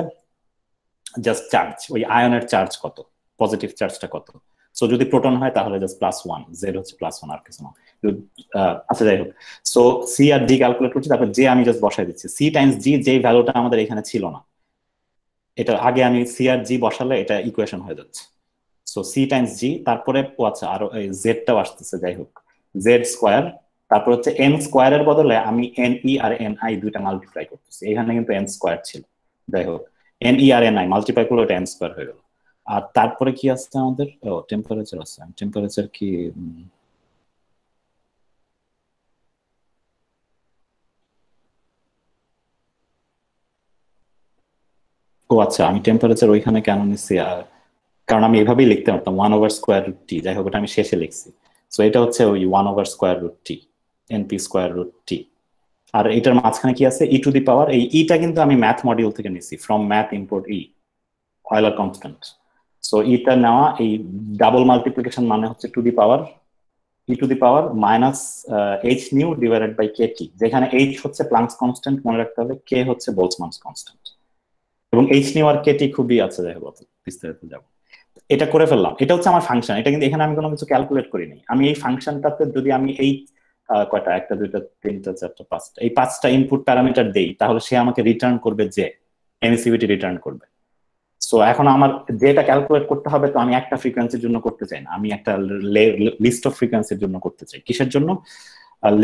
জাস্ট চার্জ ওই আয়নের চার্জ কত পজিটিভ চার্জটা কত। সো যদি প্রোটন হয় তাহলে জাস্ট প্লাস ওয়ান জেড হচ্ছে প্লাস ওয়ান আর কিছু না। আচ্ছা যাই হোক। সো সি আর ডি ক্যালকুলেট করছি, তারপর জে আমি জাস্ট বসাই দিচ্ছি। সি টাইমস জি যে ভ্যালুটা আমাদের এখানে ছিল না। এটা আগে আমি সি আর জি বসালে এটা ইকুয়েশন হয়ে যাচ্ছে। সো সি টাইমস জি তারপরে আচ্ছা আরও জেডটাও আসতেছে, যাই হোক। জেড স্কোয়ার তারপর হচ্ছে এন স্কোয়ারের বদলে আমি এন ই আর এন আই দুইটা মাল্টিপ্লাই করতেছি। এখানে কিন্তু এন স্কোয়ার ছিল। যাই হোক এন ই আর এন আই মাল্টিপ্লাই করলে ওটা এন স্কোয়ার হয়ে গেল। আর তারপরে কি আছে আমাদের? ও টেম্পারেচার আছে। টেম্পারেচার কি ও আচ্ছা আমি টেম্পারেচার ওইখানে কেন নিচ্ছি আর কারণ আমি এভাবেই লিখতে পারতাম one over square root T যাই হোক, ওটা আমি শেষে লিখছি। সো এটা হচ্ছে ওই one over square root T NP square root T আর এটার মাঝখানে কি আছে? ই টু দি পাওয়ার এই ইটা কিন্তু আমি ম্যাথ মডিউল থেকে নিছি from math import E Euler constant so eta নেওয়া, এই ডাবল মাল্টিপ্লিকেশন মানে হচ্ছে to the power E to the power minus H nu divided by K T যেখানে এইচ হচ্ছে প্লাঙ্কস কনস্ট্যান্ট মনে রাখতে হবে কে হচ্ছে বোলসমানস কনস্ট্যান্ট এবং এইচ নিউ আর টি খুবই আছে হোক বিস্তারিত যাব এটা করে ফেললাম। এটা হচ্ছে আমার ফাংশন এটা কিন্তু এখানে আমি কোনো কিছু ক্যালকুলেট করিনি। আমি এই ফাংশনটাতে যদি আমি এই কয়টা? একটা, দুইটা, তিনটা, চারটা, পাঁচটা। এই পাঁচটা ইনপুট প্যারামিটার দেই, তাহলে সে আমাকে রিটার্ন করবে যে এমসিভিটি রিটার্ন করবে। সো এখন আমার যেটা ক্যালকুলেট করতে হবে, তো আমি একটা ফ্রিকোয়েন্সির জন্য করতে চাই না। আমি একটা লিস্ট অফ ফ্রিকোয়েন্সির জন্য করতে চাই। কিসের জন্য?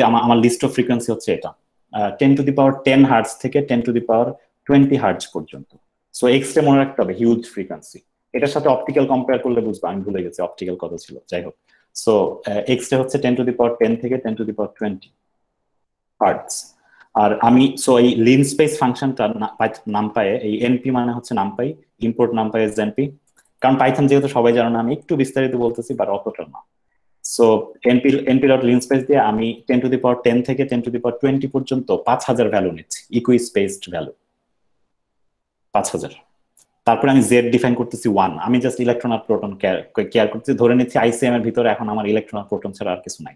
আমার আমার লিস্ট অফ ফ্রিকোয়েন্সি হচ্ছে এটা। Ten to the power ten hertz থেকে ten to the power twenty hertz পর্যন্ত। সো এক্সট্রা মনে রাখতে হবে হিউজ ফ্রিকোয়েন্সি এটার সাথে অপটিক্যাল কম্পেয়ার করলে বুঝব, আমি ভুলে গেছি অপটিক্যাল কত ছিল। যাই হোক। সো এক্সট্রা হচ্ছে ten to the power ten থেকে ten to the power twenty hertz আর আমি সো এই লিন স্পেস ফাংশনটা নাম পায়ে এই এনপি মানে হচ্ছে numpy import numpy as NP কারণ পাইথন যেহেতু সবাই জানো না, আমি একটু বিস্তারিত বলতেছি বাট অতটা না। So NP NP dot linspace দিয়ে আমি ten to the power ten থেকে ten to the power twenty পর্যন্ত পাঁচ হাজার ভ্যালু নিচ্ছি ইকুই স্পেসড ভ্যালু পাঁচ হাজার। তারপরে আমি জেড ডিফাইন করতেছি ওয়ান আমি জাস্ট ইলেকট্রন আর প্রোটন কেয়ার করতেছি। ধরে নিচ্ছি আইসিএম এর ভিতরে এখন আমার ইলেকট্রন আর প্রোটন ছাড়া আর কিছু নাই।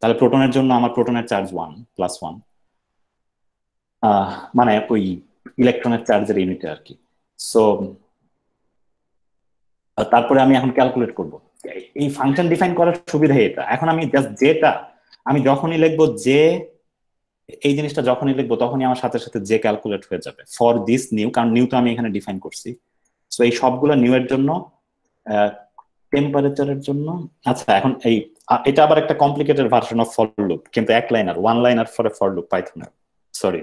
তাহলে প্রোটনের জন্য আমার প্রোটনের চার্জ ওয়ান প্লাস ওয়ান মানে ওই ইলেকট্রনের চার্জের ইউনিটে আর কি। সো তারপরে আমি এখন ক্যালকুলেট করব। এই ফাংশন ডিফাইন করার সুবিধা এটা। এখন আমি জাস্ট যেটা আমি যখনই লিখব যে এই জিনিসটা যখনই লিখব, তখনই আমার সাথে সাথে যে ক্যালকুলেট হয়ে যাবে। ফর দিস নিউ কারণ নিউ তো আমি এখানে ডিফাইন করছি। সো এই সবগুলো নিউ এর জন্য টেম্পারেচারের জন্য আচ্ছা এখন এই এটা আবার একটা complicated version of for loop কিন্তু এক liner one liner for a for loop পাইথনের sorry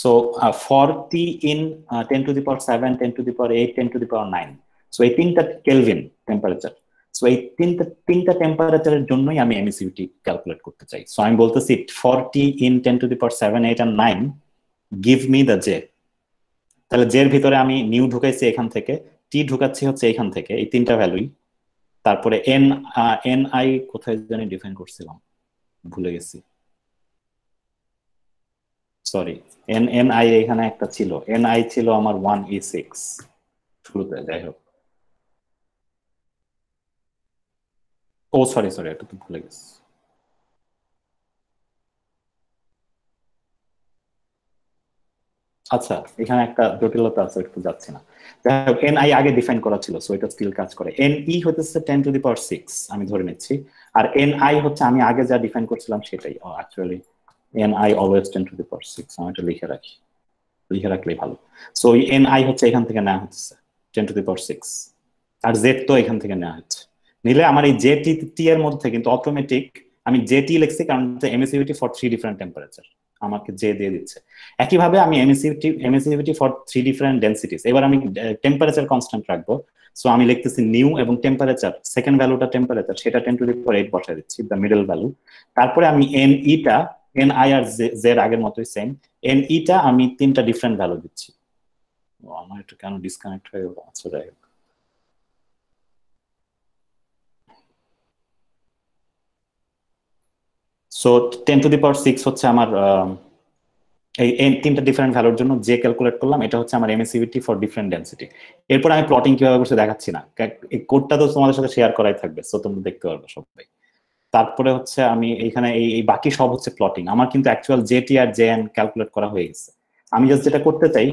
so for T in ten to the power seven ten to the power eight ten to the power nine so এই তিনটা kelvin temperature so এই তিনটা তিনটা টেম্পারেচারের জন্যই আমি emissivity calculate করতে চাই। So আমি বলতেছি for T in ten to the power seven eight and nine give me the J তাহলে জের ভিতরে আমি নিউ ঢুকাইছি এখান থেকে টি ঢুকাচ্ছি হচ্ছে এখান থেকে, এই তিনটা ভ্যালুই তারপরে এন এন আই কোথায় জানি ডিফাইন করছিলাম, ভুলে গেছি। সরি এন এন আই এখানে একটা ছিল এন আই ছিল আমার ওয়ান ই সিক্স শুরুতে, যাই হোক। ও সরি সরি এটা তো ভুলে গেছি আচ্ছা এখানে একটা জটিলতা আছে, একটু যাচ্ছে না। এন আই আগে ডিফাইন করা ছিল সো এটা স্টিল কাজ করে। এন ই হতেছে ten to the power six আমি ধরে নিচ্ছি। আর এন আই হচ্ছে, আমি আগে যা ডিফাইন করছিলাম সেটাই। Actually N I always ten to the power six আমি এটা লিখে রাখি। লিখে রাখলেই ভালো। সো এন আই হচ্ছে এখান থেকে নেওয়া হচ্ছে ten to the power six R Z তো এখান থেকে নেওয়া হচ্ছে। নিলে আমার এই জে টি টি এর মধ্যে কিন্তু অটোমেটিক আমি জে টি লিখছি কারণ emissivity for three different temperature আমাকে জে দিয়ে দিচ্ছে। একইভাবে আমি emissivity emissivity for three different densities এবার আমি টেম্পারেচার কনস্ট্যান্ট রাখব। সো আমি লিখতেছি নিউ এবং টেম্পারেচার সেকেন্ড ভ্যালুটা টেম্পারেচার সেটা টেন টু দি এইট বসাই দিচ্ছি দ্য মিডল ভ্যালু তারপরে আমি এন ইটা এন আই আর জেড আগের মতোই সেম এন ইটা আমি তিনটা ডিফারেন্ট ভ্যালু দিচ্ছি। আমার একটু কেন ডিসকানেক্ট হয়ে গেল। আচ্ছা যাই হোক so ten to the power six হচ্ছে আমার এই তিনটা ডিফারেন্ট ভ্যালুর জন্য যে ক্যালকুলেট করলাম, এটা হচ্ছে আমার এমএসিভিটি ফর ডিফারেন্ট ডেন্সিটি এরপর আমি প্লটিং কীভাবে করছে দেখাচ্ছি না। এই কোডটা তো তোমাদের সাথে শেয়ার করাই থাকবে সো তোমরা দেখতে পারবে সবাই। তারপরে হচ্ছে আমি এইখানে এই এই বাকি সব হচ্ছে প্লটিং আমার কিন্তু অ্যাকচুয়াল জেটি আর জে এন ক্যালকুলেট করা হয়ে গেছে। আমি জাস্ট যেটা করতে চাই,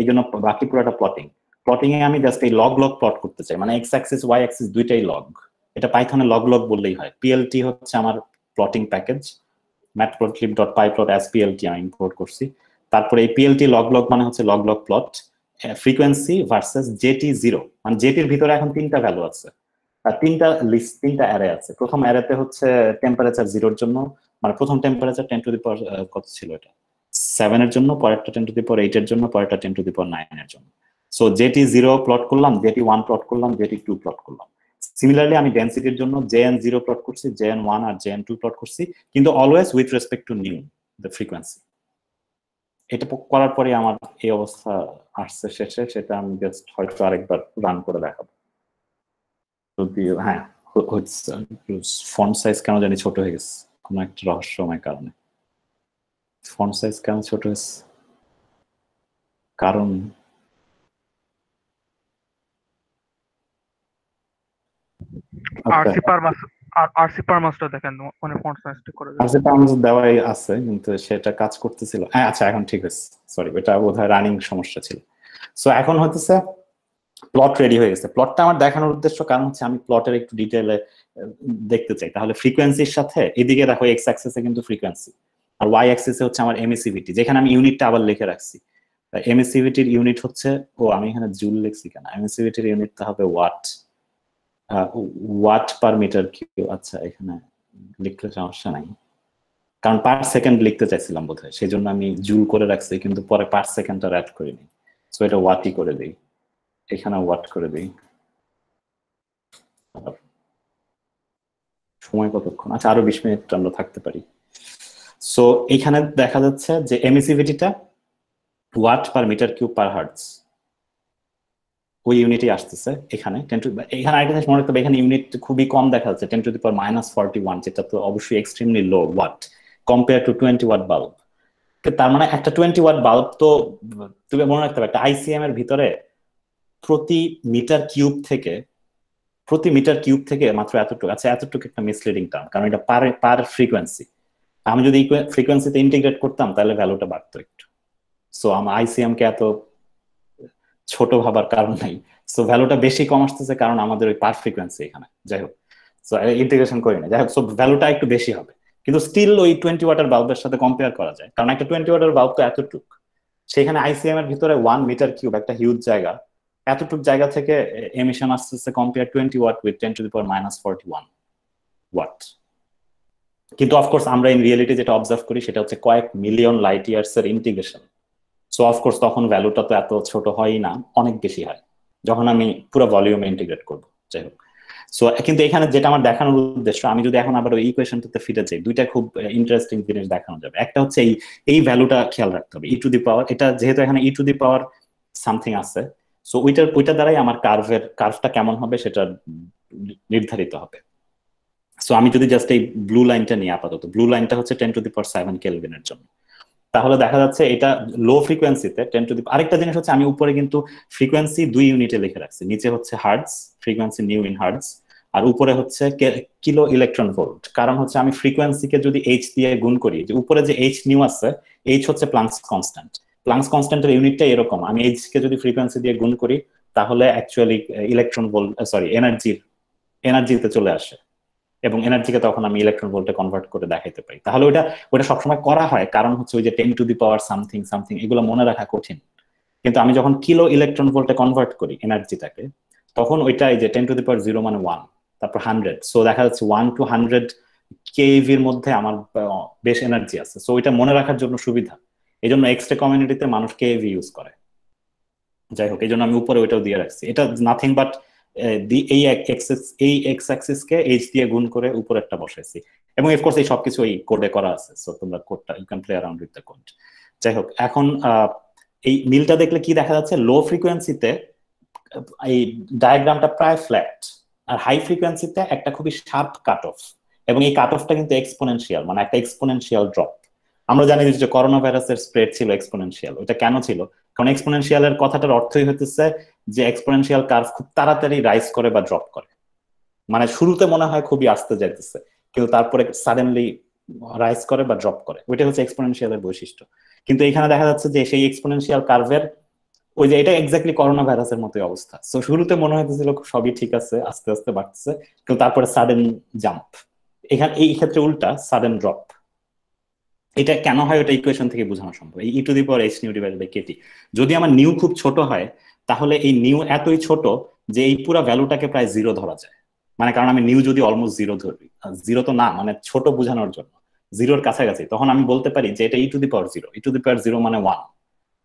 এই জন্য বাকি পুরোটা প্লটিং প্লটিং এ আমি জাস্ট এই লগ লগ প্লট করতে চাই মানে এক্স অ্যাক্সিস ওয়াই অ্যাক্সিস দুইটাই লগ এটা পাইথনে লগ লগ বললেই হয়। পিএলটি হচ্ছে আমার প্লটিং প্যাকেজ ম্যাটপ্লটলিব আমি ইম্পোর্ট করছি। তারপরে এই মানে হচ্ছে মানে ভিতরে এখন তিনটা ভ্যালু আছে। আর তিনটা লিস্ট তিনটা অ্যারে আছে। প্রথম অ্যারেতে হচ্ছে টেম্পারেচার জিরোর জন্য মানে প্রথম টেম্পারেচার টেন টু দি কত ছিল এটা? সেভেন এর জন্য, পরেরটা টেন টু দি পাওয়ার জন্য, পরেরটা ten to the power nine এর জন্য। সো জেটি জিরো প্লট করলাম জেটি ওয়ান প্লট করলাম জেটি টু প্লট করলাম। সিমিলারলি আমি ডেন্সিটির জন্য জে এন জিরো প্লট করছি জে এন ওয়ান আর জে এন টু প্লট করছি, কিন্তু always with respect to nu the frequency এটা করার পরে আমার এই অবস্থা আসছে শেষে, সেটা আমি জাস্ট হয়তো আরেকবার রান করে দেখাবো। যদি হ্যাঁ ফন্ট সাইজ কেন জানি ছোট হয়ে গেছে, কোনো একটা রহস্যময় কারণে। ফন্ট সাইজ কেন ছোট হয়েছে? কারণ আরসি পার মাস আর আরসি পার মাসটা দেখেন মানে ফন্ট সাইজ ঠিক করে। আছে টার্মস দেওয়াই আছে কিন্তু সেটা কাজ করতেছিল। আচ্ছা এখন ঠিক আছে সরি এটা বোধহয় রানিং সমস্যা ছিল। সো এখন হতেছে প্লট রেডি হয়ে গেছে। প্লটটা আমার দেখানোর উদ্দেশ্য কারণ হচ্ছে আমি প্লটের একটু ডিটেলে দেখতে চাই। তাহলে ফ্রিকোয়েন্সির সাথে এদিকে দেখো এক্স অ্যাক্সিসে কিন্তু ফ্রিকোয়েন্সি আর ওয়াই অ্যাক্সিসে হচ্ছে আমার এমএসিভিটি যেখানে আমি ইউনিটটা আবার লিখে রাখছি। এমএসিভিটির ইউনিট হচ্ছে ও আমি এখানে জুল লিখছি কেন? এমএসিভিটির ইউনিটটা হবে watt watt per metre Q আচ্ছা এখানে লিখলে সমস্যা নাই। কারণ পার সেকেন্ড লিখতে চাইছিলাম বোধহয় সেই জন্য আমি জুল করে রাখছি, কিন্তু পরে পার সেকেন্ড আর অ্যাড করিনি। সো এটা ওয়াটই করে দিই। এখানে ওয়াট করে দিই। সময় কতক্ষণ? আচ্ছা আরও বিশ মিনিট আমরা থাকতে পারি। সো এখানে দেখা যাচ্ছে যে এমিসিভিটিটা watt per metre cube per hertz ওই ইউনিটই আসতেছে এখানে টেন টু এখানে আরেকটা জিনিস মনে রাখতে হবে, এখানে ইউনিট খুবই কম দেখা যাচ্ছে ten to the power minus forty one যেটা তো অবশ্যই extremely low watt compare to twenty watt bulb তার মানে একটা টোয়েন্টি ওয়াট বাল্ব তো, তুমি মনে রাখতে হবে, একটা আইসিএম এর ভিতরে প্রতি মিটার কিউব থেকে, প্রতি মিটার কিউব থেকে মাত্র এতটুকু আচ্ছা এতটুকু একটা মিসলিডিং টার্ম কারণ এটা পার পার ফ্রিকোয়েন্সি আমি যদি ফ্রিকোয়েন্সিতে ইন্টিগ্রেট করতাম, তাহলে ভ্যালুটা বাড়তো একটু। সো আমার আইসিএম কে এত ছোট ভাবার কারণ নাই। সো ভ্যালুটা বেশি কম আসতেছে কারণ আমাদের ওই পার ফ্রিকোয়েন্সি এখানে। যাই হোক। সো ইন্টিগ্রেশন করি না। যাই হোক সো ভ্যালুটা একটু বেশি হবে। কিন্তু স্টিল ওই টোয়েন্টি ওয়াটার বাল্বের সাথে কম্পেয়ার করা যায়। কারণ একটা টোয়েন্টি ওয়াটার বাল্ব তো এতটুক। সেখানে আইসিএম এর ভিতরে ওয়ান মিটার কিউব একটা হিউজ জায়গা। এতটুক জায়গা থেকে এমিশন আসতেছে compare twenty watt with ten to the power minus forty one watt কিন্তু অফকোর্স আমরা ইন রিয়েলিটি যেটা অবজার্ভ করি, সেটা হচ্ছে কয়েক মিলিয়ন লাইট ইয়ার্স এর ইন্টিগ্রেশন সো অফকোর্স তখন ভ্যালুটা তো এত ছোট হয়ই না, অনেক বেশি হয়, যখন আমি পুরো ভলিউমে ইন্টিগ্রেট করব, যাই হোক। সো কিন্তু এখানে যেটা আমার দেখানোর উদ্দেশ্য, আমি যদি এখন আবার ওই ইকুয়েশনটাতে ফিরে যাই, দুইটা খুব ইন্টারেস্টিং জিনিস দেখানো যাবে। একটা হচ্ছে এই এই ভ্যালুটা খেয়াল রাখতে হবে ই টু দি পাওয়ার এটা যেহেতু এখানে E to the power something আছে সো ওইটার, ওইটা দ্বারাই আমার কার্ভের কার্ভটা কেমন হবে সেটা নির্ধারিত হবে। সো আমি যদি জাস্ট এই ব্লু লাইনটা নিয়ে আপাতত ব্লু লাইনটা হচ্ছে ten to the power seven কেলভিনের জন্য। তাহলে দেখা যাচ্ছে এটা লো ফ্রিকোয়েন্সিতে টেন টু দি আরেকটা জিনিস হচ্ছে আমি উপরে কিন্তু ফ্রিকোয়েন্সি দুই ইউনিটে লিখে রাখছি। নিচে হচ্ছে hertz frequency nu in hertz আর উপরে হচ্ছে কিলো ইলেকট্রন ভোল্ট কারণ হচ্ছে আমি ফ্রিকোয়েন্সিকে যদি এইচ দিয়ে গুণ করি, যে উপরে যে এইচ নিউ আছে এইচ হচ্ছে প্লাংস কনস্ট্যান্ট প্লাংস কনস্ট্যান্টের ইউনিটটা এরকম। আমি এইচ কে যদি ফ্রিকোয়েন্সি দিয়ে গুণ করি, তাহলে অ্যাকচুয়ালি ইলেকট্রন ভোল্ট সরি এনার্জির এনার্জিতে চলে আসে। এবং এনার্জিকে তখন আমি ইলেকট্রন ভোল্টে কনভার্ট করে দেখাইতে পারি। তাহলে ওইটা ওটা সবসময় করা হয়। কারণ হচ্ছে ওই যে ten to the power something something এগুলো মনে রাখা কঠিন। কিন্তু আমি যখন কিলো ইলেকট্রন ভোল্টে কনভার্ট করি এনার্জিটাকে তখন ওইটা এই যে ten to the power zero মানে ওয়ান তারপর হান্ড্রেড সো দেখা যাচ্ছে ওয়ান টু হান্ড্রেড কেভির মধ্যে আমার বেশ এনার্জি আছে। সো ওইটা মনে রাখার জন্য সুবিধা। এই জন্য এক্সট্রা কমিউনিটিতে মানুষ কেভি ইউজ করে। যাই হোক এই জন্য আমি উপরে ওইটাও দিয়ে রাখছি। এটা নাথিং বাট এই এই এক্স অ্যাক্সিস কে এইচ দিয়ে গুণ করে উপরে একটা বসাইছি। এবং অফকোর্স এই সবকিছু এই কোডে করা আছে সো তোমরা কোডটা you can play around with the code যাই হোক, এখন এই মিলটা দেখলে কি দেখা যাচ্ছে? লো ফ্রিকোয়েন্সিতে এই ডায়াগ্রামটা প্রায় ফ্ল্যাট আর হাই ফ্রিকোয়েন্সিতে একটা খুবই শার্প কাট অফ এবং এই কাট অফটা কিন্তু এক্সপোনেনশিয়াল মানে একটা এক্সপোনেনশিয়াল ড্রপ আমরা জানি যে করোনা ভাইরাসের স্প্রেড ছিল এক্সপোনেনশিয়াল ওটা কেন ছিল? কারণ এক্সপোনেনশিয়ালের কথাটার অর্থই হতেছে যে এক্সপোনেনশিয়াল কার্ভ খুব তাড়াতাড়ি রাইজ করে বা ড্রপ করে। মানে শুরুতে মনে হয় খুবই আস্তে যাইতেছে, কিন্তু তারপরে সাডেনলি রাইজ করে বা ড্রপ করে। ওইটা হচ্ছে এক্সপোনেনশিয়ালের বৈশিষ্ট্য। কিন্তু এখানে দেখা যাচ্ছে যে সেই এক্সপোনেনশিয়াল কার্ভের ওই যে এটা এক্স্যাক্টলি করোনা ভাইরাসের মতোই অবস্থা। সো শুরুতে মনে হইতেছিল সবই ঠিক আছে, আস্তে আস্তে বাড়তেছে, কিন্তু তারপরে সাডেন জাম্প এখানে, এই ক্ষেত্রে উল্টা সাডেন ড্রপ এটা কেন হয় ওটা ইকুয়েশন থেকে বোঝানো সম্ভব। এই E to H nu divide by KT যদি আমার নিউ খুব ছোট হয় তাহলে এই নিউ এতই ছোট যে এই পুরো ভ্যালুটাকে প্রায় জিরো ধরা যায়। মানে কারণ আমি নিউ যদি অলমোস্ট জিরো ধরি জিরো তো না মানে ছোট বোঝানোর জন্য জিরোর কাছাকাছি, তখন আমি বলতে পারি যে এটা E to the power zero E to the power zero মানে ওয়ান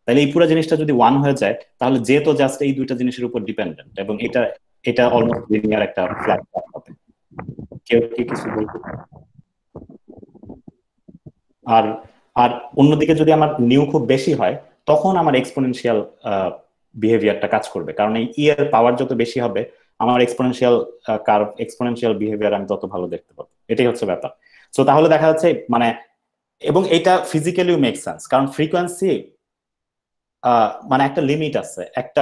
তাহলে এই পুরো জিনিসটা যদি ওয়ান হয়ে যায়, তাহলে যে তো জাস্ট এই দুইটা জিনিসের উপর ডিপেন্ডেন্ট এবং এটা এটা অলমোস্ট লিনিয়ার একটা ফ্ল্যাট হবে। কেউ কি কিছু বলতে আর আর অন্যদিকে যদি আমার নিউ খুব বেশি হয়, তখন আমার এক্সপোনেনশিয়াল বিহেভিয়ারটা কাজ করবে। কারণ এই ই এর পাওয়ার যত বেশি হবে, আমার এক্সপোনেনশিয়াল কার্ভ এক্সপোনেনশিয়াল বিহেভিয়ার আমি তত ভালো দেখতে পাবো। এটাই হচ্ছে ব্যাপার। সো তাহলে দেখা যাচ্ছে মানে এবং এটা ফিজিক্যালিও মেক সেন্স কারণ ফ্রিকোয়েন্সি মানে একটা লিমিট আছে। একটা,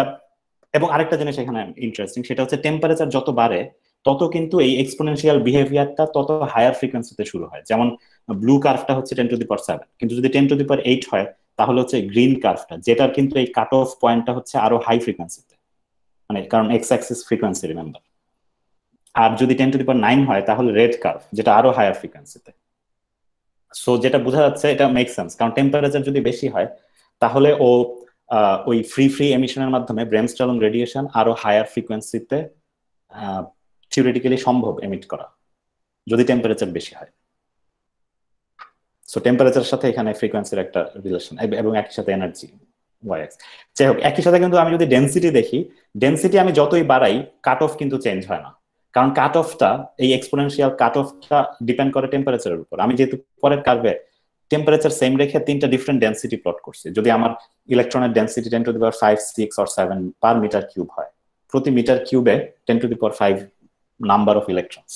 এবং আরেকটা জিনিস এখানে ইন্টারেস্টিং সেটা হচ্ছে টেম্পারেচার যত বাড়ে, তত কিন্তু এই এক্সপোনেনশিয়াল বিহেভিয়ারটা তত হায়ার ফ্রিকোয়েন্সিতে শুরু হয়। যেমন ব্লু কার্ভটা হচ্ছে ten to the power seven কিন্তু যদি ten to the power eight হয় তাহলে হচ্ছে গ্রিন কার্ভটা যেটার কিন্তু এই কাট অফ পয়েন্টটা হচ্ছে আরও হাই ফ্রিকোয়েন্সিতে মানে কারণ এক্স অ্যাক্সিস ফ্রিকোয়েন্সি রিমেম্বার আর যদি ten to the power nine হয়, তাহলে রেড কার্ভ যেটা আরও হায়ার ফ্রিকোয়েন্সিতে সো যেটা বোঝা যাচ্ছে, এটা মেক সেন্স কারণ টেম্পারেচার যদি বেশি হয়, তাহলে ও ওই ফ্রি ফ্রি এমিশনের মাধ্যমে ব্রেনস্টলং রেডিয়েশন আরও হায়ার ফ্রিকোয়েন্সিতে থিওরিটিক্যালি সম্ভব এমিট করা, যদি টেম্পারেচার বেশি হয়। সো টেম্পারেচারের সাথে এখানে ফ্রিকোয়েন্সির একটা রিলেশন এবং একই সাথে এনার্জি ওয়াইএক্স যাই হোক, একই সাথে কিন্তু আমি যদি ডেন্সিটি দেখি ডেন্সিটি আমি যতই বাড়াই কাট অফ কিন্তু চেঞ্জ হয় না। কারণ কাট অফটা এই এক্সপোনেনশিয়াল কাট অফটা ডিপেন্ড করে টেম্পারেচারের উপর। আমি যেহেতু পরের কার্ভে টেম্পারেচার সেম রেখে তিনটা ডিফারেন্ট ডেন্সিটি প্লট করছি। যদি আমার ইলেকট্রনের density ten to the power five six or seven per metre cube হয়, প্রতি metre কিউবে ten to the power five number of electrons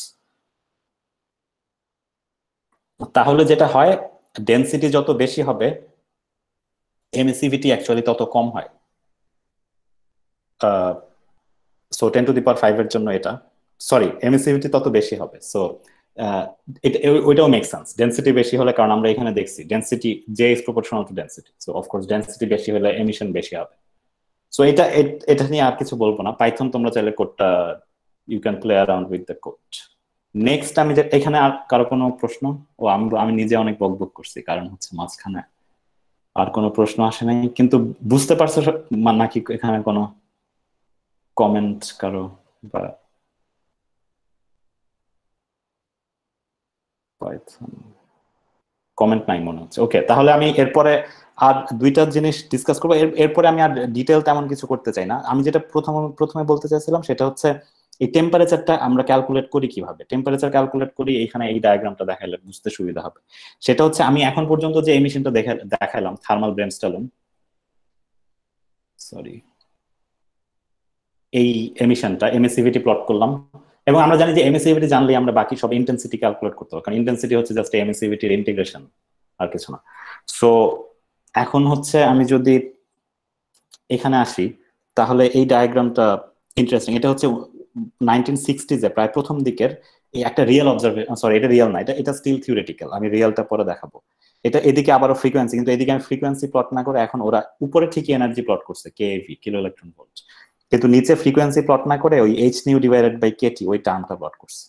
তাহলে যেটা হয় ডেন্সিটি যত বেশি হবে এমিসিভিটি অ্যাকচুয়ালি তত কম হয়। So ten to the power five এর জন্য এটা সরি এমিসিভিটি তত বেশি হবে। সো ওইটাও মেক সেন্স ডেন্সিটি বেশি হলে, কারণ আমরা এখানে দেখছি density J is proportional to density so of course density বেশি হলে এমিশন বেশি হবে। সো এটা এটা নিয়ে আর কিছু বলব না পাইথন তোমরা চাইলে কোডটা you can play around with the code next আমি এখানে আর কারও কোনো প্রশ্ন? ও, আমি আমি নিজে অনেক বক বক করছি, কারণ হচ্ছে মাঝখানে আর কোনো প্রশ্ন আসে নাই। কিন্তু বুঝতে পারছ নাকি এখানে কোনো কমেন্ট কারও বা কমেন্ট নাই মনে হচ্ছে। ওকে তাহলে আমি এরপরে আর দুইটা জিনিস ডিসকাস করব। এরপরে আমি আর ডিটেল তেমন কিছু করতে চাই না। আমি যেটা প্রথম প্রথমে বলতে চাইছিলাম সেটা হচ্ছে এই টেম্পারেচারটা আমরা ক্যালকুলেট করি কীভাবে? টেম্পারেচার ক্যালকুলেট করি এখানে এই ডায়াগ্রামটা দেখাইলে বুঝতে সুবিধা হবে। সেটা হচ্ছে আমি এখন পর্যন্ত যে এমিশনটা দেখা, দেখাইলাম থার্মাল ব্রেনস্টলন সরি এই এমিশনটা এমএসিভিটি প্লট করলাম। এবং আমরা জানি যে এমএসিভিটি জানলে আমরা বাকি সব ইন্টেন্সিটি ক্যালকুলেট করতে পারব, কারণ ইন্টেন্সিটি হচ্ছে জাস্ট এমএসিভিটির ইন্টিগ্রেশন আর কিছু না। সো এখন হচ্ছে আমি যদি এখানে আসি, তাহলে এই ডায়াগ্রামটা ইন্টারেস্টিং এটা হচ্ছে নাইনটিন সিক্সটিজে প্রায় প্রথম দিকের একটা রিয়েল অবজারভেশন সরি এটা রিয়েল না, এটা এটা স্টিল থিওরিটিক্যাল আমি রিয়েলটা পরে দেখাবো। এটা এদিকে আবারও ফ্রিকোয়েন্সি কিন্তু এদিকে আমি ফ্রিকোয়েন্সি প্লট না করে এখন ওরা উপরে ঠিকই এনার্জি প্লট করছে কেভি কিলো ইলেকট্রন ভোল্ট কিন্তু নিচে ফ্রিকোয়েন্সি প্লট না করে ওই H nu divided by KT ওই টার্মটা প্লট করছে।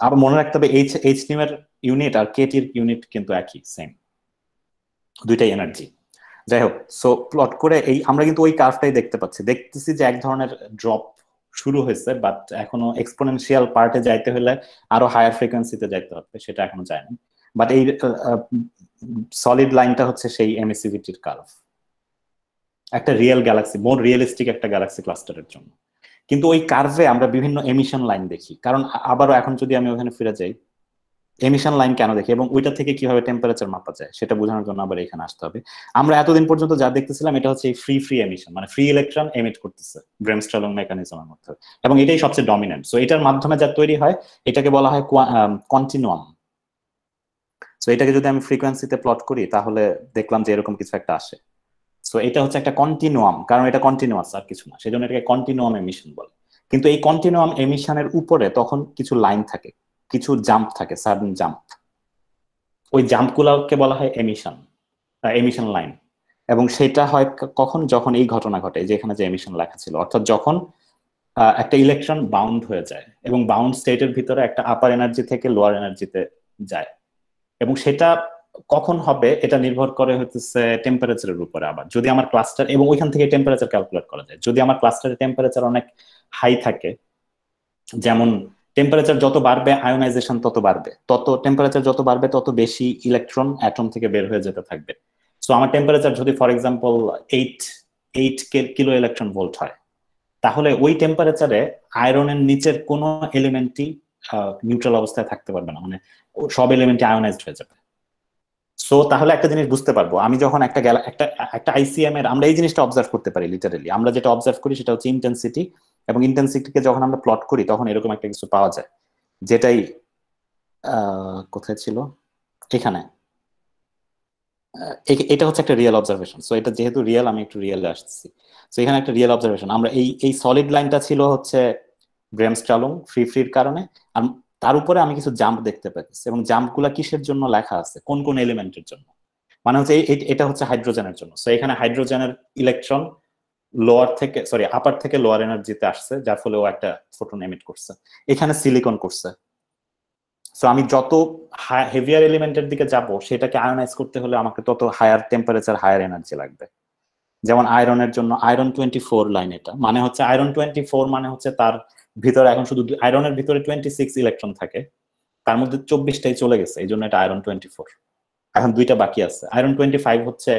আবার মনে রাখতে হবে এইচ এইচ নিউ এর ইউনিট আর কেটির ইউনিট কিন্তু একই সেম দুইটাই এনার্জি যাই হোক সো প্লট করে এই, আমরা কিন্তু ওই কার্ভটাই দেখতে পাচ্ছি। দেখতেছি যে এক ধরনের ড্রপ শুরু হয়েছে বাট এখনও এক্সপোনেনশিয়াল পার্টে যাইতে হলে আরও হায়ার ফ্রিকোয়েন্সিতে যাইতে হবে, সেটা এখনও যায় না বাট এই সলিড লাইনটা হচ্ছে সেই এমএসিভিটির কার্ভ একটা রিয়েল গ্যালাক্সি মোর রিয়েলিস্টিক একটা গ্যালাক্সি ক্লাস্টারের জন্য। কিন্তু ওই কার্ভে আমরা বিভিন্ন এমিশন লাইন দেখি। কারণ আবারও এখন যদি আমি ওখানে ফিরে যাই এমিশন লাইন কেন দেখি এবং ওইটা থেকে কীভাবে টেম্পারেচার মাপা যায়, সেটা বোঝানোর জন্য আবার এখানে আসতে হবে। আমরা এতদিন পর্যন্ত যা দেখতেছিলাম, এটা হচ্ছে ফ্রি ফ্রি এমিশন মানে ফ্রি ইলেকট্রন এমিট করতেছে ব্রেমস্ট্রলং মেকানিজমের মধ্যে। এবং এটাই সবচেয়ে ডমিনেন্ট সো এটার মাধ্যমে যা তৈরি হয়, এটাকে বলা হয় কন্টিনিউয়াম সো এটাকে যদি আমি ফ্রিকোয়েন্সিতে প্লট করি, তাহলে দেখলাম যে এরকম কিছু একটা আসে। সো এটা হচ্ছে একটা কন্টিনিউয়াম কারণ এটা কন্টিনিউয়াস আর কিছু না। সেজন্য এটাকে কন্টিনিউয়াম এমিশন বলে। কিন্তু এই কন্টিনিউয়াম এমিশনের উপরে তখন কিছু লাইন থাকে। কিছু জাম্প থাকে সাডেন জাম্প ওই জাম্পগুলোকে বলা হয় এমিশন এমিশন লাইন এবং সেটা হয় কখন? যখন এই ঘটনা ঘটে যেখানে যে এমিশন লেখা ছিল। অর্থাৎ যখন একটা ইলেকট্রন বাউন্ড হয়ে যায় এবং বাউন্ড স্টেটের ভিতরে একটা আপার এনার্জি থেকে লোয়ার এনার্জিতে যায়। এবং সেটা কখন হবে? এটা নির্ভর করে হচ্ছে টেম্পারেচারের উপরে আবার। যদি আমার ক্লাস্টার এবং ওইখান থেকে টেম্পারেচার ক্যালকুলেট করা যায়। যদি আমার ক্লাস্টারের টেম্পারেচার অনেক হাই থাকে, যেমন টেম্পারেচার যত বাড়বে আয়োনাইজেশন তত বাড়বে। তত টেম্পারেচার যত বাড়বে, তত বেশি ইলেকট্রন অ্যাটম থেকে বের হয়ে যেতে থাকবে। সো আমার টেম্পারেচার যদি for example eight eight kilo electron volt হয়, তাহলে ওই টেম্পারেচারে আয়রনের নিচের কোনো এলিমেন্টই নিউট্রাল অবস্থায় থাকতে পারবে না। মানে সব এলিমেন্টই আয়োনাইজড হয়ে যাবে। সো তাহলে একটা জিনিস বুঝতে পারব। আমি যখন একটা একটা একটা আইসিএম এর আমরা এই জিনিসটা অবজার্ভ করতে পারি লিটারেলি আমরা যেটা অবজার্ভ করি, সেটা হচ্ছে ইন্টেন্সিটি এবং ইন্টেন্সিটিকে যখন আমরা প্লট করি, তখন এরকম একটা কিছু পাওয়া যায়। যেটাই কোথায় ছিল? এখানে। এটা হচ্ছে একটা রিয়েল অবজারভেশন সো এটা যেহেতু রিয়েল আমি একটু রিয়েলে আসছি। সো এখানে একটা রিয়েল অবজারভেশন আমরা এই এই সলিড লাইনটা ছিল হচ্ছে ব্রেমস চালং ফ্রি ফ্রির কারণে। আর তার উপরে আমি কিছু জাম্প দেখতে পাচ্ছি এবং জাম্পগুলা কিসের জন্য লেখা আছে? কোন কোন এলিমেন্টের জন্য? মানে হচ্ছে এটা হচ্ছে হাইড্রোজেনের জন্য। সো এখানে হাইড্রোজেনের ইলেকট্রন লোয়ার থেকে সরি আপার থেকে লোয়ার এনার্জিতে আসছে, যার ফলে ও একটা ফোটন এমিট করছে। এখানে সিলিকন করছে। সো আমি যত হেভিয়ার এলিমেন্টের দিকে যাব, সেটাকে আয়নাইজ করতে হলে আমাকে তত হায়ার টেম্পারেচার হায়ার এনার্জি লাগবে। যেমন আয়রনের জন্য আয়রন টোয়েন্টি ফোর লাইন এটা। মানে হচ্ছে আয়রন টোয়েন্টি ফোর মানে হচ্ছে তার ভিতরে এখন শুধু আয়রনের ভিতরে টোয়েন্টি সিক্স ইলেকট্রন থাকে। তার মধ্যে চব্বিশটাই চলে গেছে, এই জন্য এটা আয়রন টোয়েন্টি ফোর এখন দুইটা বাকি আছে। আয়রন টোয়েন্টি ফাইভ হচ্ছে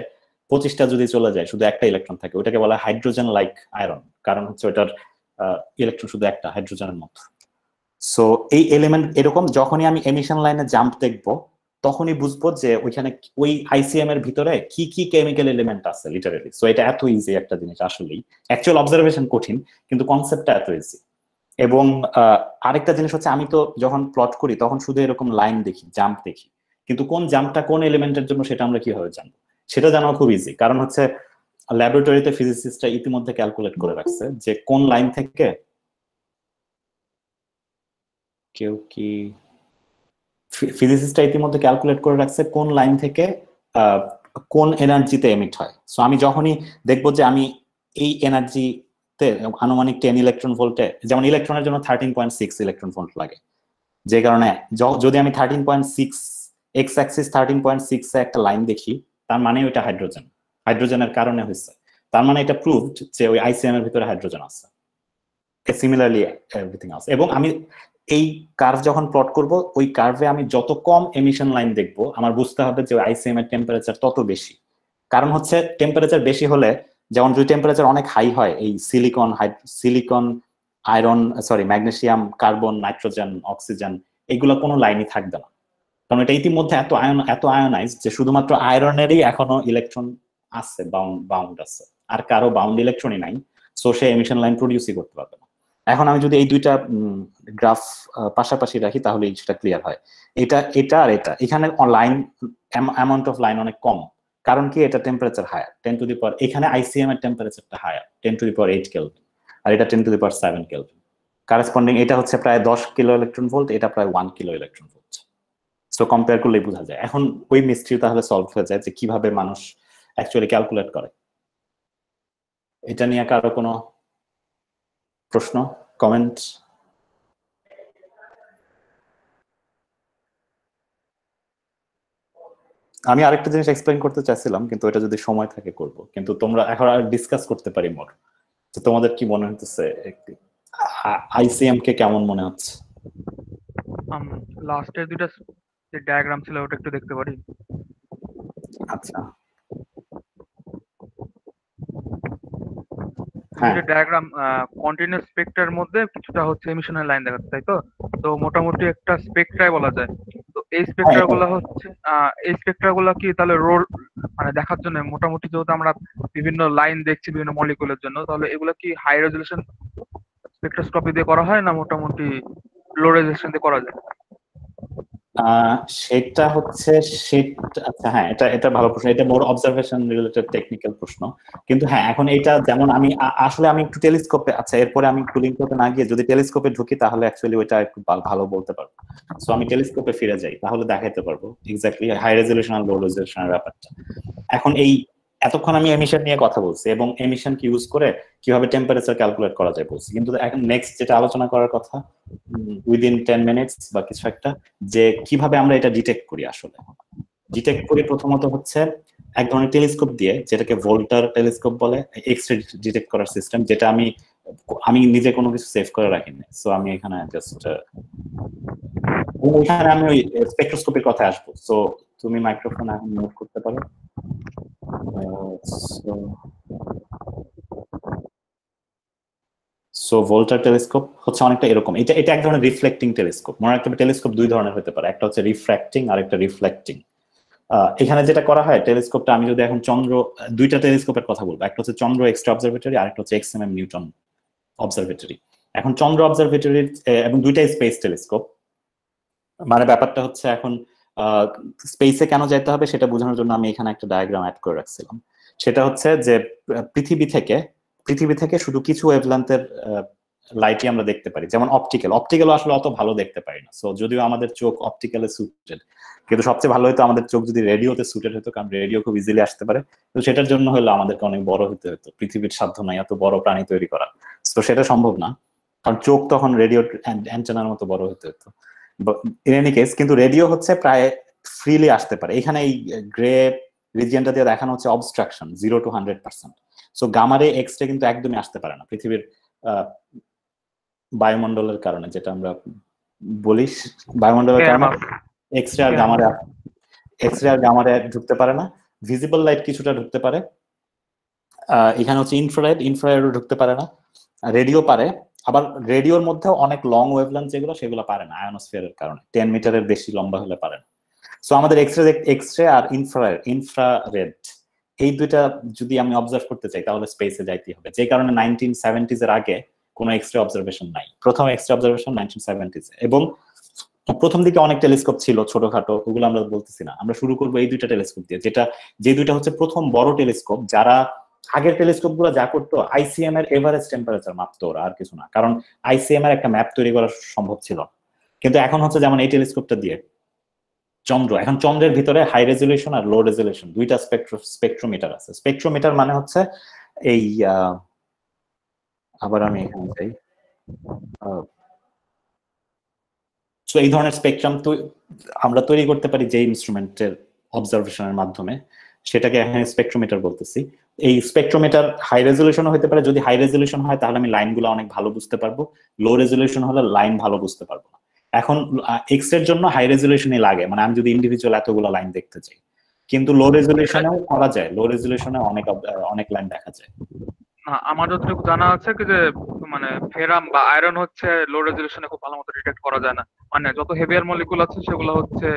পঁচিশটা যদি চলে যায়, শুধু একটা ইলেকট্রন থাকে ওটাকে বলা হাইড্রোজেন লাইক আয়রন কারণ হচ্ছে ওটার ইলেকট্রন শুধু একটা হাইড্রোজেনের মতো। সো এই এলিমেন্ট এরকম, যখনই আমি এমিশন লাইনে জাম্প দেখব, তখনই বুঝব যে ওইখানে ওই আইসিএম এর ভিতরে কি কি কেমিক্যাল এলিমেন্ট আছে লিটারেলি সো এটা এত ইজি একটা জিনিস আসলেই। অ্যাকচুয়াল অবজারভেশন কঠিন, কিন্তু কনসেপ্টটা এত ইজি এবং আরেকটা জিনিস হচ্ছে, আমি তো যখন প্লট করি, তখন শুধু এরকম লাইন দেখি জাম্প দেখি। কিন্তু কোন জাম্পটা কোন এলিমেন্টের জন্য, সেটা আমরা কীভাবে জানব? সেটা জানা খুব ইজি কারণ হচ্ছে ল্যাবরেটরিতে ফিজিসিস্টরা ইতিমধ্যে ক্যালকুলেট করে রাখছে যে কোন লাইন থেকে কেউ কি ফিজিসিস্টরা ইতিমধ্যে ক্যালকুলেট করে রাখছে কোন লাইন থেকে কোন এনার্জিতে এমিট হয়। সো আমি যখনই দেখব যে আমি এই এনার্জিতে আনুমানিক টেন ইলেকট্রন ভোল্টে যেমন ইলেকট্রনের জন্য thirteen point six electron volt লাগে। যে কারণে যদি আমি thirteen point six x axis thirteen point six একটা লাইন দেখি তার মানে ওইটা হাইড্রোজেন হাইড্রোজেনের কারণে হয়েছে। তার মানে এটা প্রুভড যে ওই আইসিএম এর ভিতরে হাইড্রোজেন আছে। সিমিলারলি এভরিথিং আছে এবং আমি এই কার্ভ যখন প্লট করব, ওই কার্ভে আমি যত কম এমিশন লাইন দেখব, আমার বুঝতে হবে যে আইসিএম এর টেম্পারেচার তত বেশি। কারণ হচ্ছে টেম্পারেচার বেশি হলে যেমন যদি টেম্পারেচার অনেক হাই হয়, এই silicon silicon iron sorry magnesium carbon nitrogen oxygen এগুলো কোনো লাইনই থাকবে না। কারণ এটা ইতিমধ্যে এত আয়ন, এত আয়নাইজ যে শুধুমাত্র আয়রনেরই এখনও ইলেকট্রন আছে বাউন্ড বাউন্ড আছে। আর কারও বাউন্ড ইলেকট্রনই নাই সো সে এমিশন লাইন প্রডিউসই করতে পারবে না। এখন আমি যদি এই দুইটা গ্রাফ পাশাপাশি রাখি তাহলে সেটা ক্লিয়ার হয়। এটা এটা আর এটা। এখানে লাইন অ্যামাউন্ট অফ লাইন অনেক কম। কারণ কি? এটা temperature higher ten to the power এখানে আইসিএম এর টেম্পারেচারটা higher ten to the power eight kelvin আর এটা ten to the power seven kelvin corresponding এটা হচ্ছে প্রায় দশ কিলো ইলেকট্রন ভোল্ট এটা প্রায় one kilo electron so compare করলেই বোঝা যায়। এখন ওই মিস্ট্রি তাহলে সলভ হয়ে যায় যে কীভাবে মানুষ অ্যাকচুয়ালি ক্যালকুলেট করে। এটা নিয়ে কারও কোনো প্রশ্ন কমেন্ট আমি আরেকটা জিনিস এক্সপ্লেন করতে চাইছিলাম, কিন্তু এটা যদি সময় থাকে করব। কিন্তু তোমরা এখন আর ডিসকাস করতে পারি মোর তো তোমাদের কি মনে হচ্ছে আইসিএম কে কেমন মনে হচ্ছে? লাস্টের দুইটা যে ডায়াগ্রাম ছিল ওটা একটু দেখতে পারি? আচ্ছা। হ্যাঁ। ডায়াগ্রাম কন্টিনিউয়াস স্পেক্ট্রার মধ্যে কিছুটা হচ্ছে এমিশনের লাইন দেখাচ্ছে তাই তো? তো মোটামুটি একটা স্পেক্ট্রাই বলা যায়। তো এই স্পেক্ট্রা গুলো হচ্ছে এই স্পেক্ট্রা গুলো কি তাহলে রোল মানে দেখার জন্য মোটামুটি যেহেতু আমরা বিভিন্ন লাইন দেখছি বিভিন্ন মলিকুলের জন্য তাহলে এগুলো কি হাই রেজলিউশন স্পেকট্রোস্কপি দিয়ে করা হয় না মোটামুটি লো রেজলিউশন দিয়ে করা যায়? সেটা হচ্ছে আচ্ছা হ্যাঁ এটা এটা ভালো প্রশ্ন। এটা মোর অবজারভেশন রিলেটেড টেকনিক্যাল প্রশ্ন। কিন্তু হ্যাঁ এখন এটা যেমন আমি আসলে আমি একটু টেলিস্কোপে আচ্ছা এরপরে আমি কুলিং করতে না গিয়ে যদি টেলিস্কোপে ঢুকি তাহলে অ্যাকচুয়ালি ওইটা একটু ভালো বলতে পারব। সো আমি টেলিস্কোপে ফিরে যাই, তাহলে দেখাইতে পারব। এক্স্যাক্টলি হাই রেজলিউশন আর লো রেজলিউশনের ব্যাপারটা। এখন এই এতক্ষণ আমি এমিশন নিয়ে কথা বলছি এবং এমিশন কি ইউজ করে কীভাবে টেম্পারেচার ক্যালকুলেট করা যায় বলছি। কিন্তু এখন নেক্সট যেটা আলোচনা করার কথা উইদিন টেন মিনিটস বা কিছু একটা, যে কীভাবে আমরা এটা ডিটেক্ট করি আসলে। ডিটেক্ট করি প্রথমত হচ্ছে এক ধরনের টেলিস্কোপ দিয়ে, যেটাকে ভোল্টার টেলিস্কোপ বলে এক্স রে ডিটেক্ট করার সিস্টেম যেটা আমি আমি নিজে কোনো কিছু সেভ করে রাখিনি। সো আমি এখানে জাস্ট ওইখানে আমি ওই স্পেকট্রোস্কোপের কথা আসব। সো তুমি মাইক্রোফোন এখন মিউট করতে পারো। সো ভোল্টার টেলিস্কোপ হচ্ছে অনেকটা এরকম। এটা এটা এক ধরনের রিফ্লেক্টিং টেলিস্কোপ মনে রাখতে টেলিস্কোপ দুই ধরনের হতে পারে। একটা হচ্ছে রিফ্র্যাক্টিং আর একটা রিফ্লেক্টিং এখানে যেটা করা হয় টেলিস্কোপটা আমি যদি এখন চন্দ্র, দুইটা টেলিস্কোপের কথা বলব। একটা হচ্ছে চন্দ্র এক্সট্রা অবজারভেটরি আর একটা হচ্ছে X M M Newton observatory এখন চন্দ্র অবজারভেটরি এবং দুইটাই স্পেস টেলিস্কোপ মানে ব্যাপারটা হচ্ছে এখন স্পেসে কেন যেতে হবে সেটা বোঝানোর জন্য আমি এখানে একটা ডায়াগ্রাম অ্যাড করে রাখছিলাম। সেটা হচ্ছে যে পৃথিবী থেকে পৃথিবী থেকে শুধু কিছু ওয়েভলেন্থের লাইটই আমরা দেখতে পারি। যেমন অপটিক্যাল অপটিক্যাল আসলে অত ভালো দেখতে পারি না। সো যদিও আমাদের চোখ অপটিক্যালে সুটেড কিন্তু সবচেয়ে ভালো হতো আমাদের চোখ যদি রেডিওতে সুটেড হতো, কারণ রেডিও খুব ইজিলি আসতে পারে। তো সেটার জন্য হলো আমাদেরকে অনেক বড় হতে হতো। পৃথিবীর সাধ্য নাই এত বড় প্রাণী তৈরি করা। তো সেটা সম্ভব না। কারণ চোখ তখন রেডিও অ্যান্টেনার মতো বড় হতে হতো। ইন এনি কেস কিন্তু রেডিও হচ্ছে প্রায় ফ্রিলি আসতে পারে। এখানে এই গ্রে রিজিয়নটা দিয়ে দেখানো হচ্ছে obstruction zero to hundred percent so গামারে x ray কিন্তু একদমই আসতে পারে না। পৃথিবীর বায়ুমণ্ডলের কারণে যেটা আমরা বলি বায়ুমণ্ডলের কারণে এক্স রে আর গামারে এক্স রে আর গামারে ঢুকতে পারে না। ভিজিবল লাইট কিছুটা ঢুকতে পারে। এখানে হচ্ছে ইনফ্রারেড ইনফ্রারেডও ঢুকতে পারে না। রেডিও পারে। আবার রেডিওর মধ্যেও অনেক লং ওয়েভলেন্থ যেগুলো, সেগুলো পারে না আয়নোস্ফিয়ারের কারণে। টেন মিটারের বেশি লম্বা হলে পারে না। সো আমাদের এক্স রে এক্স রে আর ইনফ্রারেড ইনফ্রারেড এই দুইটা যদি আমি অবজার্ভ করতে চাই, তাহলে স্পেসে যাইতে হবে। যে কারণে নাইনটিন সেভেন্টিজ এর আগে কোনো এক্স রে অবজারভেশন নাই। প্রথম X ray observation nineteen seventies এবং প্রথম দিকে অনেক টেলিস্কোপ ছিল, ছোটখাটো, ওগুলো আমরা বলতেছি না। আমরা শুরু করব এই দুইটা টেলিস্কোপ দিয়ে, যেটা, যে দুইটা হচ্ছে প্রথম বড় টেলিস্কোপ যারা আগের টেলিস্কোপগুলো যা করতো আইসিএম এর এভারেজ টেম্পারেচার মাপতো ওরা, আর কিছু না। কারণ আইসিএম এর একটা ম্যাপ তৈরি করা সম্ভব ছিল। কিন্তু এখন হচ্ছে যেমন এই টেলিস্কোপটা দিয়ে, চন্দ্র, এখন চন্দ্রের ভিতরে হাই রেজলিউশন আর লো রেজলিউশন দুইটা স্পেকট্রো স্পেকট্রোমিটার আছে। স্পেকট্রোমিটার মানে হচ্ছে এই আবার আমি এখানে যাই সো এই ধরনের স্পেকট্রাম তো আমরা তৈরি করতে পারি যে ইনস্ট্রুমেন্টের অবজারভেশনের মাধ্যমে। সেটাকে এখানে স্পেকট্রোমিটার বলতেছি। এই স্পেকট্রোমিটার হাই রেজলিউশন হতে পারে। যদি হাই রেজলিউশন হয়, তাহলে আমি লাইনগুলো অনেক ভালো বুঝতে পারব। লো রেজলিউশন হলে লাইন ভালো বুঝতে পারব না। এখন এক্সের জন্য হাই রেজলিউশনই লাগে। মানে আমি যদি ইন্ডিভিজুয়াল এতগুলো লাইন দেখতে চাই। কিন্তু লো রেজলিউশনেও করা যায়। লো রেজলিউশনে অনেক অনেক লাইন দেখা যায়। আমার যতটুকু জানা আছে যে মানে ফেরাম বা আয়রন হচ্ছে লো রেজলিউশনে খুব ভালো মতো ডিটেক্ট করা যায় না। মানে যত হেভিয়ার মলিকুল আছে, সেগুলো হচ্ছে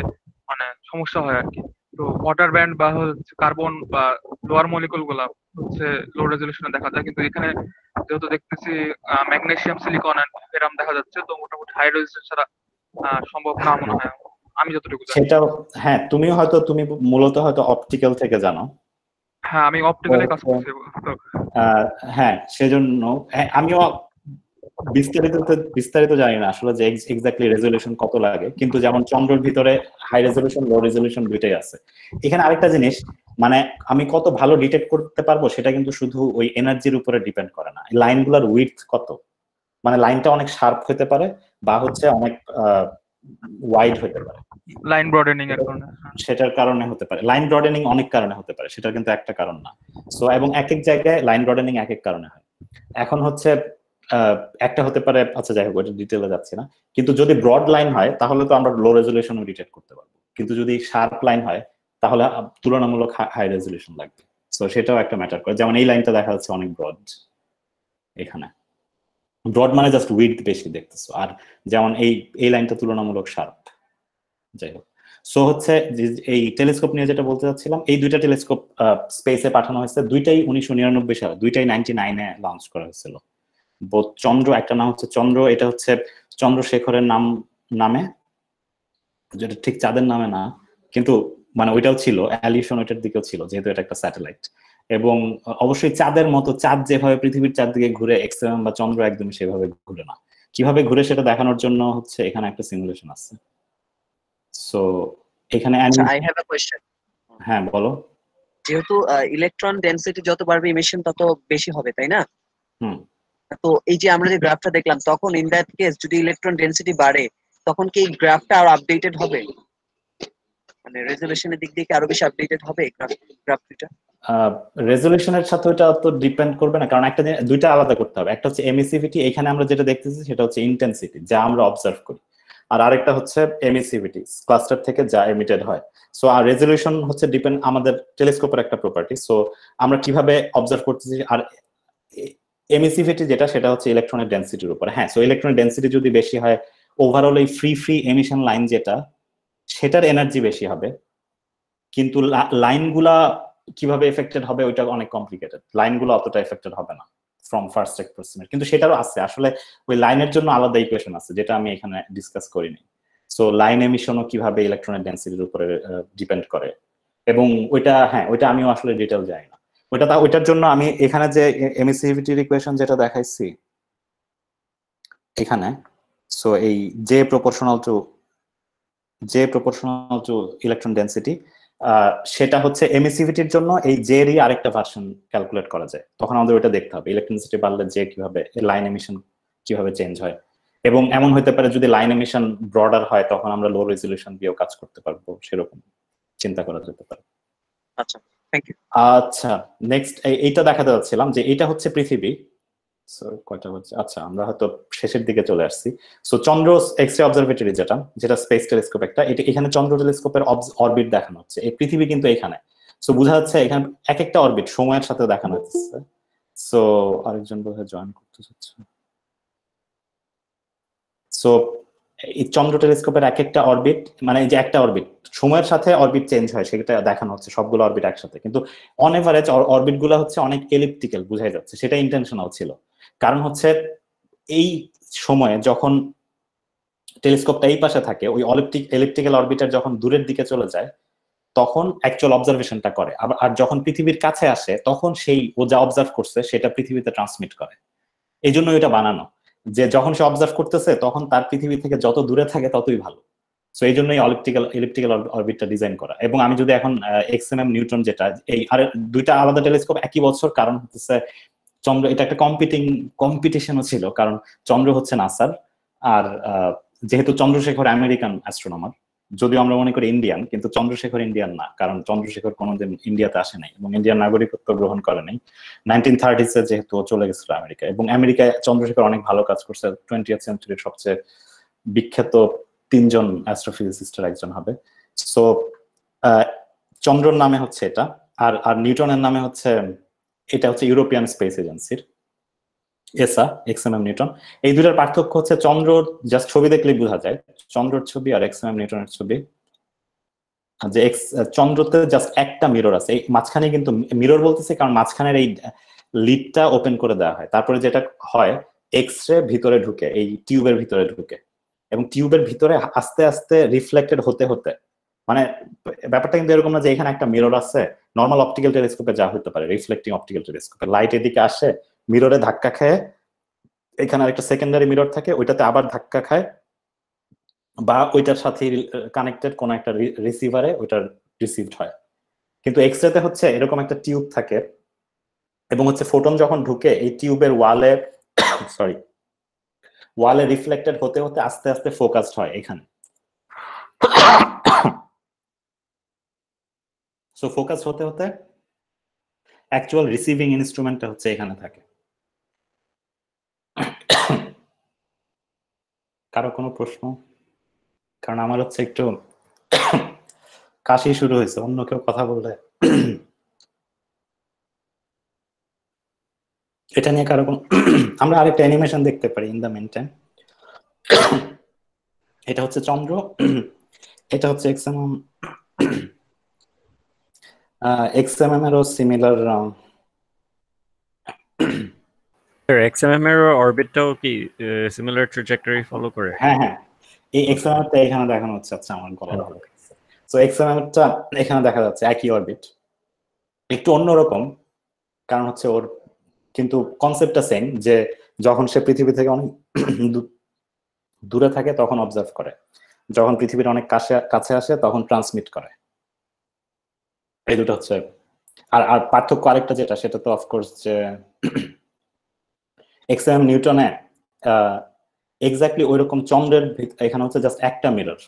মানে সমস্যা হয় আর কি। তো ওয়াটার ব্যান্ড বা হচ্ছে কার্বন বা লোয়ার মলিকুলগুলা হচ্ছে লো রেজলিউশনে দেখা যায়। কিন্তু এখানে যেহেতু দেখতেছি ম্যাগনেসিয়াম সিলিকন এন্ড ফেরাম দেখা যাচ্ছে তো মোটামুটি হাই রেজলিউশন ছাড়া সম্ভব না মনে হয়। আমি যতটুকু জানি। সেটা হ্যাঁ তুমিও হয়তো তুমি মূলত হয়তো অপটিক্যাল থেকে জানো। হ্যাঁ আমি অপটিক্যালে কাজ করছি। হ্যাঁ সেজন্য আমিও বিস্তারিত বিস্তারিত জানি না আসলে যে এক্স্যাক্টলি রেজলিউশন কত লাগে কিন্তু যেমন চন্দ্রের ভিতরে হাই রেজলিউশন লো রেজলিউশন দুইটাই আছে। এখানে আরেকটা জিনিস মানে আমি কত ভালো ডিটেক্ট করতে পারব সেটা কিন্তু শুধু ওই এনার্জির উপরে ডিপেন্ড করে না। লাইনগুলোর উইথ কত? মানে লাইনটা অনেক শার্প হতে পারে বা হচ্ছে অনেক ওয়াইড হতে পারে। লাইন ব্রডেনিং এর কারণে। সেটার কারণে হতে পারে। লাইন ব্রডেনিং অনেক কারণে হতে পারে সেটার কিন্তু একটা কারণ না। সো এবং এক এক জায়গায় লাইন ব্রডেনিং এক এক কারণে হয়। এখন হচ্ছে একটা হতে পারে আচ্ছা যাই হোক, ওইটা ডিটেলে যাচ্ছে না। কিন্তু যদি ব্রড লাইন হয়, তাহলে তো আমরা লো রেজলিউশনও ডিটেক্ট করতে পারব। কিন্তু যদি শার্প লাইন হয়, তাহলে তুলনামূলক হাই রেজলিউশন লাগবে। সো সেটাও একটা ম্যাটার করে। যেমন এই লাইনটা দেখা যাচ্ছে অনেক ব্রড এখানে। ব্রড মানে জাস্ট উইথ বেশি দেখতেছো। আর যেমন এই এই লাইনটা তুলনামূলক শার্প যাই হোক। সো হচ্ছে এই টেলিস্কোপ নিয়ে যেটা বলতে চাচ্ছিলাম, এই দুইটা টেলিস্কোপ স্পেসে পাঠানো হয়েছে। দুইটাই উনিশশো নিরানব্বই সালে, দুইটাই নাইনটি নাইনে লঞ্চ করা হয়েছিল। চন্দ্র একটা নাম হচ্ছে চন্দ্র এটা হচ্ছে চন্দ্রশেখরের নাম নামে যেটা ঠিক চাঁদের নামে না কিন্তু মানে ওইটাও ছিল অ্যালিউশন ওইটার দিকেও ছিল যেহেতু এটা একটা স্যাটেলাইট। এবং অবশ্যই চাঁদের মতো চাঁদ যেভাবে পৃথিবীর চারদিকে ঘুরে এক্সএম বা চন্দ্র একদম সেভাবে ঘুরে না। কীভাবে ঘুরে সেটা দেখানোর জন্য হচ্ছে এখানে একটা সিমুলেশন আছে। সো এখানে আই হ্যাভ আ কোশ্চেন হ্যাঁ বলো। যেহেতু ইলেকট্রন ডেনসিটি যত বাড়বে ইমিশন তত বেশি হবে তাই না? হুম। তো এই যে আমরা যে গ্রাফটা দেখলাম, তখন ইন দ্যাট কেস যদি ইলেকট্রন ডেনসিটি বাড়ে, তখন কি এই গ্রাফটা আরও আপডেটেড হবে? মানে রেজলিউশনের দিক থেকে আরও বেশি আপডেটেড হবে গ্রাফ রেজলিউশনের সাথে ওটা তো ডিপেন্ড করবে না, কারণ একটা দুইটা আলাদা করতে হবে। একটা হচ্ছে এমিসিভিটি এখানে আমরা যেটা দেখতেছি সেটা হচ্ছে ইন্টেন্সিটি যা আমরা অবজার্ভ করি। আর আরেকটা হচ্ছে এমিসিভিটি ক্লাস্টার থেকে যা এমিটেড হয়। সো আর রেজলিউশন হচ্ছে ডিপেন্ড আমাদের টেলিস্কোপের একটা প্রপার্টি সো আমরা কীভাবে অবজার্ভ করতেছি, আর এমিসিভিটি যেটা, সেটা হচ্ছে ইলেকট্রনের ডেন্সিটির উপর। হ্যাঁ সো ইলেকট্রনের ডেন্সিটি যদি বেশি হয় ওভারঅল এই ফ্রি ফ্রি এমিশন লাইন যেটা, সেটার এনার্জি বেশি হবে। কিন্তু লাইনগুলা কীভাবে এফেক্টেড হবে, ওইটা অনেক কমপ্লিকেটেড লাইনগুলো অতটা এফেক্টেড হবে না ফ্রম ফার্স্ট এক এক্সপ্রেসমেন্ট কিন্তু সেটারও আছে। আসলে ওই লাইনের জন্য আলাদা ইকুয়েশন আছে, যেটা আমি এখানে ডিসকাস করিনি। সো লাইন এমিশনও কীভাবে ইলেকট্রনের ডেন্সিটির উপরে ডিপেন্ড করে। এবং ওইটা হ্যাঁ ওইটা আমিও আসলে ডিটেল যাই না। ওইটা ওইটার জন্য আমি এখানে যে এমিসিভিটির ইকুয়েশন যেটা দেখাইছি, এখানে সো এই J proportional to J proportional to electron density সেটা হচ্ছে এমিসিভিটির জন্য এই জেরই আরেকটা ভার্সন ক্যালকুলেট করা যায়। তখন আমাদের ওইটা দেখতে হবে ইলেকট্রনিসিটি বাড়লে যে কীভাবে লাইন এমিশন কীভাবে চেঞ্জ হয়। এবং এমন হতে পারে যদি লাইন এমিশন ব্রডার হয়, তখন আমরা লো রেজলিউশন দিয়েও কাজ করতে পারব, সেরকম চিন্তা করা যেতে পারে। আচ্ছা। আচ্ছা নেক্সট এইটা দেখাতে যাচ্ছিলাম যে এটা হচ্ছে পৃথিবী। কয়টা হচ্ছে? আচ্ছা আমরা হয়তো শেষের দিকে চলে আসছি। So Chandra x ray observatory যেটা যেটা স্পেস টেলিস্কোপ একটা, এটা এখানে চন্দ্র টেলিস্কোপের অরবিট দেখানো হচ্ছে। এই পৃথিবী কিন্তু এখানে। সো বোঝা যাচ্ছে এখানে এক একটা অরবিট সময়ের সাথে দেখানো হচ্ছে। সো আরেকজন বোধহয় জয়েন করতে চাচ্ছে। সো এই চন্দ্র টেলিস্কোপের এক একটা অরবিট মানে এই যে একটা অরবিট, সময়ের সাথে অরবিট চেঞ্জ হয়, সেটা দেখানো হচ্ছে, সবগুলো অরবিট একসাথে। কিন্তু অন এভারেজ অরবিটগুলো হচ্ছে অনেক এলিপ্টিক্যাল বুঝাই যাচ্ছে, সেটা ইন্টেনশনাল ছিল। কারণ হচ্ছে এই সময়ে যখন টেলিস্কোপটা এই পাশে থাকে, ওই অলিপ্টিক এলিপ্টিক্যাল অরবিটার যখন দূরের দিকে চলে যায়, তখন অ্যাকচুয়াল অবজারভেশনটা করে। আর যখন পৃথিবীর কাছে আসে, তখন সেই ও যা অবজার্ভ করছে, সেটা পৃথিবীতে ট্রান্সমিট করে। এই জন্য এটা বানানো। যে যখন সে অবজার্ভ করতেছে, তখন তার পৃথিবী থেকে যত দূরে থাকে ততই ভালো। সো এই জন্যই অলিপ্টিক্যাল ইলেকট্রিক্যাল অরবিটটা ডিজাইন করা। এবং আমি যদি এখন এক্স এম এম নিউট্রন যেটা, এই আর দুইটা আলাদা টেলিস্কোপ একই বছর, কারণ হচ্ছে চন্দ্র, এটা একটা কম্পিটিং কম্পিটিশনও ছিল, কারণ চন্দ্র হচ্ছে নাসার, আর যেহেতু চন্দ্রশেখর আমেরিকান অ্যাস্ট্রোনমার যদিও আমরা মনে করি ইন্ডিয়ান কিন্তু চন্দ্রশেখর ইন্ডিয়ান না, কারণ চন্দ্রশেখর কোনোদিন ইন্ডিয়াতে আসে নাই এবং ইন্ডিয়ান নাগরিকত্ব গ্রহণ করে নাই। নাইনটিন থার্টিসে যেহেতু চলে গেছিল আমেরিকা, এবং আমেরিকায় চন্দ্রশেখর অনেক ভালো কাজ করছে। টোয়েন্টি সেঞ্চুরির সবচেয়ে বিখ্যাত তিনজন অ্যাস্ট্রোফিজিসিস্টের একজন হবে। সো চন্দ্রর নামে হচ্ছে এটা, আর আর নিউটনের নামে হচ্ছে, এটা হচ্ছে ইউরোপিয়ান স্পেস এজেন্সির এসা এক্স এম এম নিউটন এই দুটার পার্থক্য হচ্ছে চন্দ্র জাস্ট ছবি দেখলেই বোঝা যায়। চন্দ্রর ছবি আর এক্স এম এম নিউটনের ছবি। যে এক্স চন্দ্রতে জাস্ট একটা মিরর আছে। এই মাঝখানে কিন্তু মিরর বলতেছে কারণ মাঝখানের এই লিডটা ওপেন করে দেওয়া হয়। তারপরে যেটা হয় এক্স রে ভিতরে ঢুকে, এই টিউবের ভিতরে ঢুকে। এবং টিউবের ভিতরে আস্তে আস্তে রিফ্লেক্টেড হতে হতে মানে ব্যাপারটা কিন্তু এরকম না যে এখানে একটা মিরর আছে। নর্মাল অপটিক্যাল টেলিস্কোপে যা হতে পারে রিফ্লেক্টিং অপটিক্যাল টেলিস্কোপে লাইট এদিকে আসে মিররে ধাক্কা খায়, এখানে আরেকটা সেকেন্ডারি মিরর থাকে, ওইটাতে আবার ধাক্কা খায় বা ওইটার সাথে কানেক্টেড কোন একটা রিসিভারে ওইটার রিসিভড হয়। কিন্তু এক্স রেতে হচ্ছে এরকম একটা টিউব থাকে এবং হচ্ছে ফোটন যখন ঢুকে, এই টিউবের ওয়ালে সরি ওয়ালে রিফ্লেক্টেড হতে হতে আস্তে আস্তে ফোকাসড হয় এখানে। সো ফোকাস হতে হতে অ্যাকচুয়াল রিসিভিং ইনস্ট্রুমেন্টটা হচ্ছে এখানে থাকে। কারও কোনো প্রশ্ন? কারণ আমার হচ্ছে একটু কাশি শুরু হয়েছে, অন্য কেউ কথা বললে এটা নিয়ে কারও কোনো আমরা আরেকটা অ্যানিমেশন দেখতে পারি ইন দ্য মেন এটা হচ্ছে চন্দ্র, এটা হচ্ছে এক্সাম এক্সএমএম এরও সিমিলার এক্সএমএম এর অরবিটটাও কি সিমিলার ট্র্যাজেক্টরি ফলো করে? হ্যাঁ হ্যাঁ। এই এক্সএমএম টা এখানে দেখানো হচ্ছে আচ্ছা আমার গলা ভালো সো এক্সএমএম টা এখানে দেখা যাচ্ছে একই অরবিট একটু অন্যরকম কারণ হচ্ছে ওর কিন্তু কনসেপ্টটা সেম যে যখন সে পৃথিবী থেকে অনেক দূরে থাকে তখন অবজার্ভ করে। যখন পৃথিবীর অনেক কাছে কাছে আসে তখন ট্রান্সমিট করে। এই দুটো হচ্ছে। আর আর পার্থক্য আরেকটা যেটা সেটা তো অফকোর্স যে এক্সএম নিউটনে এক্স্যাক্টলি ওই রকম চন্দ্রের এখানে হচ্ছে জাস্ট একটা মিরর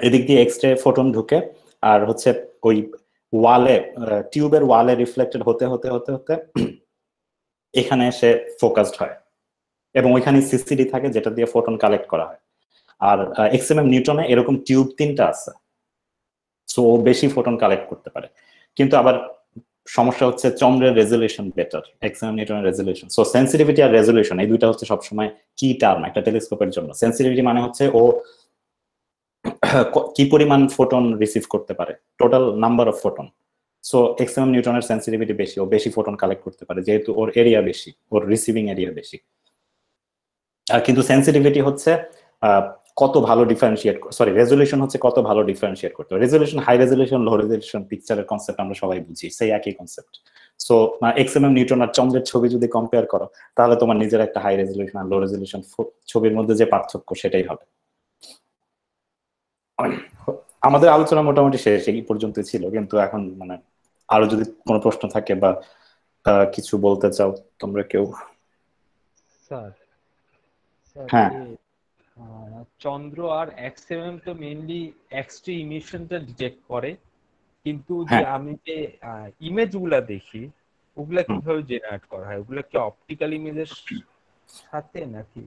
এদিক দিয়ে এক্সরে ফোটন ঢুকে, আর হচ্ছে ওই ওয়ালে টিউবের ওয়ালে রিফ্লেক্টেড হতে হতে হতে হতে এখানে এসে ফোকাসড হয়। এবং ওইখানে সিসিডি থাকে যেটা দিয়ে ফোটন কালেক্ট করা হয়। আর এক্সএমএম নিউটনে এরকম টিউব তিনটা আছে। সো বেশি ফোটন কালেক্ট করতে পারে। কিন্তু আবার সমস্যা হচ্ছে চন্দ্রের রেজলিউশন বেটার নিউটনের রেজলিউশন সো সেন্সিটিভিটি আর রেজলিউশন এই দুইটা হচ্ছে সবসময় কি টার্ম একটা টেলিস্কোপের জন্য। সেন্সিটিভিটি মানে হচ্ছে ও কি পরিমাণ ফোটন রিসিভ করতে পারে? Total number of photon so XMM নিউটনের সেন্সিটিভিটি বেশি, ও বেশি ফোটন কালেক্ট করতে পারে, যেহেতু ওর এরিয়া বেশি, ওর রিসিভিং এরিয়া বেশি। আর কিন্তু সেন্সিটিভিটি হচ্ছে কত ভালো ডিফারেন্সিয়েট সরি রেজলিউশন হচ্ছে কত ভালো ডিফারেন্সিয়েট করতে resolution high resolution low resolution পিকচারের concept আমরা সবাই বুঝি সেই একই কনসেপ্ট সো এক্সএমএম নিউটন আর চন্দ্রের ছবি যদি কম্পেয়ার করো তাহলে তোমার নিজের একটা হাই রেজলিউশন আর লো রেজলিউশন ছবির মধ্যে যে পার্থক্য সেটাই হবে। আমাদের আলোচনা মোটামুটি শেষ এই পর্যন্ত ছিল কিন্তু এখন মানে আরও যদি কোনো প্রশ্ন থাকে বা কিছু বলতে চাও তোমরা কেউ স্যার হ্যাঁ। চন্দ্র আর এক্সএমএম তো মেইনলি এক্সট্রি ইমিশনটা ডিটেক্ট করে। কিন্তু যে হ্যাঁ। আমি যে ইমেজগুলা দেখি ওগুলা কীভাবে জেনারেট করা হয়? ওগুলা কি অপটিক্যাল ইমেজের সাথে নাকি?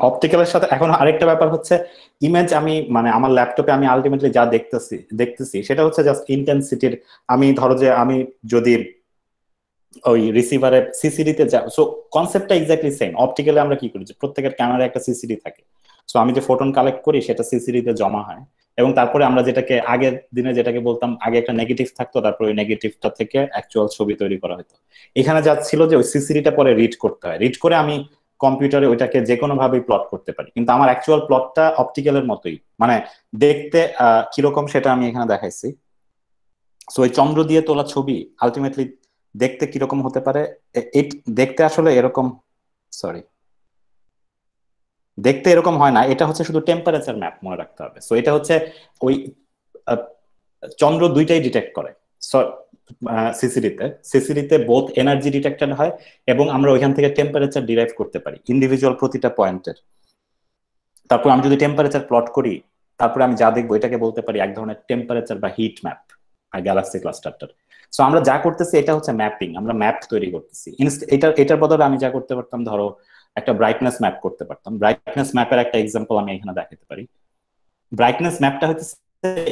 অপটিক্যালের সাথে এখন আরেকটা ব্যাপার হচ্ছে ইমেজ আমি মানে আমার ল্যাপটপে আমি আলটিমেটলি যা দেখতেছি দেখতেছি সেটা হচ্ছে জাস্ট ইন্টেন্সিটির আমি ধরো যে আমি যদি ওই রিসিভারে সিসিডিতে যা সো কনসেপ্টটা এক্স্যাক্টলি সেম অপটিক্যালে আমরা কি করি যে, প্রত্যেকের ক্যামেরায় একটা সিসিডি থাকে। সো আমি যে ফোটন কালেক্ট করি, সেটা সিসিডিতে জমা হয়। এবং তারপরে আমরা যেটাকে, আগের দিনে যেটাকে বলতাম, আগে একটা নেগেটিভ থাকতো, তারপরে ওই নেগেটিভটা থেকে অ্যাকচুয়াল ছবি তৈরি করা হতো। এখানে যা ছিল যে, ওই সিসিডিটা পরে রিড করতে হয়। রিড করে আমি কম্পিউটারে ওইটাকে যে কোনো ভাবেই প্লট করতে পারি। কিন্তু আমার অ্যাকচুয়াল প্লটটা অপটিক্যালের মতোই। মানে দেখতে কীরকম সেটা আমি এখানে দেখাইছি। সো ওই চন্দ্র দিয়ে তোলা ছবি আলটিমেটলি দেখতে কীরকম হতে পারে? দেখতে আসলে এরকম সরি দেখতে এরকম হয় না, এটা হচ্ছে শুধু টেম্পারেচার ম্যাপ মনে রাখতে হবে। সো এটা হচ্ছে ওই চন্দ্র দুইটাই ডিটেক্ট করে। সিসিডিতে সিসিডিতে বোথ এনার্জি ডিটেক্টেড হয় এবং আমরা ওইখান থেকে টেম্পারেচার ডিরাইভ করতে পারি ইন্ডিভিজুয়াল প্রতিটা পয়েন্টের তারপর আমি যদি টেম্পারেচার প্লট করি, তারপরে আমি যা দেখব, এটাকে বলতে পারি এক ধরনের টেম্পারেচার বা হিট ম্যাপ আর গ্যালাক্সি ক্লাস্টারটার সো আমরা যা করতেছি, এটা হচ্ছে ম্যাপিং আমরা ম্যাপ তৈরি করতেছি। এটা, এটার বদলে আমি যা করতে পারতাম, ধরো, একটা ব্রাইটনেস ম্যাপ করতে পারতাম। ব্রাইটনেস ম্যাপের একটা এক্সাম্পল আমি এখানে দেখাতে পারি। ব্রাইটনেস ম্যাপটা হচ্ছে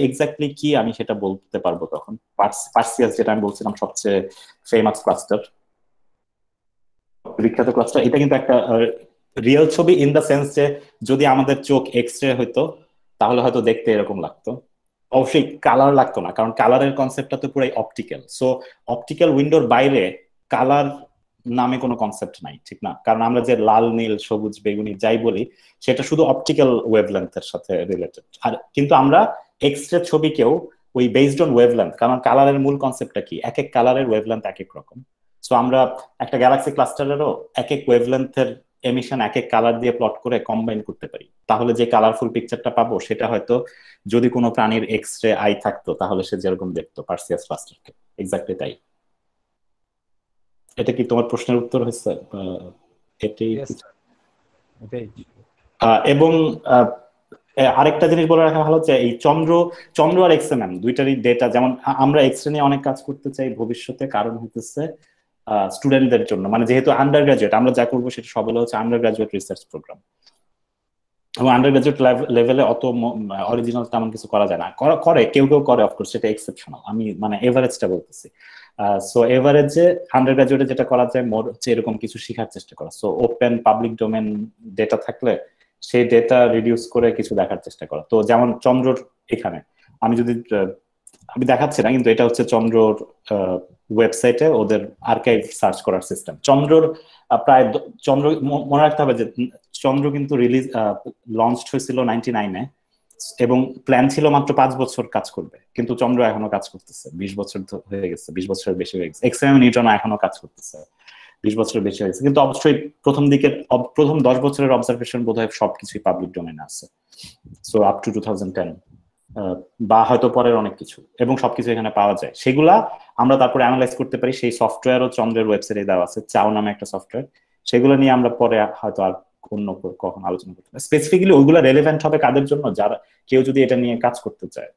এক্স্যাক্টলি কি আমি সেটা বলতে পারব তখন। পার্সিয়াস যেটা আমি বলছিলাম, সবচেয়ে ফেমাস ক্লাস্টার বিখ্যাত ক্লাস্টার এটা কিন্তু একটা রিয়েল ছবি ইন দ্য সেন্স যে যদি আমাদের চোখ এক্স রে হইতো, তাহলে হয়তো দেখতে এরকম লাগতো। অবশ্যই কালার লাগতো না, কারণ কালারের কনসেপ্টটা তো পুরাই অপটিক্যাল সো অপটিক্যাল উইন্ডোর বাইরে কালার নামে কোনো কনসেপ্ট নাই, ঠিক না? কারণ আমরা যে লাল, নীল, সবুজ, বেগুনি যাই বলি, সেটা শুধু অপটিক্যাল ওয়েভলেন্থের সাথে রিলেটেড আর কিন্তু আমরা এক্স রে ছবিকেও ওই বেসড অন ওয়েভলেন্থ কারণ কালারের মূল কনসেপ্টটা কি? এক এক কালারের ওয়েভলেন্থ এক এক রকম। সো আমরা একটা গ্যালাক্সি ক্লাস্টারেরও এক এক ওয়েভলেন্থের এমিশন এক এক কালার দিয়ে প্লট করে কম্বাইন করতে পারি। তাহলে যে কালারফুল পিকচারটা পাবো সেটা হয়তো যদি কোনো প্রাণীর এক্স রে আই থাকতো তাহলে সে যেরকম দেখতো পার্সিয়াস ক্লাস্টারকে এক্স্যাক্টলি তাই। এটা কি তোমার প্রশ্নের উত্তর হয়েছে? এটাই। এবং আরেকটা জিনিস বলে রাখা ভালো যে এই চন্দ্র চন্দ্র আর এক্সএমএম দুইটারই ডেটা যেমন আমরা এক্স নিয়ে অনেক কাজ করতে চাই ভবিষ্যতে কারণ হতেছে স্টুডেন্টদের জন্য মানে যেহেতু আন্ডার গ্রাজুয়েট আমরা যা করব সেটা সব হচ্ছে আন্ডার গ্রাজুয়েট রিসার্চ প্রোগ্রাম এবং আন্ডার গ্রাজুয়েট লেভেলে অত অরিজিনাল তেমন কিছু করা যায় না। করে, কেউ কেউ করে অফকোর্স সেটা এক্সেপশনাল আমি মানে এভারেজটা বলতেছি। সো এভারেজে আন্ডার গ্রাজুয়েটে যেটা করা যায়, মোর হচ্ছে এরকম কিছু শেখার চেষ্টা করা। So open public domain data থাকলে, সেই ডেটা রিডিউস করে কিছু দেখার চেষ্টা করা। তো যেমন চন্দ্রর এখানে, আমি যদি আমি দেখাচ্ছি না, কিন্তু এটা হচ্ছে চন্দ্রর ওয়েবসাইটে ওদের আর্কাইভ সার্চ করার সিস্টেম চন্দ্রর প্রায় চন্দ্র মনে রাখতে হবে যে চন্দ্র কিন্তু রিলিজ লঞ্চ হয়েছিল নাইনটি নাইনে এবং প্ল্যান ছিল মাত্র পাঁচ বছর কাজ করবে। কিন্তু চন্দ্র এখনও কাজ করতেছে। বিশ বছর হয়ে গেছে। বিশ বছরের বেশি হয়ে গেছে। এক্সএম নিউটন এখনও কাজ করতেছে। বিশ বছরের বেশি হয়ে গেছে। কিন্তু অবশ্যই প্রথম দিকের প্রথম দশ বছরের অবজারভেশন বোধ হয় সবকিছুই পাবলিক ডোমেনে আছে। So up to two thousand ten বা হয়তো পরের অনেক কিছু এবং সবকিছু এখানে পাওয়া যায়। সেগুলা আমরা তারপরে অ্যানালাইজ করতে পারি। সেই সফটওয়্যারও চন্দ্রের ওয়েবসাইটে দেওয়া আছে। চাও নামে একটা সফটওয়্যার সেগুলো নিয়ে আমরা পরে হয়তো আর অন্য কখন আলোচনা করতে পারি স্পেসিফিক্যালি ওইগুলো রেলেভেন্ট হবে কাদের জন্য? যারা কেউ যদি এটা নিয়ে কাজ করতে চায়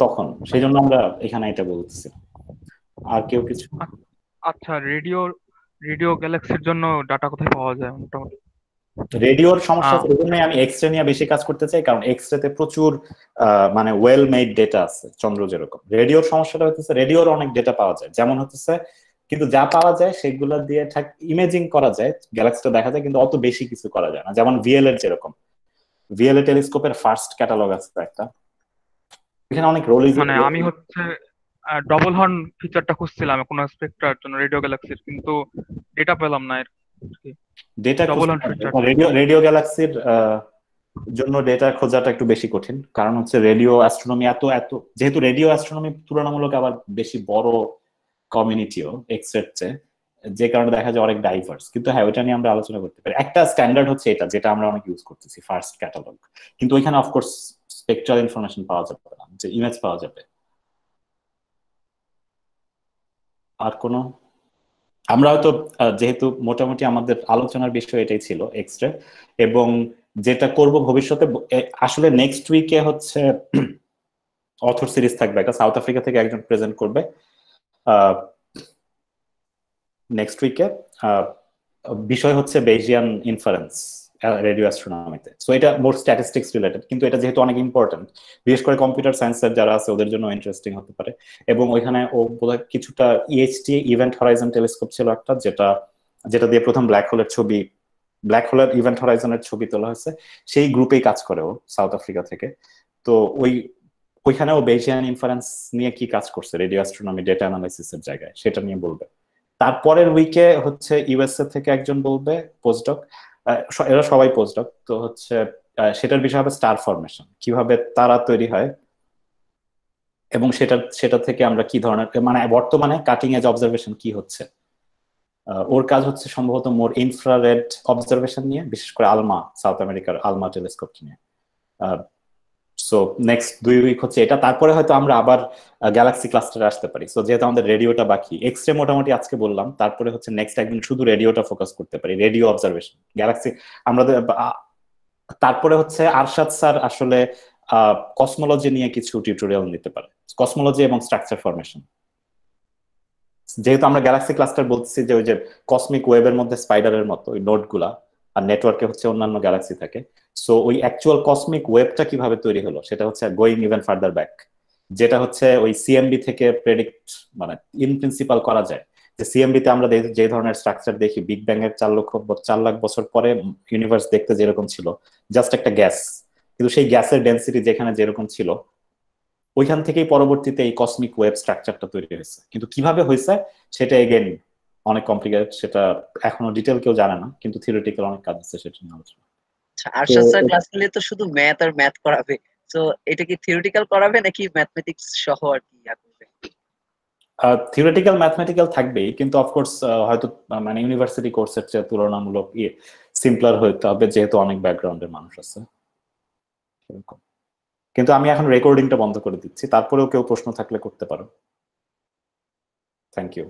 তখন। সেই জন্য আমরা এখানে এটা বলতেছি। আর কেউ কিছু? আচ্ছা রেডিও রেডিও গ্যালাক্সির জন্য ডাটা কোথায় পাওয়া যায় মোটামুটি? রেডিওর সমস্যা। এই জন্যই আমি এক্স রে নিয়ে বেশি কাজ করতে চাই কারণ এক্স রেতে প্রচুর মানে ওয়েল মেড ডেটা আছে চন্দ্র যেরকম। রেডিওর সমস্যাটা হচ্ছে রেডিওর অনেক ডেটা পাওয়া যায়। যেমন হচ্ছে কিন্তু যা পাওয়া যায় সেগুলো দিয়ে ঠিক ইমেজিং করা যায় গ্যালাক্সিটা দেখা যায় কিন্তু অত বেশি কিছু করা যায় না। যেমন ভিএল এর যেরকম। ভিএল এ টেলিস্কোপের ফার্স্ট ক্যাটালগ আছে একটা। এখানে অনেক রোল মানে আমি হচ্ছে ডবল হর্ন ফিচারটা খুঁজছিলাম কোনো স্পেক্ট্রার জন্য রেডিও গ্যালাক্সির কিন্তু ডেটা পেলাম না এর। ডেটা. রেডিও গ্যালাক্সির জন্য ডেটা খোঁজাটা একটু বেশি কঠিন। কারণ হচ্ছে রেডিও অ্যাস্ট্রোনমি এত এত যেহেতু রেডিও অ্যাস্ট্রোনমি তুলনামূলক আবার বেশি বড় কমিউনিটিও এক্সের চেয়ে যে কারণে দেখা যায় অনেক ডাইভার্স কিন্তু হ্যাঁ ওইটা নিয়ে আমরা আলোচনা করতে পারি। একটা স্ট্যান্ডার্ড হচ্ছে এটা যেটা আমরা অনেক ইউজ করতেছি ফার্স্ট ক্যাটালগ কিন্তু ওইখানে অফকোর্স স্পেকট্রাল ইনফরমেশন পাওয়া যাবে না যে ইমেজ পাওয়া যাবে। আর কোনো? আমরা হয়তো যেহেতু মোটামুটি আমাদের আলোচনার বিষয় এটাই ছিল এক্সট্রা এবং যেটা করব ভবিষ্যতে আসলে নেক্সট উইকে হচ্ছে অথর সিরিজ থাকবে, একটা সাউথ আফ্রিকা থেকে একজন প্রেজেন্ট করবে। নেক্সট উইকে বিষয় হচ্ছে বেজিয়ান ইনফারেন্স রেডিও অ্যাস্ট্রোনমিতে সো এটা মোর স্ট্যাটিস্টিক্স রিলেটেড কিন্তু এটা যেহেতু অনেক ইম্পর্টেন্ট বিশেষ করে কম্পিউটার সায়েন্সের যারা আছে, ওদের জন্য ইন্টারেস্টিং হতে পারে। এবং ওইখানে ও বোধহয় কিছুটা ইএইচটি ইভেন্ট হরাইজন টেলিস্কোপ ছিল একটা, যেটা যেটা দিয়ে প্রথম ব্ল্যাক হোলের ছবি ব্ল্যাক হোলের ইভেন্ট হরাইজনের ছবি তোলা হয়েছে। সেই গ্রুপেই কাজ করে ও সাউথ আফ্রিকা থেকে। তো ওই, ওইখানেও বেজিয়ান ইনফারেন্স নিয়ে কি কাজ করছে রেডিও অ্যাস্ট্রোনমি ডেটা অ্যানালাইসিসের জায়গায়, সেটা নিয়ে বলবে। তারপরের উইকে হচ্ছে ইউএসএ থেকে একজন বলবে পোস্টডক এরা সবাই পোস্টডক তো হচ্ছে সেটার বিষয় হবে স্টার ফরমেশন কীভাবে তারা তৈরি হয় এবং সেটা সেটা থেকে আমরা কি ধরনের মানে বর্তমানে কাটিং এজ অবজারভেশন কি হচ্ছে? ওর কাজ হচ্ছে সম্ভবত মোর ইনফ্রারেড অবজারভেশন নিয়ে, বিশেষ করে আলমা সাউথ আমেরিকার আলমা টেলিস্কোপ নিয়ে সো নেক্সট দুই উইক হচ্ছে এটা। তারপরে হয়তো আমরা আবার গ্যালাক্সি ক্লাস্টারে আসতে পারি। সো যেহেতু আমাদের রেডিওটা বাকি এক্স রে মোটামুটি আজকে বললাম। তারপরে হচ্ছে নেক্সট একদিন শুধু রেডিওটা ফোকাস করতে পারি রেডিও অবজারভেশন গ্যালাক্সি আমরা তারপরে হচ্ছে আরশাদ স্যার আসলে কসমোলজি নিয়ে কিছু টিউটোরিয়াল নিতে পারে। কসমোলজি এবং স্ট্রাকচার ফরমেশন যেহেতু আমরা গ্যালাক্সি ক্লাস্টার বলতেছি যে, ওই যে কসমিক ওয়েবের মধ্যে স্পাইডারের মতো, ওই নোটগুলা আর নেটওয়ার্কে হচ্ছে অন্যান্য গ্যালাক্সি থাকে। সো ওই অ্যাকচুয়াল কসমিক ওয়েবটা কীভাবে তৈরি হলো, সেটা হচ্ছে গোয়িং ইভেন ফার্দার ব্যাক যেটা হচ্ছে ওই সিএমবি থেকে প্রেডিক্ট মানে ইন প্রিন্সিপাল করা যায়। যে সিএমবি তে আমরা যে ধরনের স্ট্রাকচার দেখি বিগ ব্যাং এর চার লক্ষ চার লাখ বছর পরে ইউনিভার্স দেখতে যেরকম ছিল জাস্ট একটা গ্যাস কিন্তু সেই গ্যাসের ডেন্সিটি যেখানে যেরকম ছিল, ওইখান থেকেই পরবর্তীতে এই কসমিক ওয়েব স্ট্রাকচারটা তৈরি হয়েছে। কিন্তু কীভাবে হয়েছে, সেটা এগেন অনেক কমপ্লিকেটেড সেটা এখনও ডিটেল কেউ জানে না, কিন্তু থিওরিটিক্যাল অনেক কাজ আছে, সেটা নিয়ে আলোচনা। আচ্ছা আরশাদ স্যার ক্লাস নিলে তো শুধু ম্যাথ আর ম্যাথ করাবে। তো এটা কি থিওরিটিক্যাল করাবে নাকি ম্যাথমেটিক্স সহ আর কি করবে থিওরিটিক্যাল ম্যাথমেটিক্যাল থাকবেই কিন্তু অফকোর্স হয়তো মানে ইউনিভার্সিটি কোর্সের চেয়ে তুলনামূলক ইয়ে সিম্পলার হইতে হবে যেহেতু অনেক ব্যাকগ্রাউন্ডের মানুষ আছে। কিন্তু আমি এখন রেকর্ডিংটা বন্ধ করে দিচ্ছি তারপরেও কেউ প্রশ্ন থাকলে করতে পারো। Thank you